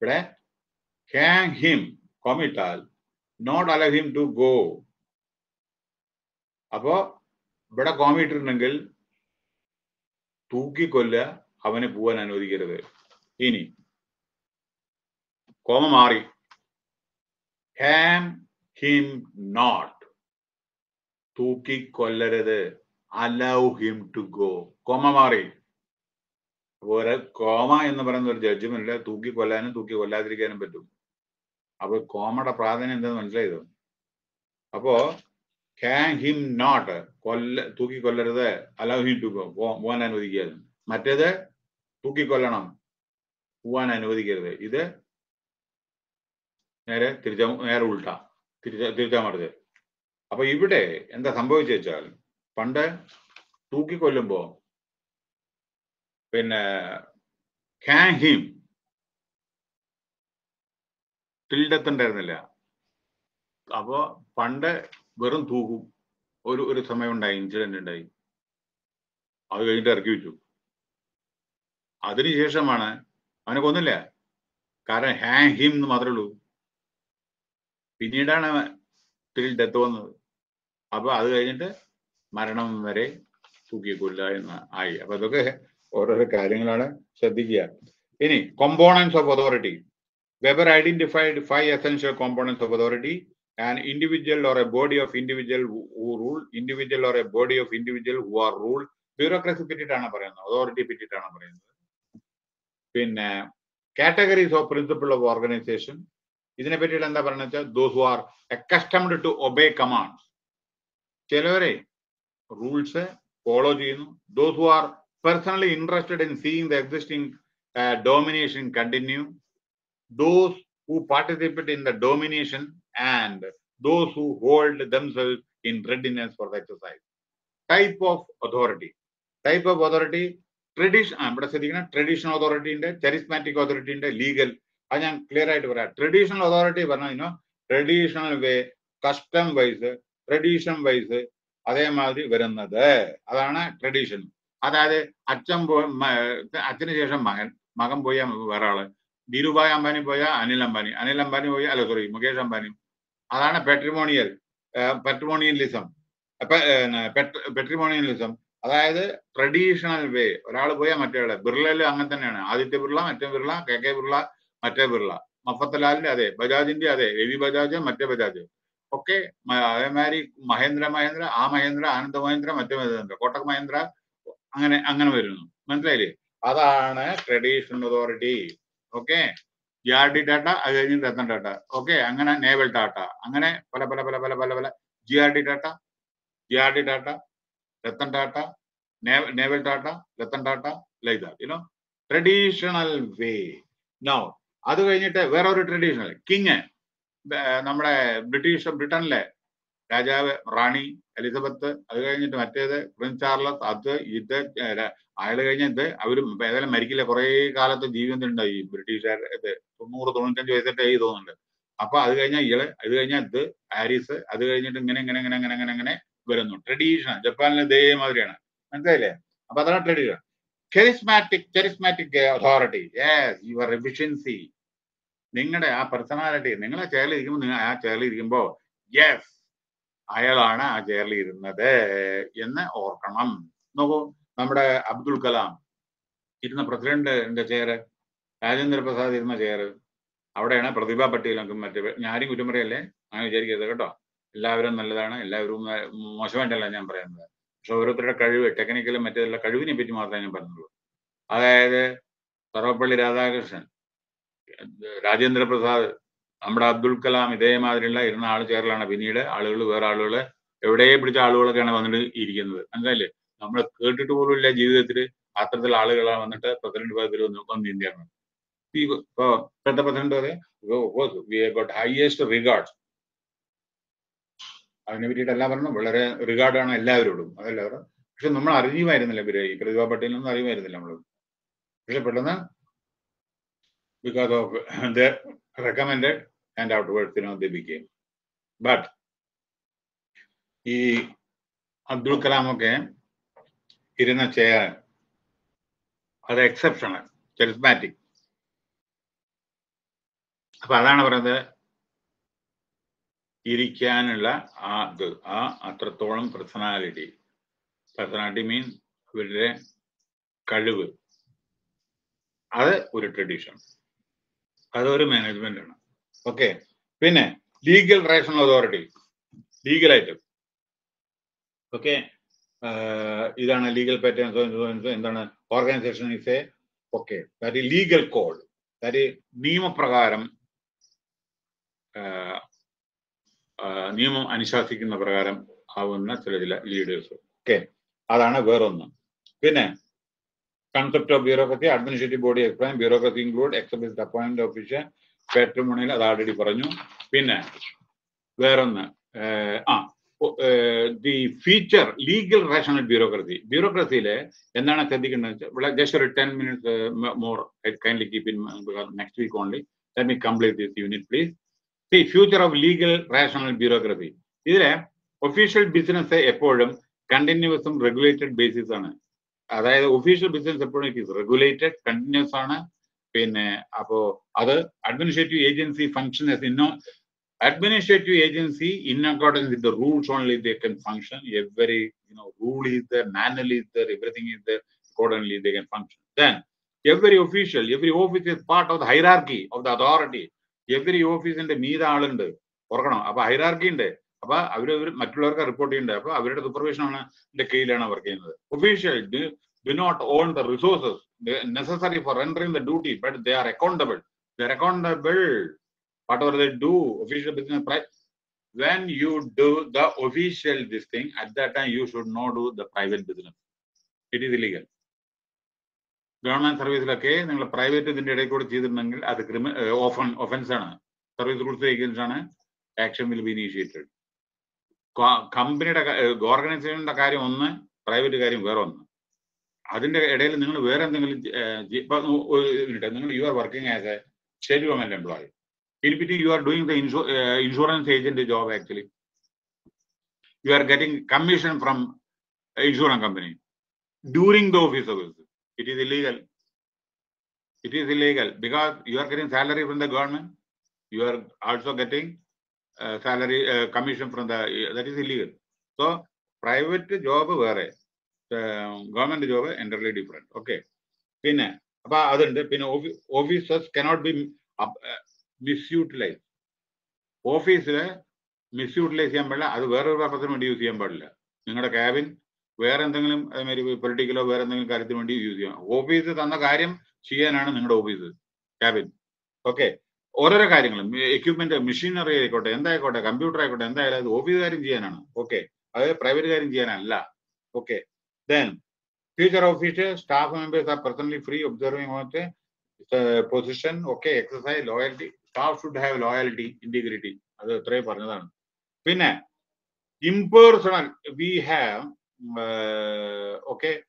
ഇവിടെ hang him കോമിട്ടാൽ not allow him to go അപ്പോ ഇവിടെ കോമ ഇട്ടിട്ടുണ്ടെങ്കിൽ തൂക്കിക്കൊല്ലുക അവനെ പോവാൻ അനുവദിക്കരുത് ഇനി കോമ മാറി. Hang him not തൂക്കിക്കൊല്ലരുത്. Allow him to go comma മാറി. ഒരു കോമ എന്ന് പറയുന്ന ഒരു ജഡ്ജ്മെന്റ് തൂക്കി കൊല്ലാനും തൂക്കി കൊല്ലാതിരിക്കാനും പറ്റും. അപ്പൊ കോമയുടെ പ്രാധാന്യം എന്താന്ന് മനസ്സിലായത് അപ്പോ ക്യാൻ ഹിം നോട്ട് കൊല്ല തൂക്കി കൊല്ലരുത് അലൗ ഹിം ടു ഗോ പോകാൻ അനുവദിക്കരുത് മറ്റേത്? തൂക്കിക്കൊല്ലണം. പോവാൻ അനുവദിക്കരുത്. ഇത് നേരെ തിരിച്ച നേരെ ഉൾട്ട. തിരിച്ച തിരിച്ചാ മറിച്ച്. അപ്പൊ ഇവിടെ എന്താ സംഭവിച്ചു വെച്ചാൽ പണ്ട് തൂക്കിക്കൊല്ലുമ്പോ പിന്നെ ക്യാൻ ഹിം ടിൽഡത്ത് ഉണ്ടായിരുന്നില്ല അപ്പോ പണ്ട് വെറും തൂക്കും. ഒരു ഒരു സമയം ഉണ്ടായി ഇൻസിഡന്റ് ഉണ്ടായി. അത് കഴിഞ്ഞിട്ട് ഇറക്കി വെച്ചു. അതിനുശേഷമാണ് അവനെ കൊന്നില്ല കാരണം ഹാങ് ഹിം എന്ന് മാത്രമേ ഉള്ളൂ. പിന്നീടാണ് ടിൽ ഡെത്ത് വന്നത്. അപ്പൊ അത് കഴിഞ്ഞിട്ട് മരണം വരെ തൂക്കിക്കൊല്ല എന്ന് ആയി. അപ്പൊ അതൊക്കെ ഓരോരോ കാര്യങ്ങളാണ് ശ്രദ്ധിക്കുക. ഇനി components of authority Weber identified five essential components of authority an individual or a body of individual who rule individual or a body of individual who are rule bureaucracy പറ്റിയിട്ടാണ് പറയുന്നത്. അതോറിറ്റി പറ്റിയിട്ടാണ് പറയുന്നത്. പിന്നെ categories of principle of organisation ഇതിനെ പറ്റിയിട്ട് എന്താ പറയുന്നത് വെച്ചാൽ those who are accustomed to obey commands ചിലവരെ rules follow ചെയ്യുന്നു those who are personally interested in seeing the existing uh, domination continue, those who participate in the domination and those who hold themselves in readiness for the exercise. Type of authority. Type of authority, tradition ഇവിടെ ശ്രദ്ധിക്കണം. Traditional അതോറിറ്റിന്റെ ചരിസ്മാറ്റിക് അതോറിറ്റിന്റെ legal അത് ഞാൻ clear ആയിട്ട് പറയാം. Traditional authority പറഞ്ഞാൽ traditional way custom wise tradition wise അതേമാതിരി വരുന്നത്. അതാണ് ട്രഡീഷൻ അതായത് അച്ഛൻ പോ അച്ഛന് ശേഷം മകൻ. മകൻ പോയ വേറെ ആൾ. ധീരുഭായ് അംബാനി പോയ അനിൽ അംബാനി. അനിൽ അംബാനി പോയ അല്ല സോറി മുകേഷ് അംബാനി. അതാണ് പെട്രിമോണിയൽ പെട്രിമോണിയലിസം പെട്രിമോണിയലിസം അതായത് ട്രഡീഷണൽ വേ ഒരാൾ പോയാൽ മറ്റേ ബിർളയിലും അങ്ങനെ തന്നെയാണ്. ആദിത്യ ബിർള മറ്റേ ബിർള കെ കെ ബിർള മറ്റേ ബിർള. മഫത്തലാലിന്റെ അതെ ബജാജിന്റെ അതെ രവി ബജാജ് മറ്റേ ബജാജ്. ഒക്കെ അതേമാതിരി മഹേന്ദ്ര മഹേന്ദ്ര ആ മഹേന്ദ്ര ആനന്ദ മഹേന്ദ്ര മറ്റേ മഹേന്ദ്ര കോട്ടക് മഹേന്ദ്ര അങ്ങനെ അങ്ങനെ വരുന്നു. മനസ്സിലായില്ലേ? അതാണ് traditional authority okay? G D Tata അത് കഴിഞ്ഞ് രത്തൻ ടാറ്റ ഓക്കെ? അങ്ങനെ നേവൽ ടാറ്റ അങ്ങനെ പല പല പല പല പല പല G R D Tata G R D Tata Ratan Tata Naval Tata Ratan Tata like that you know traditional way no അത് കഴിഞ്ഞിട്ട് വേറെ ഒരു ട്രഡീഷണൽ കിങ് നമ്മുടെ ബ്രിട്ടീഷ് ബ്രിട്ടനിലെ രാജാവ് റാണി എലിസബത്ത് അത് കഴിഞ്ഞിട്ട് മറ്റേത് പ്രിൻസ് ചാർലസ് അത് ഇത് അയാൾ കഴിഞ്ഞ ഇത് അവരും ഏതായാലും മരിക്കില്ല. കുറെ കാലത്ത് ജീവിതം ഉണ്ടായി ബ്രിട്ടീഷുകാർ ഇത് തൊണ്ണൂറ് തൊണ്ണൂറ്റഞ്ച് വയസ്സൊക്കെ ആയി തോന്നുന്നുണ്ട്. അപ്പൊ അത് കഴിഞ്ഞാൽ ഇയാൾ അത് കഴിഞ്ഞാൽ ഇത് ഹാരിസ് അത് കഴിഞ്ഞിട്ട് ഇങ്ങനെ ഇങ്ങനെ ഇങ്ങനെ ഇങ്ങനെ ഇങ്ങനെ ഇങ്ങനെ വരുന്നു ട്രഡീഷണൽ ജപ്പാനിൽ ഇതേമാതിരിയാണ് മനസ്സിലായില്ലേ? അപ്പൊ അതാണ് traditional charismatic charismatic authority yes your efficiency നിങ്ങളുടെ ആ പേഴ്സണാലിറ്റി നിങ്ങൾ ആ ചെയറിൽ ഇരിക്കുമ്പോൾ നിങ്ങൾ ആ ചെയറിൽ ഇരിക്കുമ്പോൾ യെസ് അയാളാണ് ആ ചെയറിൽ ഇരുന്നത് എന്ന് ഓർക്കണം. നോക്കൂ നമ്മുടെ അബ്ദുൽ കലാം ഇരുന്ന പ്രസിഡന്റിന്റെ ചെയർ രാജേന്ദ്ര പ്രസാദ് ഇരുന്ന ചെയർ അവിടെയാണ് പ്രതിഭ പട്ടേലൊക്കെ മറ്റേ ഞാനും കുറ്റം പറയല്ലേ അങ്ങനെ വിചാരിക്കരുത് കേട്ടോ. എല്ലാവരും നല്ലതാണ് എല്ലാവരും മോശമായിട്ടല്ല ഞാൻ പറയുന്നത് പക്ഷെ ഓരോരുത്തരുടെ കഴിവ് ടെക്നിക്കലും മറ്റേ കഴിവിനെ പറ്റി മാത്രമേ ഞാൻ പറഞ്ഞുള്ളൂ അതായത് സർവപ്പള്ളി രാധാകൃഷ്ണൻ രാജേന്ദ്ര പ്രസാദ് നമ്മുടെ അബ്ദുൽ കലാം ഇതേമാതിരിയുള്ള ഇരുന്ന ആൾ ചേരലാണ് പിന്നീട് ആളുകൾ വേറെ ആളുകൾ എവിടെ പിടിച്ച ആളുകളൊക്കെയാണ് വന്നിട്ട് ഇരിക്കുന്നത് മനസ്സിലായില്ലേ നമ്മൾ കേട്ടിട്ട് പോലും ഇല്ല ജീവിതത്തിൽ അത്തരത്തിലുള്ള ആളുകളാണ് വന്നിട്ട് പ്രസിഡന്റ് പദത്തിൽ വന്ന് ഇന്ത്യയാണ് ഇപ്പോ ഇപ്പോഴത്തെ പ്രസിഡന്റ് അതെ ഹയസ്റ്റ് റിഗാർഡ് അതിനെ പറ്റിയിട്ട് എല്ലാം പറഞ്ഞു വളരെ റിഗാർഡാണ് എല്ലാവരോടും. അതെല്ലാവരും പക്ഷെ നമ്മൾ അറിയുമായിരുന്നില്ല ഇവർ. ഈ പ്രതിഭ പട്ടേലൊന്നും അറിയുമായിരുന്നില്ല നമ്മൾ പക്ഷെ പെട്ടെന്ന് because of the recommend and out you know, they but ഈ അബ്ദുൾ കലാമൊക്കെ ഇരുന്ന ചെയർ അത് എക്സെപ്ഷണൽ ചെറിസ്മാറ്റിക് അപ്പൊ അതാണ് പറയുന്നത് ഇരിക്കാനുള്ള ആ ഇത് ആ അത്രത്തോളം പേഴ്സണാലിറ്റി പേഴ്സണാലിറ്റി മീൻ ഇവരുടെ കഴിവ്. അത് ഒരു ട്രഡീഷൻ അതൊരു മാനേജ്മെന്റ് ആണ്. ഓക്കെ പിന്നെ ലീഗൽ റേഷണൽ അതോറിറ്റി ലീഗൽ ലീഗലായിട്ട് ഓക്കെ ഇതാണ് ലീഗൽ പാറ്റേൺ എന്താണ്? Organization is a okay legal code that നിയമപ്രകാരം നിയമം അനുശാസിക്കുന്ന പ്രകാരം ആവുന്ന ചില ചില ലീഡേഴ്സ് ഓക്കെ അതാണ് വേറൊന്ന്. പിന്നെ concept of bureaucracy administrative body explain bureaucracy include except appoint official patrimonial അത് ആൾറെഡി പറഞ്ഞു. പിന്നെ വേറൊന്ന് ആ the feature legal rational bureaucracy ബ്യൂറോക്രസിയിലെ എന്താണ് ശ്രദ്ധിക്കേണ്ടത് ജസ്റ്റ് ഒരു ten minutes more I kindly keep in next week only let me complete this unit please the future of legal rational bureaucracy ഇതിലെ official business എപ്പോഴും കണ്ടിന്യൂസും റെഗുലേറ്റഡ് ബേസിസ് ആണ് അതായത് official business എപ്പോഴും it is regulated continuous ആണ് പിന്നെ അപ്പോ അത് അഡ്മിനിസ്ട്രേറ്റീവ് ഏജൻസി ഫംഗ്ഷൻ ഇന്നോ administrative agency in accordance with the rules only they can function every you know rule is there manual is there everything is there accordingly they can function then every official every office is part of the hierarchy of the authority every ഓഫീസിന്റെ മീത ആളുണ്ട്. ഓർക്കണം അപ്പൊ hierarchy ഉണ്ട്. അപ്പൊ അവർ മറ്റുള്ളവർക്ക് report ചെയ്യുന്നുണ്ട് അപ്പൊ അവരുടെ സൂപ്പർവിഷനാണ് ഇതിന്റെ കീഴിലാണ് വർക്ക് ചെയ്യുന്നത്. Official do not own the resources necessary for rendering the duty but they are accountable they are accountable whatever they do official business പ്രൈ when you do the official this thing at that time you should not do the private business. It is illegal. Government സർവീസിലൊക്കെ നിങ്ങൾ private ഇതിന്റെ ഇടയിൽ കൂടെ ചെയ്തിട്ടുണ്ടെങ്കിൽ അത് ക്രിമി ഓഫൻ offence ആണ് service rules against ആണ് ആക്ഷൻ വിൽ ബി ഇനീഷ്യേറ്റഡ് കമ്പനിയുടെ ഓർഗനൈസേഷന്റെ കാര്യം ഒന്ന് പ്രൈവറ്റ് കാര്യം വേറെ ഒന്ന്. അതിന്റെ ഇടയിൽ നിങ്ങൾ വേറെ എന്തെങ്കിലും നിങ്ങൾ you are working as a state government employee in between you are doing the insurance agent job actually you are getting commission from insurance company during the office hours. it is illegal it is illegal because you are getting salary from the government you are also getting uh, salary uh, commission from the that is illegal so private job വേറെ government job entirely different okay പിന്നെ അപ്പൊ അതുണ്ട് പിന്നെ officers cannot be മിസ്യൂട്ടിലൈസ് ഓഫീസിൽ മിസ്യൂട്ടിലൈസ് ചെയ്യാൻ പാടില്ല അത് വേറൊരു പർപ്പസിന് വേണ്ടി യൂസ് ചെയ്യാൻ പാടില്ല നിങ്ങളുടെ ക്യാബിൻ വേറെ എന്തെങ്കിലും അതേമാതിരി പൊളിറ്റിക്കലോ വേറെ എന്തെങ്കിലും കാര്യത്തിന് വേണ്ടി യൂസ് ചെയ്യാം. ഓഫീസ് തന്ന കാര്യം ചെയ്യാനാണ് നിങ്ങളുടെ ഓഫീസ് ക്യാബിൻ ഓക്കെ ഓരോരോ കാര്യങ്ങളും. എക്യുപ്മെന്റ് മെഷീനറി ആയിക്കോട്ടെ എന്തായിക്കോട്ടെ കമ്പ്യൂട്ടർ ആയിക്കോട്ടെ എന്തായാലും അത് ഓഫീസ് കാര്യം ചെയ്യാനാണ്. ഓക്കെ അത് പ്രൈവറ്റ് കാര്യം ചെയ്യാനല്ല. Okay then future office staff members are personally free observing position okay exercise loyalty staff should have loyalty integrity അത് ഇത്രയും പറഞ്ഞതാണ്. പിന്നെ ഇംപേഴ്സണൽ വി ഹാവ് ഒക്കെ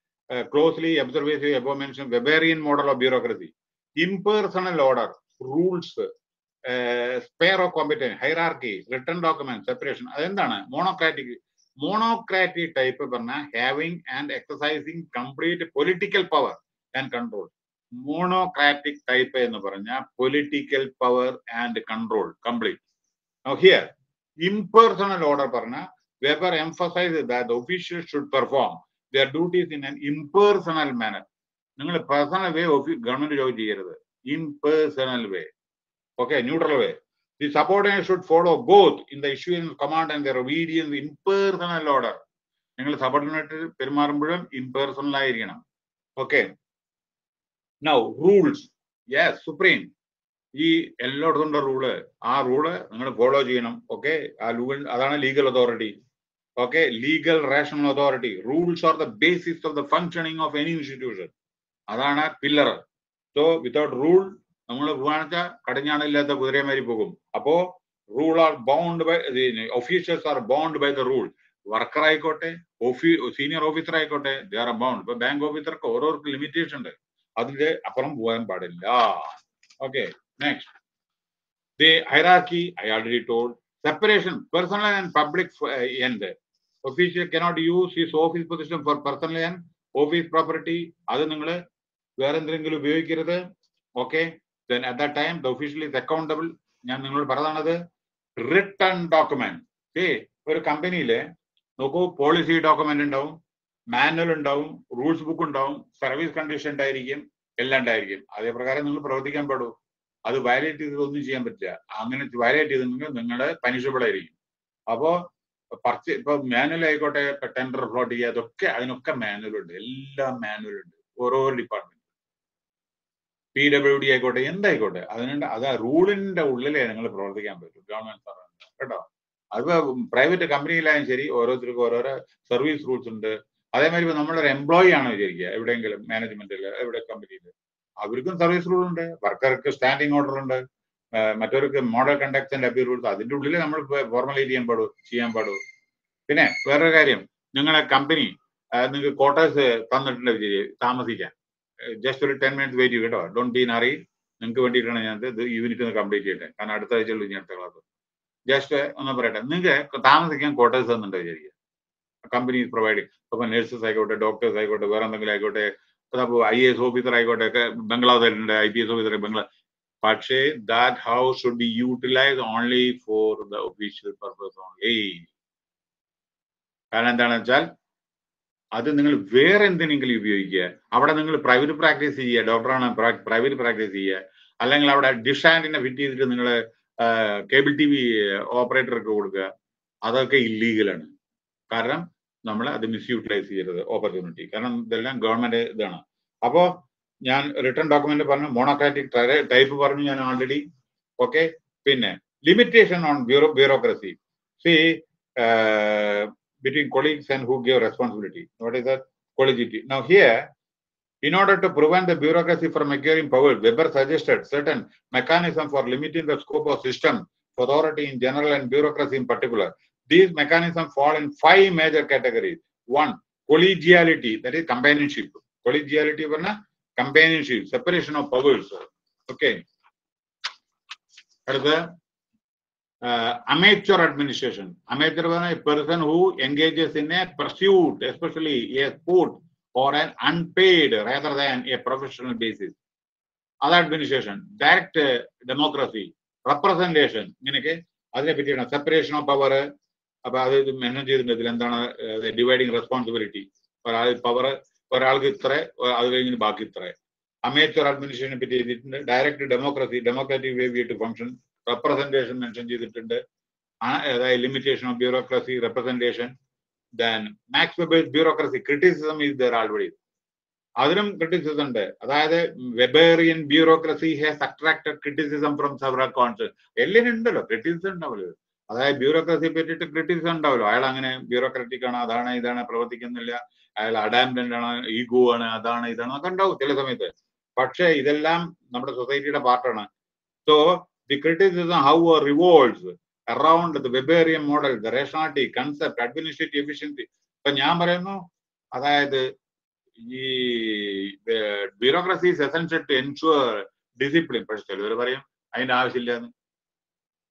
closely observes above mentioned Weberian model of bureaucracy. Impersonal order, rules, uh, spare of competence, hierarchy, written document, separation. അതെന്താണ് monocratic monocratic type പറഞ്ഞാൽ having and exercising complete political power and control monocratic type എന്ന് political power and control complete. Now, here, impersonal order, Parna, പറഞ്ഞ emphasizes that the officials should perform. Their duties in an impersonal manner. നിങ്ങൾ personal way office government ജോലി ചെയ്യരുത്. Impersonal way okay neutral way the subordinate should follow both in the issuance command and their obedience impersonal order നിങ്ങൾ subordinate പെരുമാറുമ്പോഴും impersonal ആയിരിക്കണം. Okay now rules yes supreme ഈ എല്ലായിടത്തും rule ആ rule നിങ്ങൾ follow ചെയ്യണം. ഓക്കെ ആ അതാണ് legal authority okay legal rational authority rules are the basis of the functioning of any institution അതാണ് പില്ലർ സോ വിത്തൗട്ട് റൂൾ നമ്മൾ പോവാണെച്ച കടിഞ്ഞാണില്ലാത്ത കുതിരമാരി പോകും. അപ്പോ rule are bound by officials are bound by the rule worker ആയിക്കോട്ടെ senior officer ആയിക്കോട്ടെ they are bound ഇപ്പൊ ബാങ്ക് ഓഫീസർക്ക് ഓരോർക്ക് ലിമിറ്റേഷൻ ഉണ്ട്. അതിന്റെ അപ്പുറം പോകാൻ പാടില്ല. Okay next the hierarchy I already told separation personal and public uh, end. Official cannot use his office position for personal and office property അത് നിങ്ങൾ വേറെ എന്തെങ്കിലും ഉപയോഗിക്കരുത്. Okay then at the time the official is accountable ഞാൻ നിങ്ങളോട് പറഞ്ഞതാണത്. Return document ഒരു കമ്പനിയിലെ നോക്കൂ പോളിസി ഡോക്യുമെന്റ് ഉണ്ടാവും മാനുവൽ ഉണ്ടാവും റൂൾസ് ബുക്ക് ഉണ്ടാവും സർവീസ് കണ്ടീഷൻ ഉണ്ടായിരിക്കും എല്ലാം ഉണ്ടായിരിക്കും. അതേപ്രകാരം നിങ്ങൾ പ്രവർത്തിക്കാൻ പാടൂ അത് വയലേറ്റ് ചെയ്തത് ഒന്നും ചെയ്യാൻ പറ്റില്ല. അങ്ങനെ വയലേറ്റ് ചെയ്തെങ്കിൽ നിങ്ങളുടെ പനിഷബിൾ ആയിരിക്കും. അപ്പോ പർച്ച ഇപ്പൊ മാനുവൽ ആയിക്കോട്ടെ ടെൻഡർ ഫ്ലോട്ട് ചെയ്യുക അതൊക്കെ അതിനൊക്കെ മാനുവൽ ഉണ്ട്. എല്ലാം മാനുവൽ ഉണ്ട്. ഓരോ ഡിപ്പാർട്ട്മെന്റ് പി ഡബ്ല്യു ഡി ആയിക്കോട്ടെ എന്തായിക്കോട്ടെ അതിനുണ്ട് അത് ആ റൂളിന്റെ ഉള്ളിലേ നിങ്ങൾ പ്രവർത്തിക്കാൻ പറ്റും. ഗവൺമെന്റ് കേട്ടോ? അത് പ്രൈവറ്റ് കമ്പനിയിലായാലും ശരി ഓരോരുത്തർക്കും ഓരോരോ സർവീസ് റൂൾസ് ഉണ്ട്. അതേമാതിരി ഇപ്പൊ നമ്മളൊരു എംപ്ലോയി ആണ് വിചാരിക്കുക. എവിടെയെങ്കിലും മാനേജ്മെന്റിൽ എവിടെ കമ്പനിയിൽ അവർക്കും സർവീസ് റൂൾ ഉണ്ട് വർക്കർക്ക് സ്റ്റാൻഡിങ് ഓർഡർ ഉണ്ട് മറ്റവർക്ക് model conduct and appeal rules അതിന്റെ ഉള്ളിൽ നമ്മൾ ഫോർമലൈസ് ചെയ്യാൻ പാടൂ ചെയ്യാൻ പാടൂ. പിന്നെ വേറൊരു കാര്യം നിങ്ങളെ കമ്പനി നിങ്ങൾക്ക് ക്വാർട്ടേഴ്സ് തന്നിട്ടുണ്ട് വിജയ് താമസിക്കാൻ. ജസ്റ്റ് ഒരു ടെൻ മിനിറ്റ്സ് വെയിറ്റ് ചെയ്യും കേട്ടോ. ഡോണ്ട് ബീൻ അറി നിങ്ങൾക്ക് വേണ്ടിയിട്ടാണ് ഞാൻ ഇത് യൂണിറ്റ് ഒന്ന് കംപ്ലീറ്റ് ചെയ്യട്ടെ. കാരണം അടുത്ത ആഴ്ചയുള്ളൂ ഞാൻ അടുത്ത ക്ലാസ് ജസ്റ്റ് ഒന്ന് പറയട്ടെ. നിങ്ങൾക്ക് താമസിക്കാൻ ക്വാർട്ടേഴ്സ് തന്നിട്ടുണ്ട് വിചാരിക്കുക കമ്പനി പ്രൊവൈഡ് ഇപ്പൊ നഴ്സസ് ആയിക്കോട്ടെ ഡോക്ടേഴ്സ് ആയിക്കോട്ടെ വേറെ എന്തെങ്കിലും ആയിക്കോട്ടെ ഐ എസ് ഓഫീസർ ആയിക്കോട്ടെ ഒക്കെ ബംഗ്ലാദേശിലുണ്ട് I P S officer Bangla പക്ഷേ that house should be utilise only for the official purpose only കാരണം എന്താണെന്ന് വെച്ചാൽ അത് നിങ്ങൾ വേറെ എന്തിനെങ്കിലും ഉപയോഗിക്കുക. അവിടെ നിങ്ങൾ പ്രൈവറ്റ് പ്രാക്ടീസ് ചെയ്യുക ഡോക്ടറാണ് പ്രൈവറ്റ് പ്രാക്ടീസ് ചെയ്യുക. അല്ലെങ്കിൽ അവിടെ ഡിഷ് ആൻഡിനെ ഫിറ്റ് ചെയ്തിട്ട് നിങ്ങൾ കേബിൾ ടി വി ഓപ്പറേറ്റർക്ക് കൊടുക്കുക. അതൊക്കെ ഇല്ലീഗലാണ് കാരണം നമ്മൾ അത് മിസ്യൂട്ടിലൈസ് ചെയ്യരുത് ഓപ്പർച്യൂണിറ്റി കാരണം ഇതെല്ലാം ഗവൺമെന്റ് ഇതാണ് അപ്പോ ഞാൻ റിട്ടേൺ ഡോക്യുമെന്റ് പറഞ്ഞു മോണോക്രാറ്റിക് ടൈപ്പ് പറഞ്ഞു ഞാൻ ഓൾറെഡി ഓക്കെ പിന്നെ ലിമിറ്റേഷൻ ഓൺ ബ്യൂറോ ബ്യൂറോക്രസി സി between colleagues and who give responsibility. What is that? Collegiality. Now here, in order to prevent the bureaucracy from acquiring power, Weber suggested certain mechanism for limiting the scope of system, authority in general and bureaucracy in particular. These mechanisms fall in five major categories. One, collegiality, that is companionship. Collegiality, companionship, separation of powers. Okay. Further, uh, amateur administration. Amateur a person who engages in a pursuit, especially a sport or an unpaid rather than a professional basis. Other administration, direct uh, democracy, representation, meaning ಅದನ್ನೇ ಬಿಟ್ಟಿರೋಣ separation of power അപ്പൊ അത് mention ചെയ്തിട്ടുണ്ട് ഇതിൽ എന്താണ് dividing responsibility ഒരാൾ power ഒരാൾക്ക് ഇത്ര അത് കഴിഞ്ഞ് ബാക്കി ഇത്ര. അമേച്ചർ അഡ്മിനിസ്ട്രേഷനെ പറ്റി ചെയ്തിട്ടുണ്ട് direct democracy democratic way to function representation mention ചെയ്തിട്ടുണ്ട്. അതായത് limitation of bureaucracy representation than Max bureaucracy criticism is there already അതിനും ക്രിറ്റിസിസം ഉണ്ട്. അതായത് Weberian bureaucracy has attracted criticism from several cons എല്ലാം ഉണ്ടല്ലോ. ക്രിറ്റിസിസം ഉണ്ടാവല്ലോ? അതായത് ബ്യൂറോക്രസിയെ പറ്റിയിട്ട് ക്രിറ്റിക്സ് ഉണ്ടാവല്ലോ അയാൾ അങ്ങനെ ബ്യൂറോക്രാറ്റിക് ആണ് അതാണ് ഇതാണ് പ്രവർത്തിക്കുന്നില്ല. അയാൾ അഡാംഡന്റ് ആണ് ഈഗോ ആണ് അതാണ് ഇതാണ് ഒക്കെ ഉണ്ടാവും ചില സമയത്ത്. പക്ഷേ ഇതെല്ലാം നമ്മുടെ സൊസൈറ്റിയുടെ പാർട്ടാണ് so the criticism, however, revolves around the Weberian model the rationality concept administrative efficiency ഇപ്പൊ ഞാൻ പറയുന്നു അതായത് ഈ bureaucracy is essential to ensure discipline പക്ഷെ ചിലവർ പറയും അതിന്റെ ആവശ്യമില്ലെന്ന്.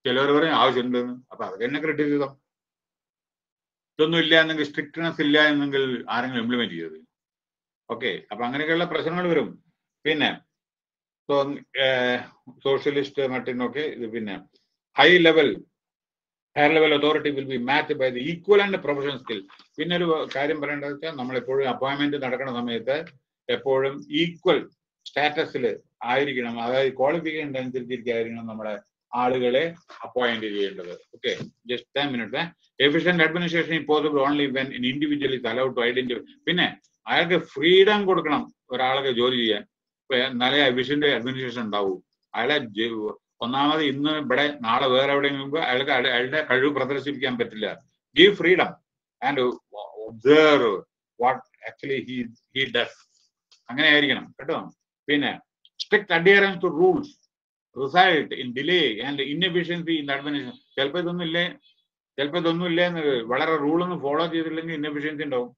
ചിലവർ പറയും ആവശ്യമുണ്ടെന്ന്. അപ്പൊ അത് തന്നെ ക്രിറ്റിസിസം ഇതൊന്നും ഇല്ല എന്നെങ്കിൽ സ്ട്രിക്ട്നെസ് ഇല്ല എന്നെങ്കിൽ ആരെങ്കിലും ഇംപ്ലിമെന്റ് ചെയ്തത്. ഓക്കെ അപ്പൊ അങ്ങനെയൊക്കെയുള്ള പ്രശ്നങ്ങൾ വരും. പിന്നെ സോഷ്യലിസ്റ്റ് മറ്റിനൊക്കെ ഇത് പിന്നെ high level higher level authority will be match by the equal and professional skill പിന്നെ ഒരു കാര്യം പറയേണ്ടത് വെച്ചാൽ നമ്മളെപ്പോഴും അപ്പോയിൻമെന്റ് നടക്കുന്ന സമയത്ത് എപ്പോഴും ഈക്വൽ സ്റ്റാറ്റസിൽ ആയിരിക്കണം. അതായത് ക്വാളിഫിക്കേഷൻ അനുസരിച്ചിരിക്കും നമ്മുടെ ആളുകളെ അപ്പോയിന്റ് ചെയ്യേണ്ടത്. Okay just minute efficient administration impossible only when in individual is allowed to identify പിന്നെ അയാൾക്ക് ഫ്രീഡം കൊടുക്കണം ഒരാൾക്ക് ജോലി ചെയ്യാൻ. നല്ല എഫിഷ്യന്റ് അഡ്മിനിസ്ട്രേഷൻ ഉണ്ടാവും. അയാളെ ഒന്നാമത് ഇന്ന് ഇവിടെ നാളെ വേറെ എവിടെയെങ്കിലും അയാൾക്ക് അയാളുടെ കഴിവ് പ്രദർശിപ്പിക്കാൻ പറ്റില്ല. Give freedom and observe what actually he he does അങ്ങനെ ആയിരിക്കണം കേട്ടോ? പിന്നെ strict adherence to rules result in delay and inefficiency in administration ചിലപ്പോൾ ഇതൊന്നും ഇല്ലേ ചിലപ്പോൾ ഇതൊന്നും ഇല്ലേ വളരെ റൂളൊന്നും ഫോളോ ചെയ്തില്ലെങ്കിൽ ഇൻഎഫിഷ്യൻസി ഉണ്ടാവും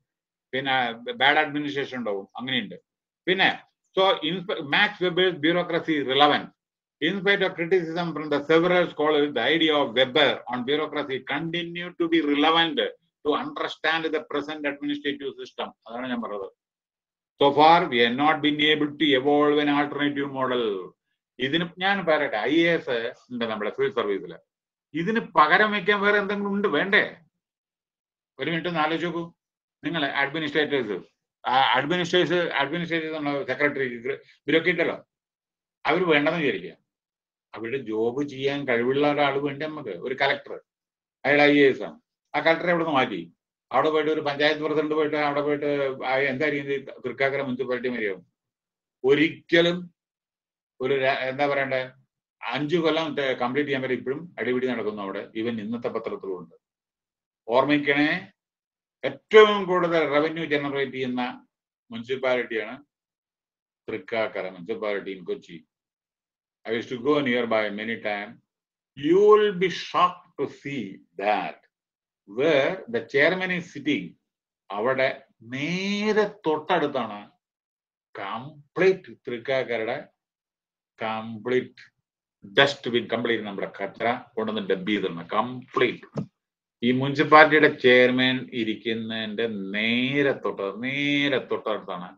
പിന്നെ ബാഡ് അഡ്മിനിസ്ട്രേഷൻ ഉണ്ടാവും അങ്ങനെയുണ്ട് പിന്നെ so Max bureaucracy relevance In spite of criticism from the several scholars, the idea of Weber on bureaucracy continued to be relevant to understand the present administrative system. So far, we have not been able to evolve an alternative model. ഇതിന് ഞാൻ പറയട്ടെ I A S ഉണ്ട് നമ്മുടെ civil സർവീസിൽ ഇതിന് പകരം വെക്കാൻ വേറെ എന്തെങ്കിലും ഉണ്ട്? വേണ്ടേ? ഒരു മിനിറ്റ് ഒന്ന് ആലോചിച്ച് നിങ്ങൾ അഡ്മിനിസ്ട്രേറ്റേഴ്സ് അഡ്മിനിസ്ട്രേറ്റേഴ്സ് അഡ്മിനിസ്ട്രേറ്റേഴ്സ് സെക്രട്ടറി ബ്യൂറോക്രേറ്റല്ലോ അവർ വേണ്ടെന്ന് വിചാരിക്കുക. അവരുടെ ജോബ് ചെയ്യാൻ കഴിവുള്ള ഒരാൾ വേണ്ടി നമുക്ക് ഒരു കലക്ടർ അയാൾ ഐ എ എസ് ആണ്. ആ കലക്ടറെ അവിടെ നിന്ന് മാറ്റി? അവിടെ പോയിട്ട് ഒരു പഞ്ചായത്ത് പ്രസിഡന്റ് പോയിട്ട് അവിടെ പോയിട്ട് എന്തായിരിക്കും തൃക്കാക്കര മുനിസിപ്പാലിറ്റി മതിയാവും ഒരിക്കലും ഒരു എന്താ പറയണ്ടേ? അഞ്ചു കൊല്ലം കംപ്ലീറ്റ് ചെയ്യാൻ വരെ ഇപ്പോഴും അടിപിടി നടക്കുന്നു അവിടെ. ഈവൻ ഇന്നത്തെ പത്രത്തിലും ഉണ്ട്. ഓർമ്മിക്കണേ ഏറ്റവും കൂടുതൽ റവന്യൂ ജനറേറ്റ് ചെയ്യുന്ന മുനിസിപ്പാലിറ്റിയാണ് Thrikkakara municipality in Kochi I wish to go nearby many time you will be shock to see that where the chairman is sitting അവിടെ നേരെ തൊട്ടടുത്താണ് കംപ്ലീറ്റ് തൃക്കാക്കരയുടെ കംപ്ലീറ്റ് ഡസ്റ്റ്ബിൻ കംപ്ലീറ്റ് നമ്മുടെ കച്ചറ കൊണ്ടുവന്ന് ഡബ് ചെയ്തിരുന്നു കംപ്ലീറ്റ് ഈ മുനിസിപ്പാലിറ്റിയുടെ ചെയർമാൻ ഇരിക്കുന്നതിന്റെ നേരെ തൊട്ട് നേരെ തൊട്ടടുത്താണ്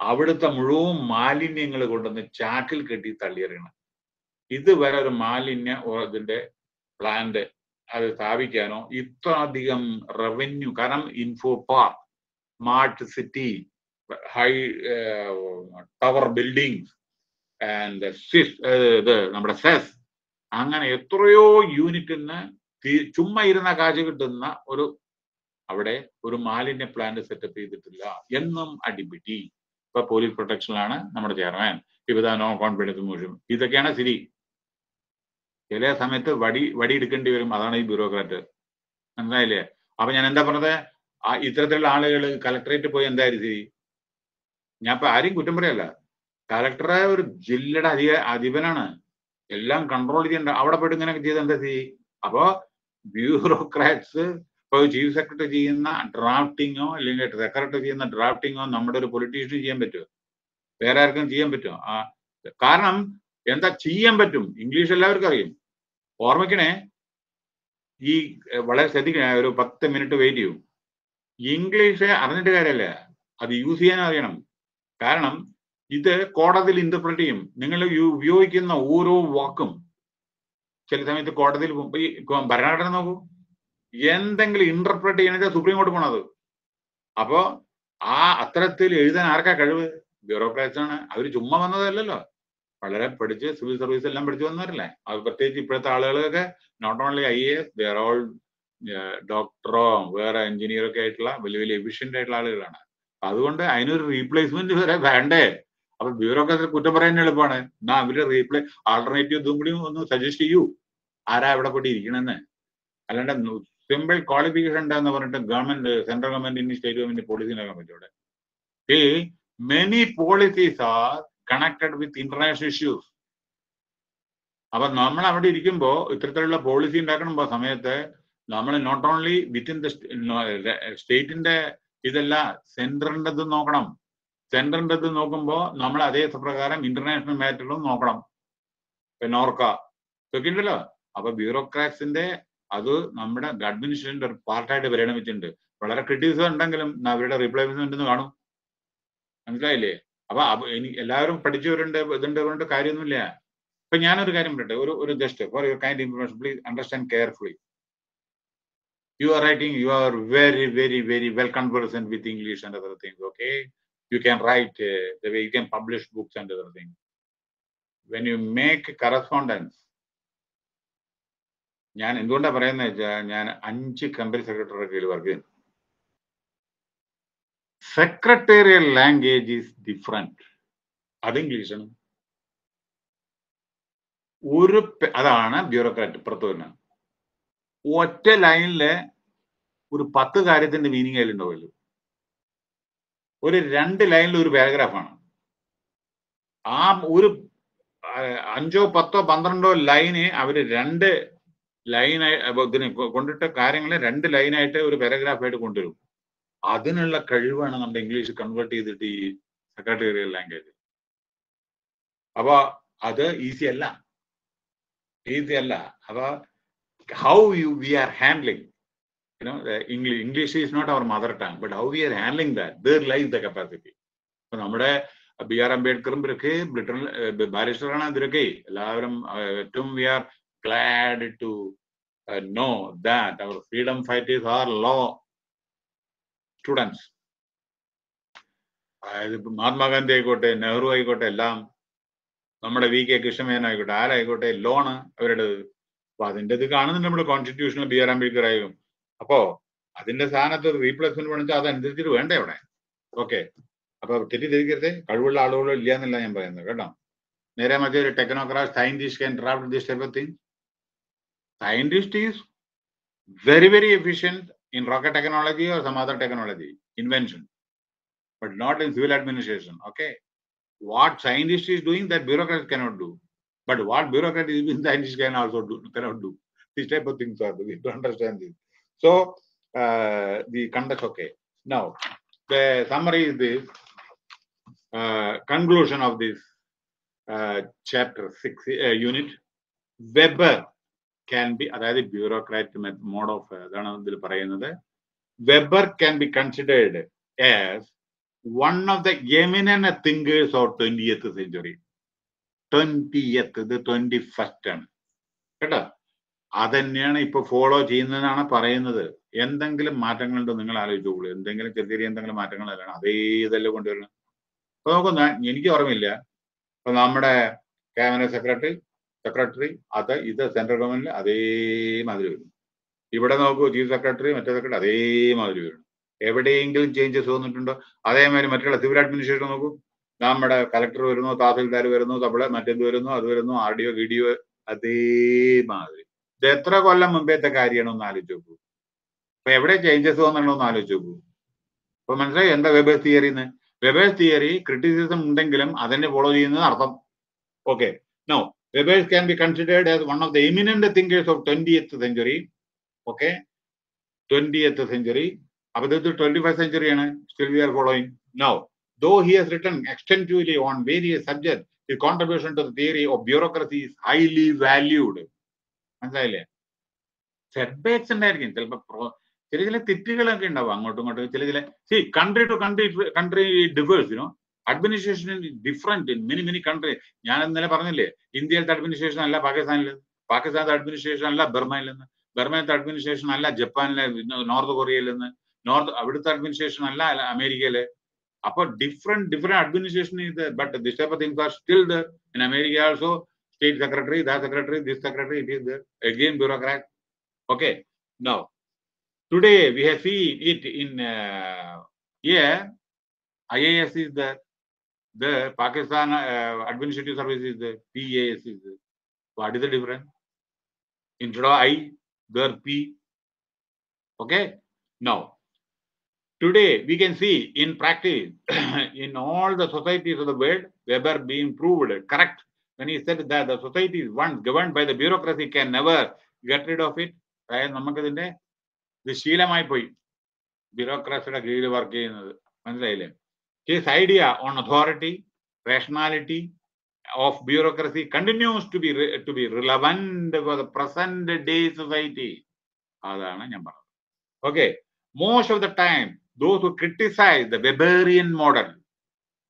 അവിടുത്തെ മുഴുവൻ മാലിന്യങ്ങൾ കൊണ്ടുവന്ന് ചാക്കിൽ കെട്ടി തള്ളിയെറിയണം. ഇതുവരെ ഒരു മാലിന്യ ഇതിന്റെ പ്ലാന്റ് അത് സ്ഥാപിക്കാനോ ഇത്ര അധികം റവന്യൂ കാരണം info park smart city high tower buildings and സിസ് ഇത് നമ്മുടെ സെസ് അങ്ങനെ എത്രയോ യൂണിറ്റിന് ചുമ്മാ ഇരുന്ന കാശ് കിട്ടുന്ന ഒരു അവിടെ ഒരു മാലിന്യ പ്ലാന്റ് സെറ്റപ്പ് ചെയ്തിട്ടില്ല എന്നും അടിപിടി. ഇപ്പൊ പോലീസ് പ്രൊട്ടക്ഷനിലാണ് നമ്മുടെ ചെയർമാൻ ഇപ്പൊ നോ കോൺഫിഡൻസ് മോഷൻ ഇതൊക്കെയാണ് സ്ഥിതി. ചില സമയത്ത് വടി വടി എടുക്കേണ്ടി വരും. അതാണ് ഈ ബ്യൂറോക്രാറ്റ് മനസ്സിലായില്ലേ? അപ്പൊ ഞാൻ എന്താ പറഞ്ഞത്? ആ ഇത്തരത്തിലുള്ള ആളുകൾ കലക്ടറേറ്റ് പോയി എന്തായാലും സ്ഥിതി? ഞാൻ ഇപ്പൊ ആരെയും കുറ്റം പറയല്ല. കലക്ടറെ ഒരു ജില്ലയുടെ അധിക അധിപനാണ്. എല്ലാം കൺട്രോൾ ചെയ്യേണ്ട അവിടെ പോയിട്ട് ഇങ്ങനെ ചെയ്ത് എന്താ ചെയ്യും അപ്പോ ബ്യൂറോക്രാറ്റ്സ് ഇപ്പോൾ ചീഫ് സെക്രട്ടറി ചെയ്യുന്ന ഡ്രാഫ്റ്റിങ്ങോ അല്ലെങ്കിൽ സെക്രട്ടറി ചെയ്യുന്ന ഡ്രാഫ്റ്റിങ്ങോ നമ്മുടെ ഒരു പൊളിറ്റീഷ്യന് ചെയ്യാൻ പറ്റുമോ? വേറെ ആർക്കും ചെയ്യാൻ പറ്റുമോ? ആ കാരണം എന്താ ചെയ്യാൻ പറ്റും? ഇംഗ്ലീഷ് എല്ലാവർക്കും അറിയും. ഓർമ്മിക്കണേ ഈ വളരെ ശ്രദ്ധിക്കണേ ഒരു പത്ത് മിനിറ്റ് വെയിറ്റ് ചെയ്യും. ഇംഗ്ലീഷ് അറിഞ്ഞിട്ട് കാര്യമല്ല. അത് യൂസ് ചെയ്യാൻ അറിയണം. കാരണം ഇത് കോടതിയിൽ ഇന്റർപ്രറ്റ് ചെയ്യും. നിങ്ങൾ ഉപയോഗിക്കുന്ന ഓരോ വാക്കും. ചില സമയത്ത് കോടതിയിൽ ഭരണഘടന നോക്കൂ. എന്തെങ്കിലും ഇന്റർപ്രറ്റ് ചെയ്യണത് സുപ്രീം കോടതി പോണത്. അപ്പോ ആ അത്തരത്തിൽ എഴുതാൻ ആർക്കാ കഴിവ്? ബ്യൂറോക്രാറ്റ്സ് ആണ്. അവർ ചുമ്മാ വന്നതല്ലല്ലോ. വളരെ പഠിച്ച് സിവിൽ സർവീസ് എല്ലാം പഠിച്ചു വന്നവരല്ലേ. അത് പ്രത്യേകിച്ച് ഇപ്പോഴത്തെ ആളുകളൊക്കെ not only I A S there all ഡോക്ടറോ വേറെ എഞ്ചിനീയറൊക്കെ ആയിട്ടുള്ള വലിയ വലിയ എഫിഷ്യന്റ് ആയിട്ടുള്ള ആളുകളാണ്. അതുകൊണ്ട് അതിനൊരു റീപ്ലേസ്മെന്റ് വരെ വേണ്ടേ? അപ്പൊ ബ്യൂറോക്രാസിനെ കുറ്റം പറയാൻ എളുപ്പമാണ്. എന്നാ അവർ റീപ്ലേ ആൾട്ടർനേറ്റീവ് ഇതും കൂടി ഒന്ന് സജസ്റ്റ് ചെയ്യൂ. ആരാ ഇവിടെ പോയിട്ട് ഇരിക്കണമെന്ന് അല്ലാണ്ട് സിമ്പിൾ ക്വാളിഫിക്കേഷൻ ഉണ്ടെന്ന് പറഞ്ഞിട്ട് government central government state government policy ഉണ്ടാക്കാൻ പറ്റും ഇവിടെ ഈ many policies are connected with international issues അപ്പൊ നമ്മൾ അവിടെ ഇരിക്കുമ്പോൾ ഇത്തരത്തിലുള്ള പോളിസി ഉണ്ടാക്കണ സമയത്ത് നമ്മൾ നോട്ട് ഓൺലി വിത്തിൻ ദ സ്റ്റേറ്റിന്റെ ഇതല്ല സെന്ററിന്റെത് നോക്കണം. സെന്ററിന്റെത് നോക്കുമ്പോൾ നമ്മൾ അതേ പ്രകാരം ഇന്റർനാഷണൽ മാറ്ററിലും നോക്കണം. ഇപ്പൊ നോർക്ക. ഇതൊക്കെ ഉണ്ടല്ലോ അപ്പൊ ബ്യൂറോക്രാറ്റ്സിന്റെ അത് നമ്മുടെ അഡ്മിനിസ്ട്രേഷന്റെ ഒരു പാർട്ടായിട്ട് പരിണമിച്ചിട്ടുണ്ട്. വളരെ ക്രിറ്റിസം ഉണ്ടെങ്കിലും അവരുടെ റിപ്ലേസ്മെന്റ് കാണും. മനസ്സിലായില്ലേ? അപ്പൊ എല്ലാവരും പഠിച്ചവരുണ്ട് ഇതുണ്ട് കൊണ്ട് കാര്യമൊന്നുമില്ല. ഇപ്പൊ ഞാനൊരു കാര്യം പറയട്ടെ. ഒരു ഒരു just for your kind information please understand carefully you are writing you are very very very well conversant with English and other things okay? You can write uh, the way you can publish books and other things. When you make correspondence ഞാൻ എന്തുകൊണ്ടാണ് പറയുന്നത് വെച്ചാൽ ഞാൻ അഞ്ച് company സെക്രട്ടറിയുടെ കീഴിൽ work ചെയ്യുന്നു secretarial language is different അത് ഇംഗ്ലീഷാണ് ഒരു പെ- അതാണ് ബ്യൂറോക്രാറ്റ് പുറത്തു വരുന്നത് ഒറ്റ ലൈനിലെ ഒരു പത്ത് കാര്യത്തിന്റെ മീനിങ് അതിലുണ്ടാവുമല്ലോ ഒരു രണ്ട് ലൈനിൽ ഒരു പാരഗ്രാഫാണ് ആ ഒരു അഞ്ചോ പത്തോ പന്ത്രണ്ടോ ലൈന് അവർ രണ്ട് ലൈനായി കൊണ്ടിട്ട കാര്യങ്ങളെ രണ്ട് ലൈനായിട്ട് ഒരു പാരഗ്രാഫായിട്ട് കൊണ്ടുവരും. അതിനുള്ള കഴിവാണ് നമ്മുടെ ഇംഗ്ലീഷ് കൺവേർട്ട് ചെയ്തിട്ട് ഈ സെക്രട്ടേറിയൽ ലാംഗ്വേജ് അപ്പൊ അത് ഈസി അല്ല. ഈസി അല്ല. അപ്പൊ how you we are handling know, English, English is not our mother tongue, but how we are handling that, there lies the capacity. അപ്പൊ നമ്മുടെ ബി ആർ അംബേദ്കറും ഇവരൊക്കെ ബ്രിട്ടനിൽ ബാരിസ്റ്ററാണ് ഇവരൊക്കെ എല്ലാവരും ഏറ്റവും we are glad to know that our freedom fighters are law students അതായത് ഇപ്പൊ മഹാത്മാഗാന്ധി ആയിക്കോട്ടെ നെഹ്റു ആയിക്കോട്ടെ എല്ലാം നമ്മുടെ വി കെ കൃഷ്ണമേനൻ ആയിക്കോട്ടെ ആരായിക്കോട്ടെ ലോണ് അവരുടേത് അപ്പൊ അതിന്റെ ഇത് കാണുന്നുണ്ട് നമ്മുടെ കോൺസ്റ്റിറ്റ്യൂഷനിൽ ബി ആർ അംബേദ്കർ ആയും അപ്പോ അതിന്റെ സ്ഥാനത്ത് റീപ്ലേസ്മെന്റ് വേണമെങ്കിൽ അതനുസരിച്ചിട്ട് വേണ്ടേ അവിടെ ഓക്കെ അപ്പൊ തെറ്റിദ്ധരിക്കരുത് കഴിവുള്ള ആളുകളോ ഇല്ല എന്നല്ല ഞാൻ പറയുന്നത് കേട്ടോ നേരെ മറ്റേ ഒരു technocrat scientist can draft this type of thing scientist is very very efficient in rocket technology or some other technology invention but not in civil administration okay what scientist is doing that bureaucrat cannot do but what bureaucrat is doing scientist can also do cannot do these type of things are we have to understand this so uh, the conduct okay now the summary is this uh, conclusion of this uh, chapter 6 uh, unit weber can be അതായത് bureaucrat mode of അതാണ് ഇതിൽ പറയുന്നത് weber can be considered as one of the eminent thinkers of twentieth century twentieth ഇത് twenty first ആണ് കേട്ടോ അതന്നെയാണ് ഇപ്പൊ follow ചെയ്യുന്നതാണ് പറയുന്നത്. എന്തെങ്കിലും മാറ്റങ്ങളുണ്ടോ നിങ്ങൾ ആലോചിച്ചോളൂ എന്തെങ്കിലും ചെറിയ ചെറിയ എന്തെങ്കിലും അല്ലാണ്. അതേ ഇതല്ലേ കൊണ്ടുവരണം അപ്പൊ നോക്കുന്ന എനിക്ക് ഓർമ്മയില്ല. ഇപ്പൊ നമ്മുടെ ക്യാബിനറ്റ് സെക്രട്ടറി സെക്രട്ടറി അത് ഇത് സെൻട്രൽ ഗവൺമെന്റിൽ അതേമാതിരി വരും ഇവിടെ നോക്കൂ ചീഫ് സെക്രട്ടറി മറ്റേ സെക്രട്ടറി അതേമാതിരി വരും എവിടെയെങ്കിലും ചേഞ്ചസ് വന്നിട്ടുണ്ടോ? അതേമാതിരി മറ്റുള്ള സിവിൽ അഡ്മിനിസ്ട്രേഷൻ നോക്കൂ. നമ്മുടെ കലക്ടർ വരുന്നു തഹസിൽദാർ വരുന്നു തമിഴ് മറ്റെന്ത് വരുന്നു അത് വരുന്നു R D O V D O അതേമാതിരി ഇത് എത്ര കൊല്ലം മുമ്പേത്തെ കാര്യമാണ് ഒന്ന് ആലോചിച്ച് നോക്കൂ. അപ്പൊ എവിടെ ചേഞ്ചസ് വന്നുള്ളതെന്ന് ആലോചിച്ച് നോക്കൂ. അപ്പൊ മനസ്സിലായി എന്താ വെബേഴ്സ് തിയറിന്ന് വെബേഴ്സ് തിയറി ക്രിറ്റിസിസം ഉണ്ടെങ്കിലും അതിനെ ഫോളോ ചെയ്യുന്നത് അർത്ഥം. Okay no Weber's can be considered as one of the eminent thinkers of twentieth century okay twentieth century അപ്പൊ ഇത് twenty first സെഞ്ചുറിയാണ് still we are following no though he has written extensively on various subject his contribution to the theory of bureaucracy is highly valued മനസ്സിലായില്ലേ? Setbacks ഉണ്ടായിരിക്കും ചിലപ്പോൾ ചില ചില തെറ്റുകളൊക്കെ ഉണ്ടാവും അങ്ങോട്ടും ഇങ്ങോട്ടും. ചില ചില C country to country country differs you know administration different in many many country ഞാൻ ഇന്നലെ പറഞ്ഞില്ലേ ഇന്ത്യയിലത്തെ അഡ്മിനിസ്ട്രേഷൻ അല്ല പാകിസ്ഥാനിൽ പാകിസ്ഥാനത്തെ അഡ്മിനിസ്ട്രേഷൻ അല്ല ബർമയിൽ നിന്ന് ബർമയിലത്തെ അഡ്മിനിസ്ട്രേഷൻ അല്ല ജപ്പാനിലെ നോർത്ത് കൊറിയയിൽ നിന്ന് നോർത്ത് അവിടുത്തെ അഡ്മിനിസ്ട്രേഷൻ അല്ല അമേരിക്കയിലെ. അപ്പൊ ഡിഫറെന്റ് ഡിഫറെന്റ് അഡ്മിനിസ്ട്രേഷൻ ഇത് but this type things are still in America also state secretary, that secretary, this secretary, it is there. Again, bureaucrat. Okay. Now, today we have seen it in uh, here. IAS is there. The Pakistan uh, Administrative Service is there. PAS is there. What is the difference? Instead of I, there P. Okay. Now, Today, we can see in practice, in all the societies of the world, Weber being proved correct when he said that the societies once governed by the bureaucracy can never get rid of it. അതായത് നമുക്കിതിന്റെ ഇത് ശീലമായി പോയി ബ്യൂറോക്രാസിയുടെ കീഴിൽ work ചെയ്യുന്നത് മനസ്സിലായില്ലേ his idea on authority, rationality of bureaucracy continues to be re- to be relevant for the present day society. അതാണ് ഞാൻ പറഞ്ഞത് okay most of the time those who criticise the Weberian model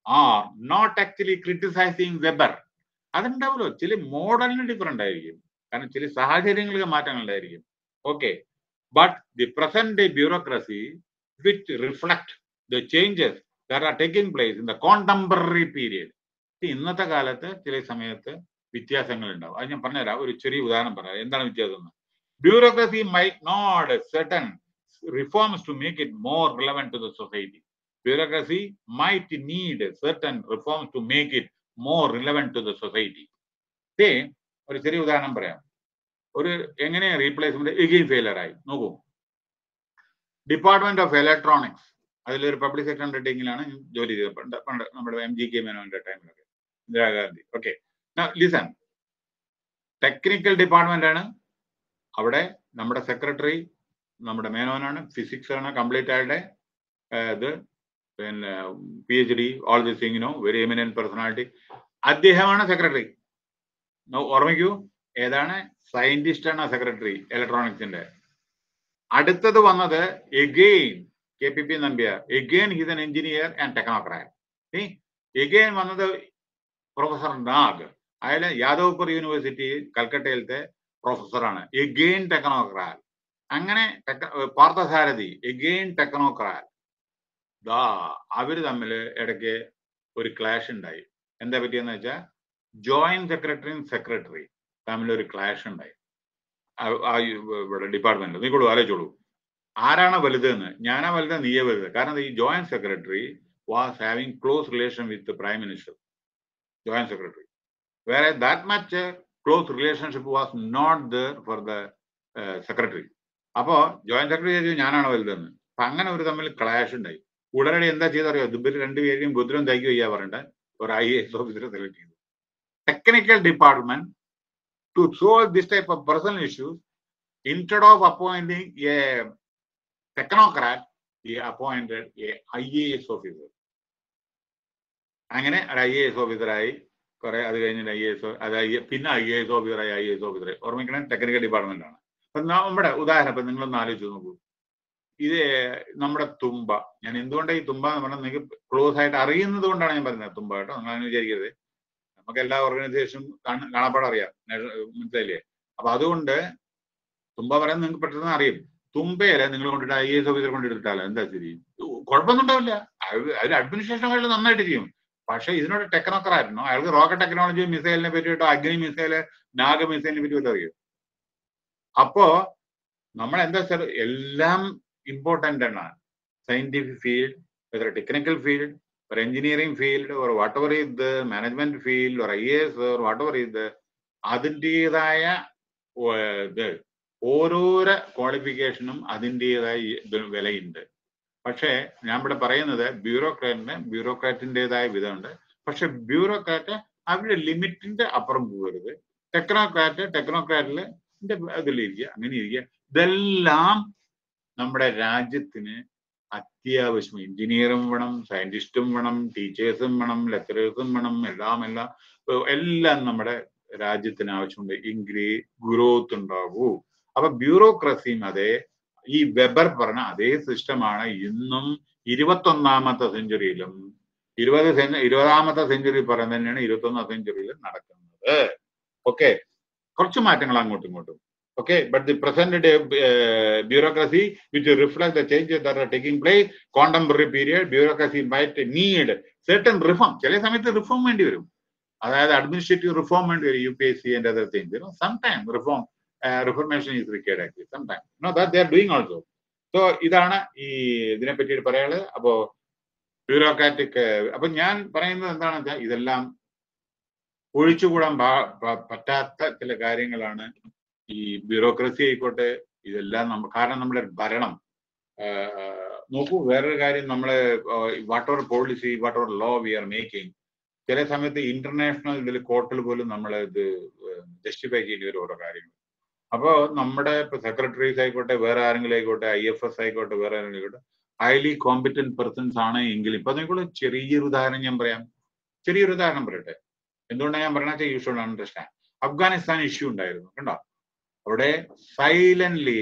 are not actually criticising Weber അതുണ്ടാവുമല്ലോ ചില മോഡലിന് different ആയിരിക്കും കാരണം ചില സാഹചര്യങ്ങൾക്ക് മാറ്റങ്ങൾ ഉണ്ടായിരിക്കും okay but the present day bureaucracy which reflect the changes that are taking place in the contemporary period. ഇന്നത്തെ കാലത്ത് ചില സമയത്ത് വ്യത്യാസങ്ങൾ ഉണ്ടാവും അത് ഞാൻ പറഞ്ഞുതരാം ഒരു ചെറിയ ഉദാഹരണം പറയാം എന്താണ് വ്യത്യാസം bureaucracy might not certain reforms to make it more relevant to the society. Bureaucracy might need certain reforms to make it more relevant to the society they ഒരു ചെറിയ ഉദാഹരണം പറയാം. ഒരു എങ്ങനെ റീപ്ലേസ്മെന്റ് എഗെയിൻ ഫെയിലർ ആയി? നോക്കൂ. ഡിപ്പാർട്ട്മെന്റ് ഓഫ് ഇലക്ട്രോണിക്സ് അതിലൊരു public sector അണ്ടർടേക്കിംഗിലാണ് ജോലി ചെയ്തത്. പണ്ട് നമ്മുടെ എം ജി കെ മേനോന്റെ ടൈമിലൊക്കെ Indira Gandhi. Okay listen technical department ആണ്. അവിടെ നമ്മുടെ സെക്രട്ടറി നമ്മുടെ മേനോനാണ് ഫിസിക്സ് ആണ് കംപ്ലീറ്റ് ആയിട്ട് ഇത് പിന്നെ P H D all this thing no very eminent personality അദ്ദേഹമാണ് സെക്രട്ടറി ഓർമ്മിക്കൂ ഏതാണ്? സയന്റിസ്റ്റ് ആണ് സെക്രട്ടറി ഇലക്ട്രോണിക്സിന്റെ അടുത്തത് വന്നത് again K P P Nambiar. Again his an engineer and technocrat again വന്നത് പ്രൊഫസർ നാഗ്. അയാൾ യാദവ്പൂർ യൂണിവേഴ്സിറ്റി കൽക്കട്ടയിലത്തെ പ്രൊഫസറാണ് എഗെയിൻ ടെക്നോക്രാറ്റ് അങ്ങനെ പാർത്ഥസാരഥി എഗെയിൻ ടെക്നോക്രാറ്റ് ദാ അവർ തമ്മിൽ ഇടയ്ക്ക് ഒരു ക്ലാഷ് ഉണ്ടായി. എന്താ പറ്റിയെന്ന് വെച്ചാൽ ജോയിന്റ് സെക്രട്ടറിയും സെക്രട്ടറി തമ്മിൽ ഒരു ക്ലാഷ് ഉണ്ടായി. ഇവിടെ ഡിപ്പാർട്ട്മെന്റിൽ നീ കൊടു ആലോചിച്ചോളൂ. ആരാണ് വലുത് എന്ന് ഞാനാ വലുത് നീയേ വലുത്. കാരണം ഈ joint secretary was having close relation with prime minister joint secretary വേറെ that much close relationship was not there for the secretary അപ്പോ ജോയിന്റ് സെക്രട്ടറി ഞാനാണ് വലുതെന്ന്? അപ്പൊ അങ്ങനെ ഒരു തമ്മിൽ ക്ലാഷ് ഉണ്ടായി. ഉടനടി എന്താ ചെയ്തറിയോ? ഇവർ രണ്ടുപേരെയും ബുദ്രം തയ്ക്കുക ചെയ്യാ പറയണ്ട ഒരു ഐ എസ് ഓഫീസറെ സെലക്ട് ചെയ്തു. Technical department to solve this type of personal issues of appointing a technocrat appointed a I A S officer അങ്ങനെ ഒരു ഐ എ എസ് ഓഫീസറായി കുറെ അത് കഴിഞ്ഞിട്ട് ഐ എസ് അത് ഐ പിന്നെ ഐ എ എസ് ഓഫീസറായി ഐ എസ് ഓഫീസറായി ഓർമ്മിക്കണം? ടെക്നിക്കൽ ഡിപ്പാർട്ട്മെന്റ് ആണ്. അപ്പൊ നമ്മുടെ ഉദാഹരണം ഇപ്പൊ നിങ്ങളൊന്ന് ആലോചിച്ച് നോക്കൂ. ഇത് നമ്മുടെ തുമ്പ. ഞാൻ എന്തുകൊണ്ടാണ് ഈ തുമ്പ എന്ന് പറഞ്ഞാൽ നിങ്ങൾക്ക് ക്ലോസ് ആയിട്ട് അറിയുന്നത് കൊണ്ടാണ് ഞാൻ പറയുന്നത് തുമ്പ കേട്ടോ. നിങ്ങൾ അങ്ങനെ വിചാരിക്കരുത്. നമുക്ക് എല്ലാ ഓർഗനൈസേഷനും കാണാപ്പാട് അറിയാം. മനസ്സിലായില്ലേ? അപ്പൊ അതുകൊണ്ട് തുമ്പ പറയാൻ നിങ്ങൾക്ക് പെട്ടെന്ന് അറിയും. തുമ്പയല്ല നിങ്ങൾ കൊണ്ടിട്ട് ഐ എസ് ഓഫീസർ കൊണ്ടിട്ടാലോ എന്താ ശരി? കുഴപ്പമൊന്നും ഉണ്ടാവില്ല അഡ്മിനിസ്ട്രേഷൻ അയാൾ നന്നായിട്ട് ചെയ്യും. പക്ഷെ ഇതിനോട് ടെക്നോക്കറായിരുന്നു അയാൾക്ക് റോക്കറ്റ് ടെക്നോളജി മിസൈലിനെ പറ്റിയിട്ടോ അഗ്നി മിസൈൽ നാഗ മിസൈലിനെ പറ്റി വല്ലതും അറിയും? അപ്പോ നമ്മൾ എന്താ സാർ എല്ലാം important than not. Field field, technical field field, engineering field field, or whatever is management field field, or IAS, or whatever is the അതിന്റെതായ ഇത് ഓരോരോ ക്വാളിഫിക്കേഷനും അതിന്റെതായ വിലയുണ്ട്. പക്ഷേ ഞാൻ ഇവിടെ പറയുന്നത് ബ്യൂറോക്രാറ്റിന് ബ്യൂറോക്രാറ്റിന്റെതായ വിധമുണ്ട്. പക്ഷെ ബ്യൂറോക്രാറ്റ് അവരുടെ ലിമിറ്റിന്റെ അപ്പുറം പോകരുത്. ടെക്നോക്രാറ്റ് ടെക്നോക്രാറ്റിൽ ഇതിൽ ഇരിക്കുക അങ്ങനെ ഇരിക്കുക ഇതെല്ലാം നമ്മുടെ രാജ്യത്തിന് അത്യാവശ്യം എഞ്ചിനീയറും വേണം സയന്റിസ്റ്റും വേണം ടീച്ചേഴ്സും വേണം ലെക്ചറേഴ്സും വേണം എല്ലാം എല്ലാം. എല്ലാം നമ്മുടെ രാജ്യത്തിന് ആവശ്യമുണ്ട്. എങ്കിലേ ഗ്രോത്ത് ഉണ്ടാകൂ അപ്പൊ ബ്യൂറോക്രസിയും അതെ ഈ വെബർ പറഞ്ഞ അതേ സിസ്റ്റമാണ് ഇന്നും ഇരുപത്തൊന്നാമത്തെ സെഞ്ചുറിയിലും ഇരുപത് ഇരുപതാമത്തെ സെഞ്ചുറി പറയുന്നത് തന്നെയാണ് ഇരുപത്തൊന്നാം സെഞ്ചുറിയിൽ നടക്കുന്നത്. ഓക്കെ കുറച്ച് മാറ്റങ്ങൾ അങ്ങോട്ടും ഇങ്ങോട്ടും. Okay the present day uh, bureaucracy, which reflects the changes that are taking place, contemporary period bureaucracy might need certain reform. ചില സമയത്ത് റിഫോം വേണ്ടി വരും. അതായത് അഡ്മിനിസ്ട്രേറ്റീവ് റിഫോം വേണ്ടി വരും U P S C and other things some time reform reformation is required actually some time know that they are doing also so ഇതാണ് ഈ ഇതിനെ പറ്റിയിട്ട് പറയാനുള്ളത്. അപ്പോ ബ്യൂറോക്രാറ്റിക് അപ്പൊ ഞാൻ പറയുന്നത് എന്താണെന്ന് വെച്ചാൽ ഇതെല്ലാം ഒഴിച്ചുകൂടാൻ പറ്റാത്ത ചില കാര്യങ്ങളാണ് ഈ ബ്യൂറോക്രസി ആയിക്കോട്ടെ ഇതെല്ലാം നമ്മ കാരണം നമ്മുടെ ഭരണം. നോക്കൂ വേറൊരു കാര്യം നമ്മൾ whatever policy whatever law we are making ചില സമയത്ത് ഇന്റർനാഷണൽ ഇതിൽ കോർട്ടിൽ പോലും നമ്മൾ ഇത് ജസ്റ്റിഫൈ ചെയ്യേണ്ടി വരും ഓരോ കാര്യങ്ങൾ അപ്പോൾ നമ്മുടെ ഇപ്പൊ സെക്രട്ടറീസ് ആയിക്കോട്ടെ വേറെ ആരെങ്കിലും ആയിക്കോട്ടെ ഐ എഫ് എസ് ആയിക്കോട്ടെ വേറെ ആരെങ്കിലും ആയിക്കോട്ടെ ഹൈലി കോമ്പിറ്റന്റ് പേഴ്സൺസ് ആണ് എങ്കിൽ ഇപ്പൊ അതിനെക്കൂടെ ചെറിയൊരു ഉദാഹരണം ഞാൻ പറയാം. ചെറിയൊരു ഉദാഹരണം പറയട്ടെ. എന്തുകൊണ്ടാണ് ഞാൻ പറയണ you should understand Afghanistan issue ഉണ്ടായിരുന്നു കണ്ടോ? അവിടെ silently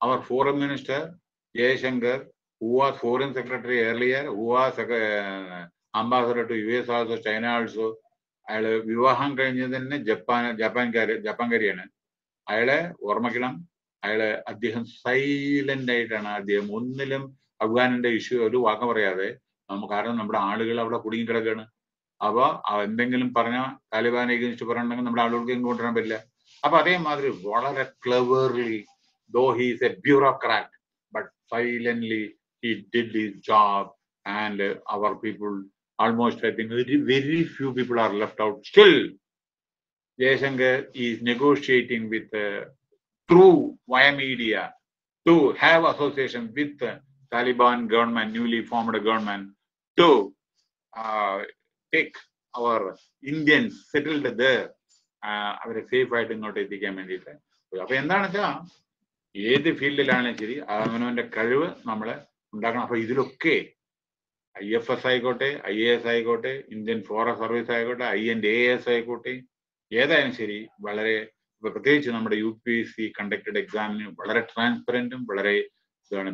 our foreign minister Jaishankar who was foreign secretary earlier who was ambassador to U S also China also അയാൾ വിവാഹം കഴിഞ്ഞത് തന്നെ ജപ്പാൻ ജപ്പാൻകാര് ജപ്പാൻകാരിയാണ്. അയാളെ ഓർമ്മിക്കണം അയാൾ അദ്ദേഹം സൈലന്റ് ആയിട്ടാണ് അദ്ദേഹം ഒന്നിലും അഫ്ഗാനിന്റെ ഇഷ്യൂ ഒരു വാക്ക് പറയാതെ നമുക്ക് കാരണം നമ്മുടെ ആളുകൾ അവിടെ കുടുങ്ങി കിടക്കുകയാണ് അപ്പൊ എന്തെങ്കിലും പറഞ്ഞ താലിബാൻ എഗൻസ്റ്റ് പറഞ്ഞിട്ടുണ്ടെങ്കിൽ നമ്മുടെ ആളുകൾക്ക് എങ്ങോട്ട് വരാൻ പറ്റില്ല. அப்ப அதே மாதிரி வளர cleverly though he is a bureaucrat but silently he did his job and our people almost I think very very few people are left out still Jaishankar is negotiating with through வயம் media to have association with Taliban government, newly formed government, to uh, take our Indians settled there അവരെ safe ആയിട്ട് ഇങ്ങോട്ട് എത്തിക്കാൻ വേണ്ടിയിട്ട്. അപ്പൊ എന്താണെന്ന് വെച്ചാൽ ഏത് ഫീൽഡിലാണെങ്കിലും ശരി അവനവന്റെ കഴിവ് നമ്മൾ ഉണ്ടാക്കണം. അപ്പൊ ഇതിലൊക്കെ ഐ എഫ് എസ് ആയിക്കോട്ടെ ഐ എ എസ് ആയിക്കോട്ടെ ഇന്ത്യൻ ഫോറസ്റ്റ് സർവീസ് ആയിക്കോട്ടെ ഐ എൻ എ എസ് ആയിക്കോട്ടെ ഏതായാലും ശരി വളരെ പ്രത്യേകിച്ച് നമ്മുടെ യു പി സി കണ്ടക്ടഡ് എക്സാമിന് വളരെ ട്രാൻസ്പെറന്റും വളരെ ഇതാണ്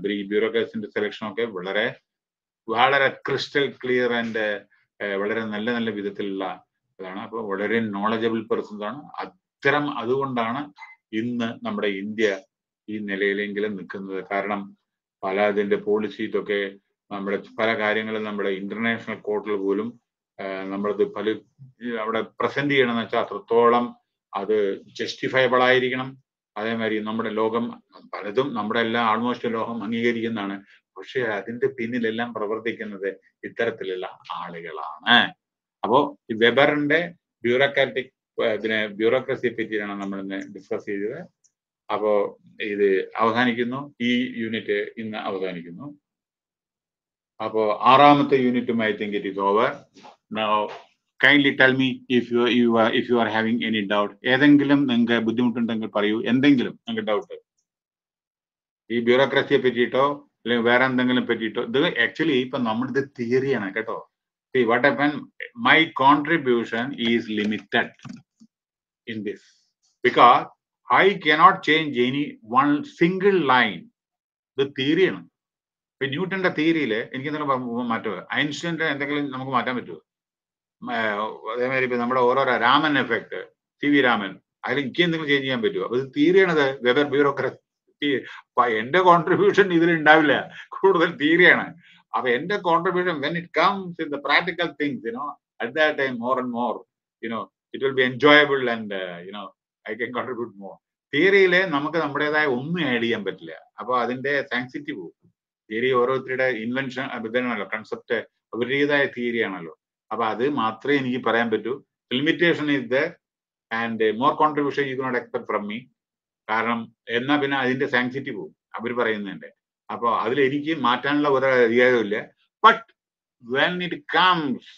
സെലക്ഷൻ ഒക്കെ വളരെ വളരെ ക്രിസ്റ്റൽ ക്ലിയർ ആൻഡ് വളരെ നല്ല നല്ല വിധത്തിലുള്ള ഇതാണ് അപ്പോൾ വളരെ നോളജബിൾ പേഴ്സൺസ് ആണ്. അത്തരം അതുകൊണ്ടാണ് ഇന്ന് നമ്മുടെ ഇന്ത്യ ഈ നിലയിലെങ്കിലും നിൽക്കുന്നത്. കാരണം പല അതിന്റെ പോളിസി നമ്മുടെ പല കാര്യങ്ങളും നമ്മുടെ ഇന്റർനാഷണൽ കോർട്ടിൽ പോലും നമ്മളത് പല അവിടെ പ്രസന്റ് ചെയ്യണമെന്ന് വെച്ചാൽ അത്രത്തോളം അത് ജസ്റ്റിഫയബിൾ ആയിരിക്കണം. അതേമാതിരി നമ്മുടെ ലോകം പലതും നമ്മുടെ എല്ലാം ആൾമോസ്റ്റ് ലോകം അംഗീകരിക്കുന്നതാണ്. പക്ഷെ അതിന്റെ പിന്നിലെല്ലാം പ്രവർത്തിക്കുന്നത് ഇത്തരത്തിലുള്ള ആളുകളാണ്. അപ്പോ ഈ വെബറിന്റെ ബ്യൂറോക്രാറ്റിക് ഇതിനെ ബ്യൂറോക്രസിയെ പറ്റിയാണ് നമ്മൾ ഇന്ന് ഡിസ്കസ് ചെയ്തത്. അപ്പോ ഇത് അവസാനിക്കുന്നു. ഈ യൂണിറ്റ് ഇന്ന് അവസാനിക്കുന്നു. അപ്പോ ആറാമത്തെ യൂണിറ്റും I think it is over kindly tell me if you you if you are having any doubt ഏതെങ്കിലും നിങ്ങൾക്ക് ബുദ്ധിമുട്ടുണ്ടെങ്കിൽ പറയൂ. എന്തെങ്കിലും നിങ്ങൾക്ക് ഡൗട്ട് ഈ ബ്യൂറോക്രസിയെ പറ്റിയിട്ടോ അല്ലെങ്കിൽ വേറെ എന്തെങ്കിലും പറ്റിയിട്ടോ ഇത് ആക്ച്വലി ഇപ്പൊ നമ്മുടെ തിയറിയാണ് കേട്ടോ. See, what happened? My contribution is limited in this because I cannot change any one single line. ഇത് തിയറിയാണ് ഇപ്പൊ ന്യൂട്ടന്റെ തിയറിയിൽ എനിക്ക് എന്തെങ്കിലും മാറ്റുക ഐൻസ്റ്റൈന്റെ എന്തെങ്കിലും നമുക്ക് മാറ്റാൻ പറ്റുമോ അതേമാതിരി ഇപ്പൊ നമ്മുടെ ഓരോരോ Raman effect C V Raman അതിൽ എനിക്ക് എന്തെങ്കിലും ചേഞ്ച് ചെയ്യാൻ പറ്റുമോ അപ്പൊ ഇത് തിയറിയാണത് വെബർ ബ്യൂറോക്രസി എന്റെ കോൺട്രിബ്യൂഷൻ ഇതിൽ ഉണ്ടാവില്ല. കൂടുതൽ തിയറിയാണ് അപ്പൊ എന്റെ contribution when it comes in the practical things you know at that time more and more you know it will be enjoyable and you know I can contribute more തിയറിയിൽ നമുക്ക് നമ്മുടേതായ ഒന്നും ആഡ് ചെയ്യാൻ പറ്റില്ല. അപ്പൊ അതിന്റെ സാങ്സിറ്റി പോകും തിയറി ഓരോരുത്തരുടെ ഇൻവെൻഷൻ ഇതാണല്ലോ കൺസെപ്റ്റ് അവരുടേതായ തിയറിയാണല്ലോ അപ്പൊ അത് മാത്രമേ എനിക്ക് പറയാൻ പറ്റൂ. Limitation is the and more contribution you not expect from me കാരണം എന്നാ പിന്നെ അതിന്റെ സാങ്സിറ്റി പോകും അവർ പറയുന്നുണ്ട് അപ്പോൾ അതിൽ എനിക്ക് മാറ്റാനുള്ള ഒരു അധികാരമില്ല but when it comes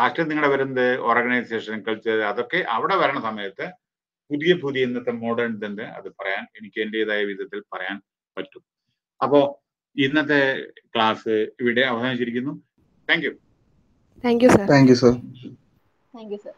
atom നിങ്ങളുടെ വരുന്നത് ഓർഗനൈസേഷൻ കൾച്ചർ അതൊക്കെ അവിടെ വരണ സമയത്ത് പുതിയ പുതിയ ഇന്നത്തെ മോഡേൺ ഇതുണ്ട് അത് പറയാൻ എനിക്ക് എന്റെതായ വിധത്തിൽ പറയാൻ പറ്റും. അപ്പോ ഇന്നത്തെ ക്ലാസ് ഇവിടെ അവസാനിച്ചിരിക്കുന്നു. Thank you thank you sir thank you sir thank you sir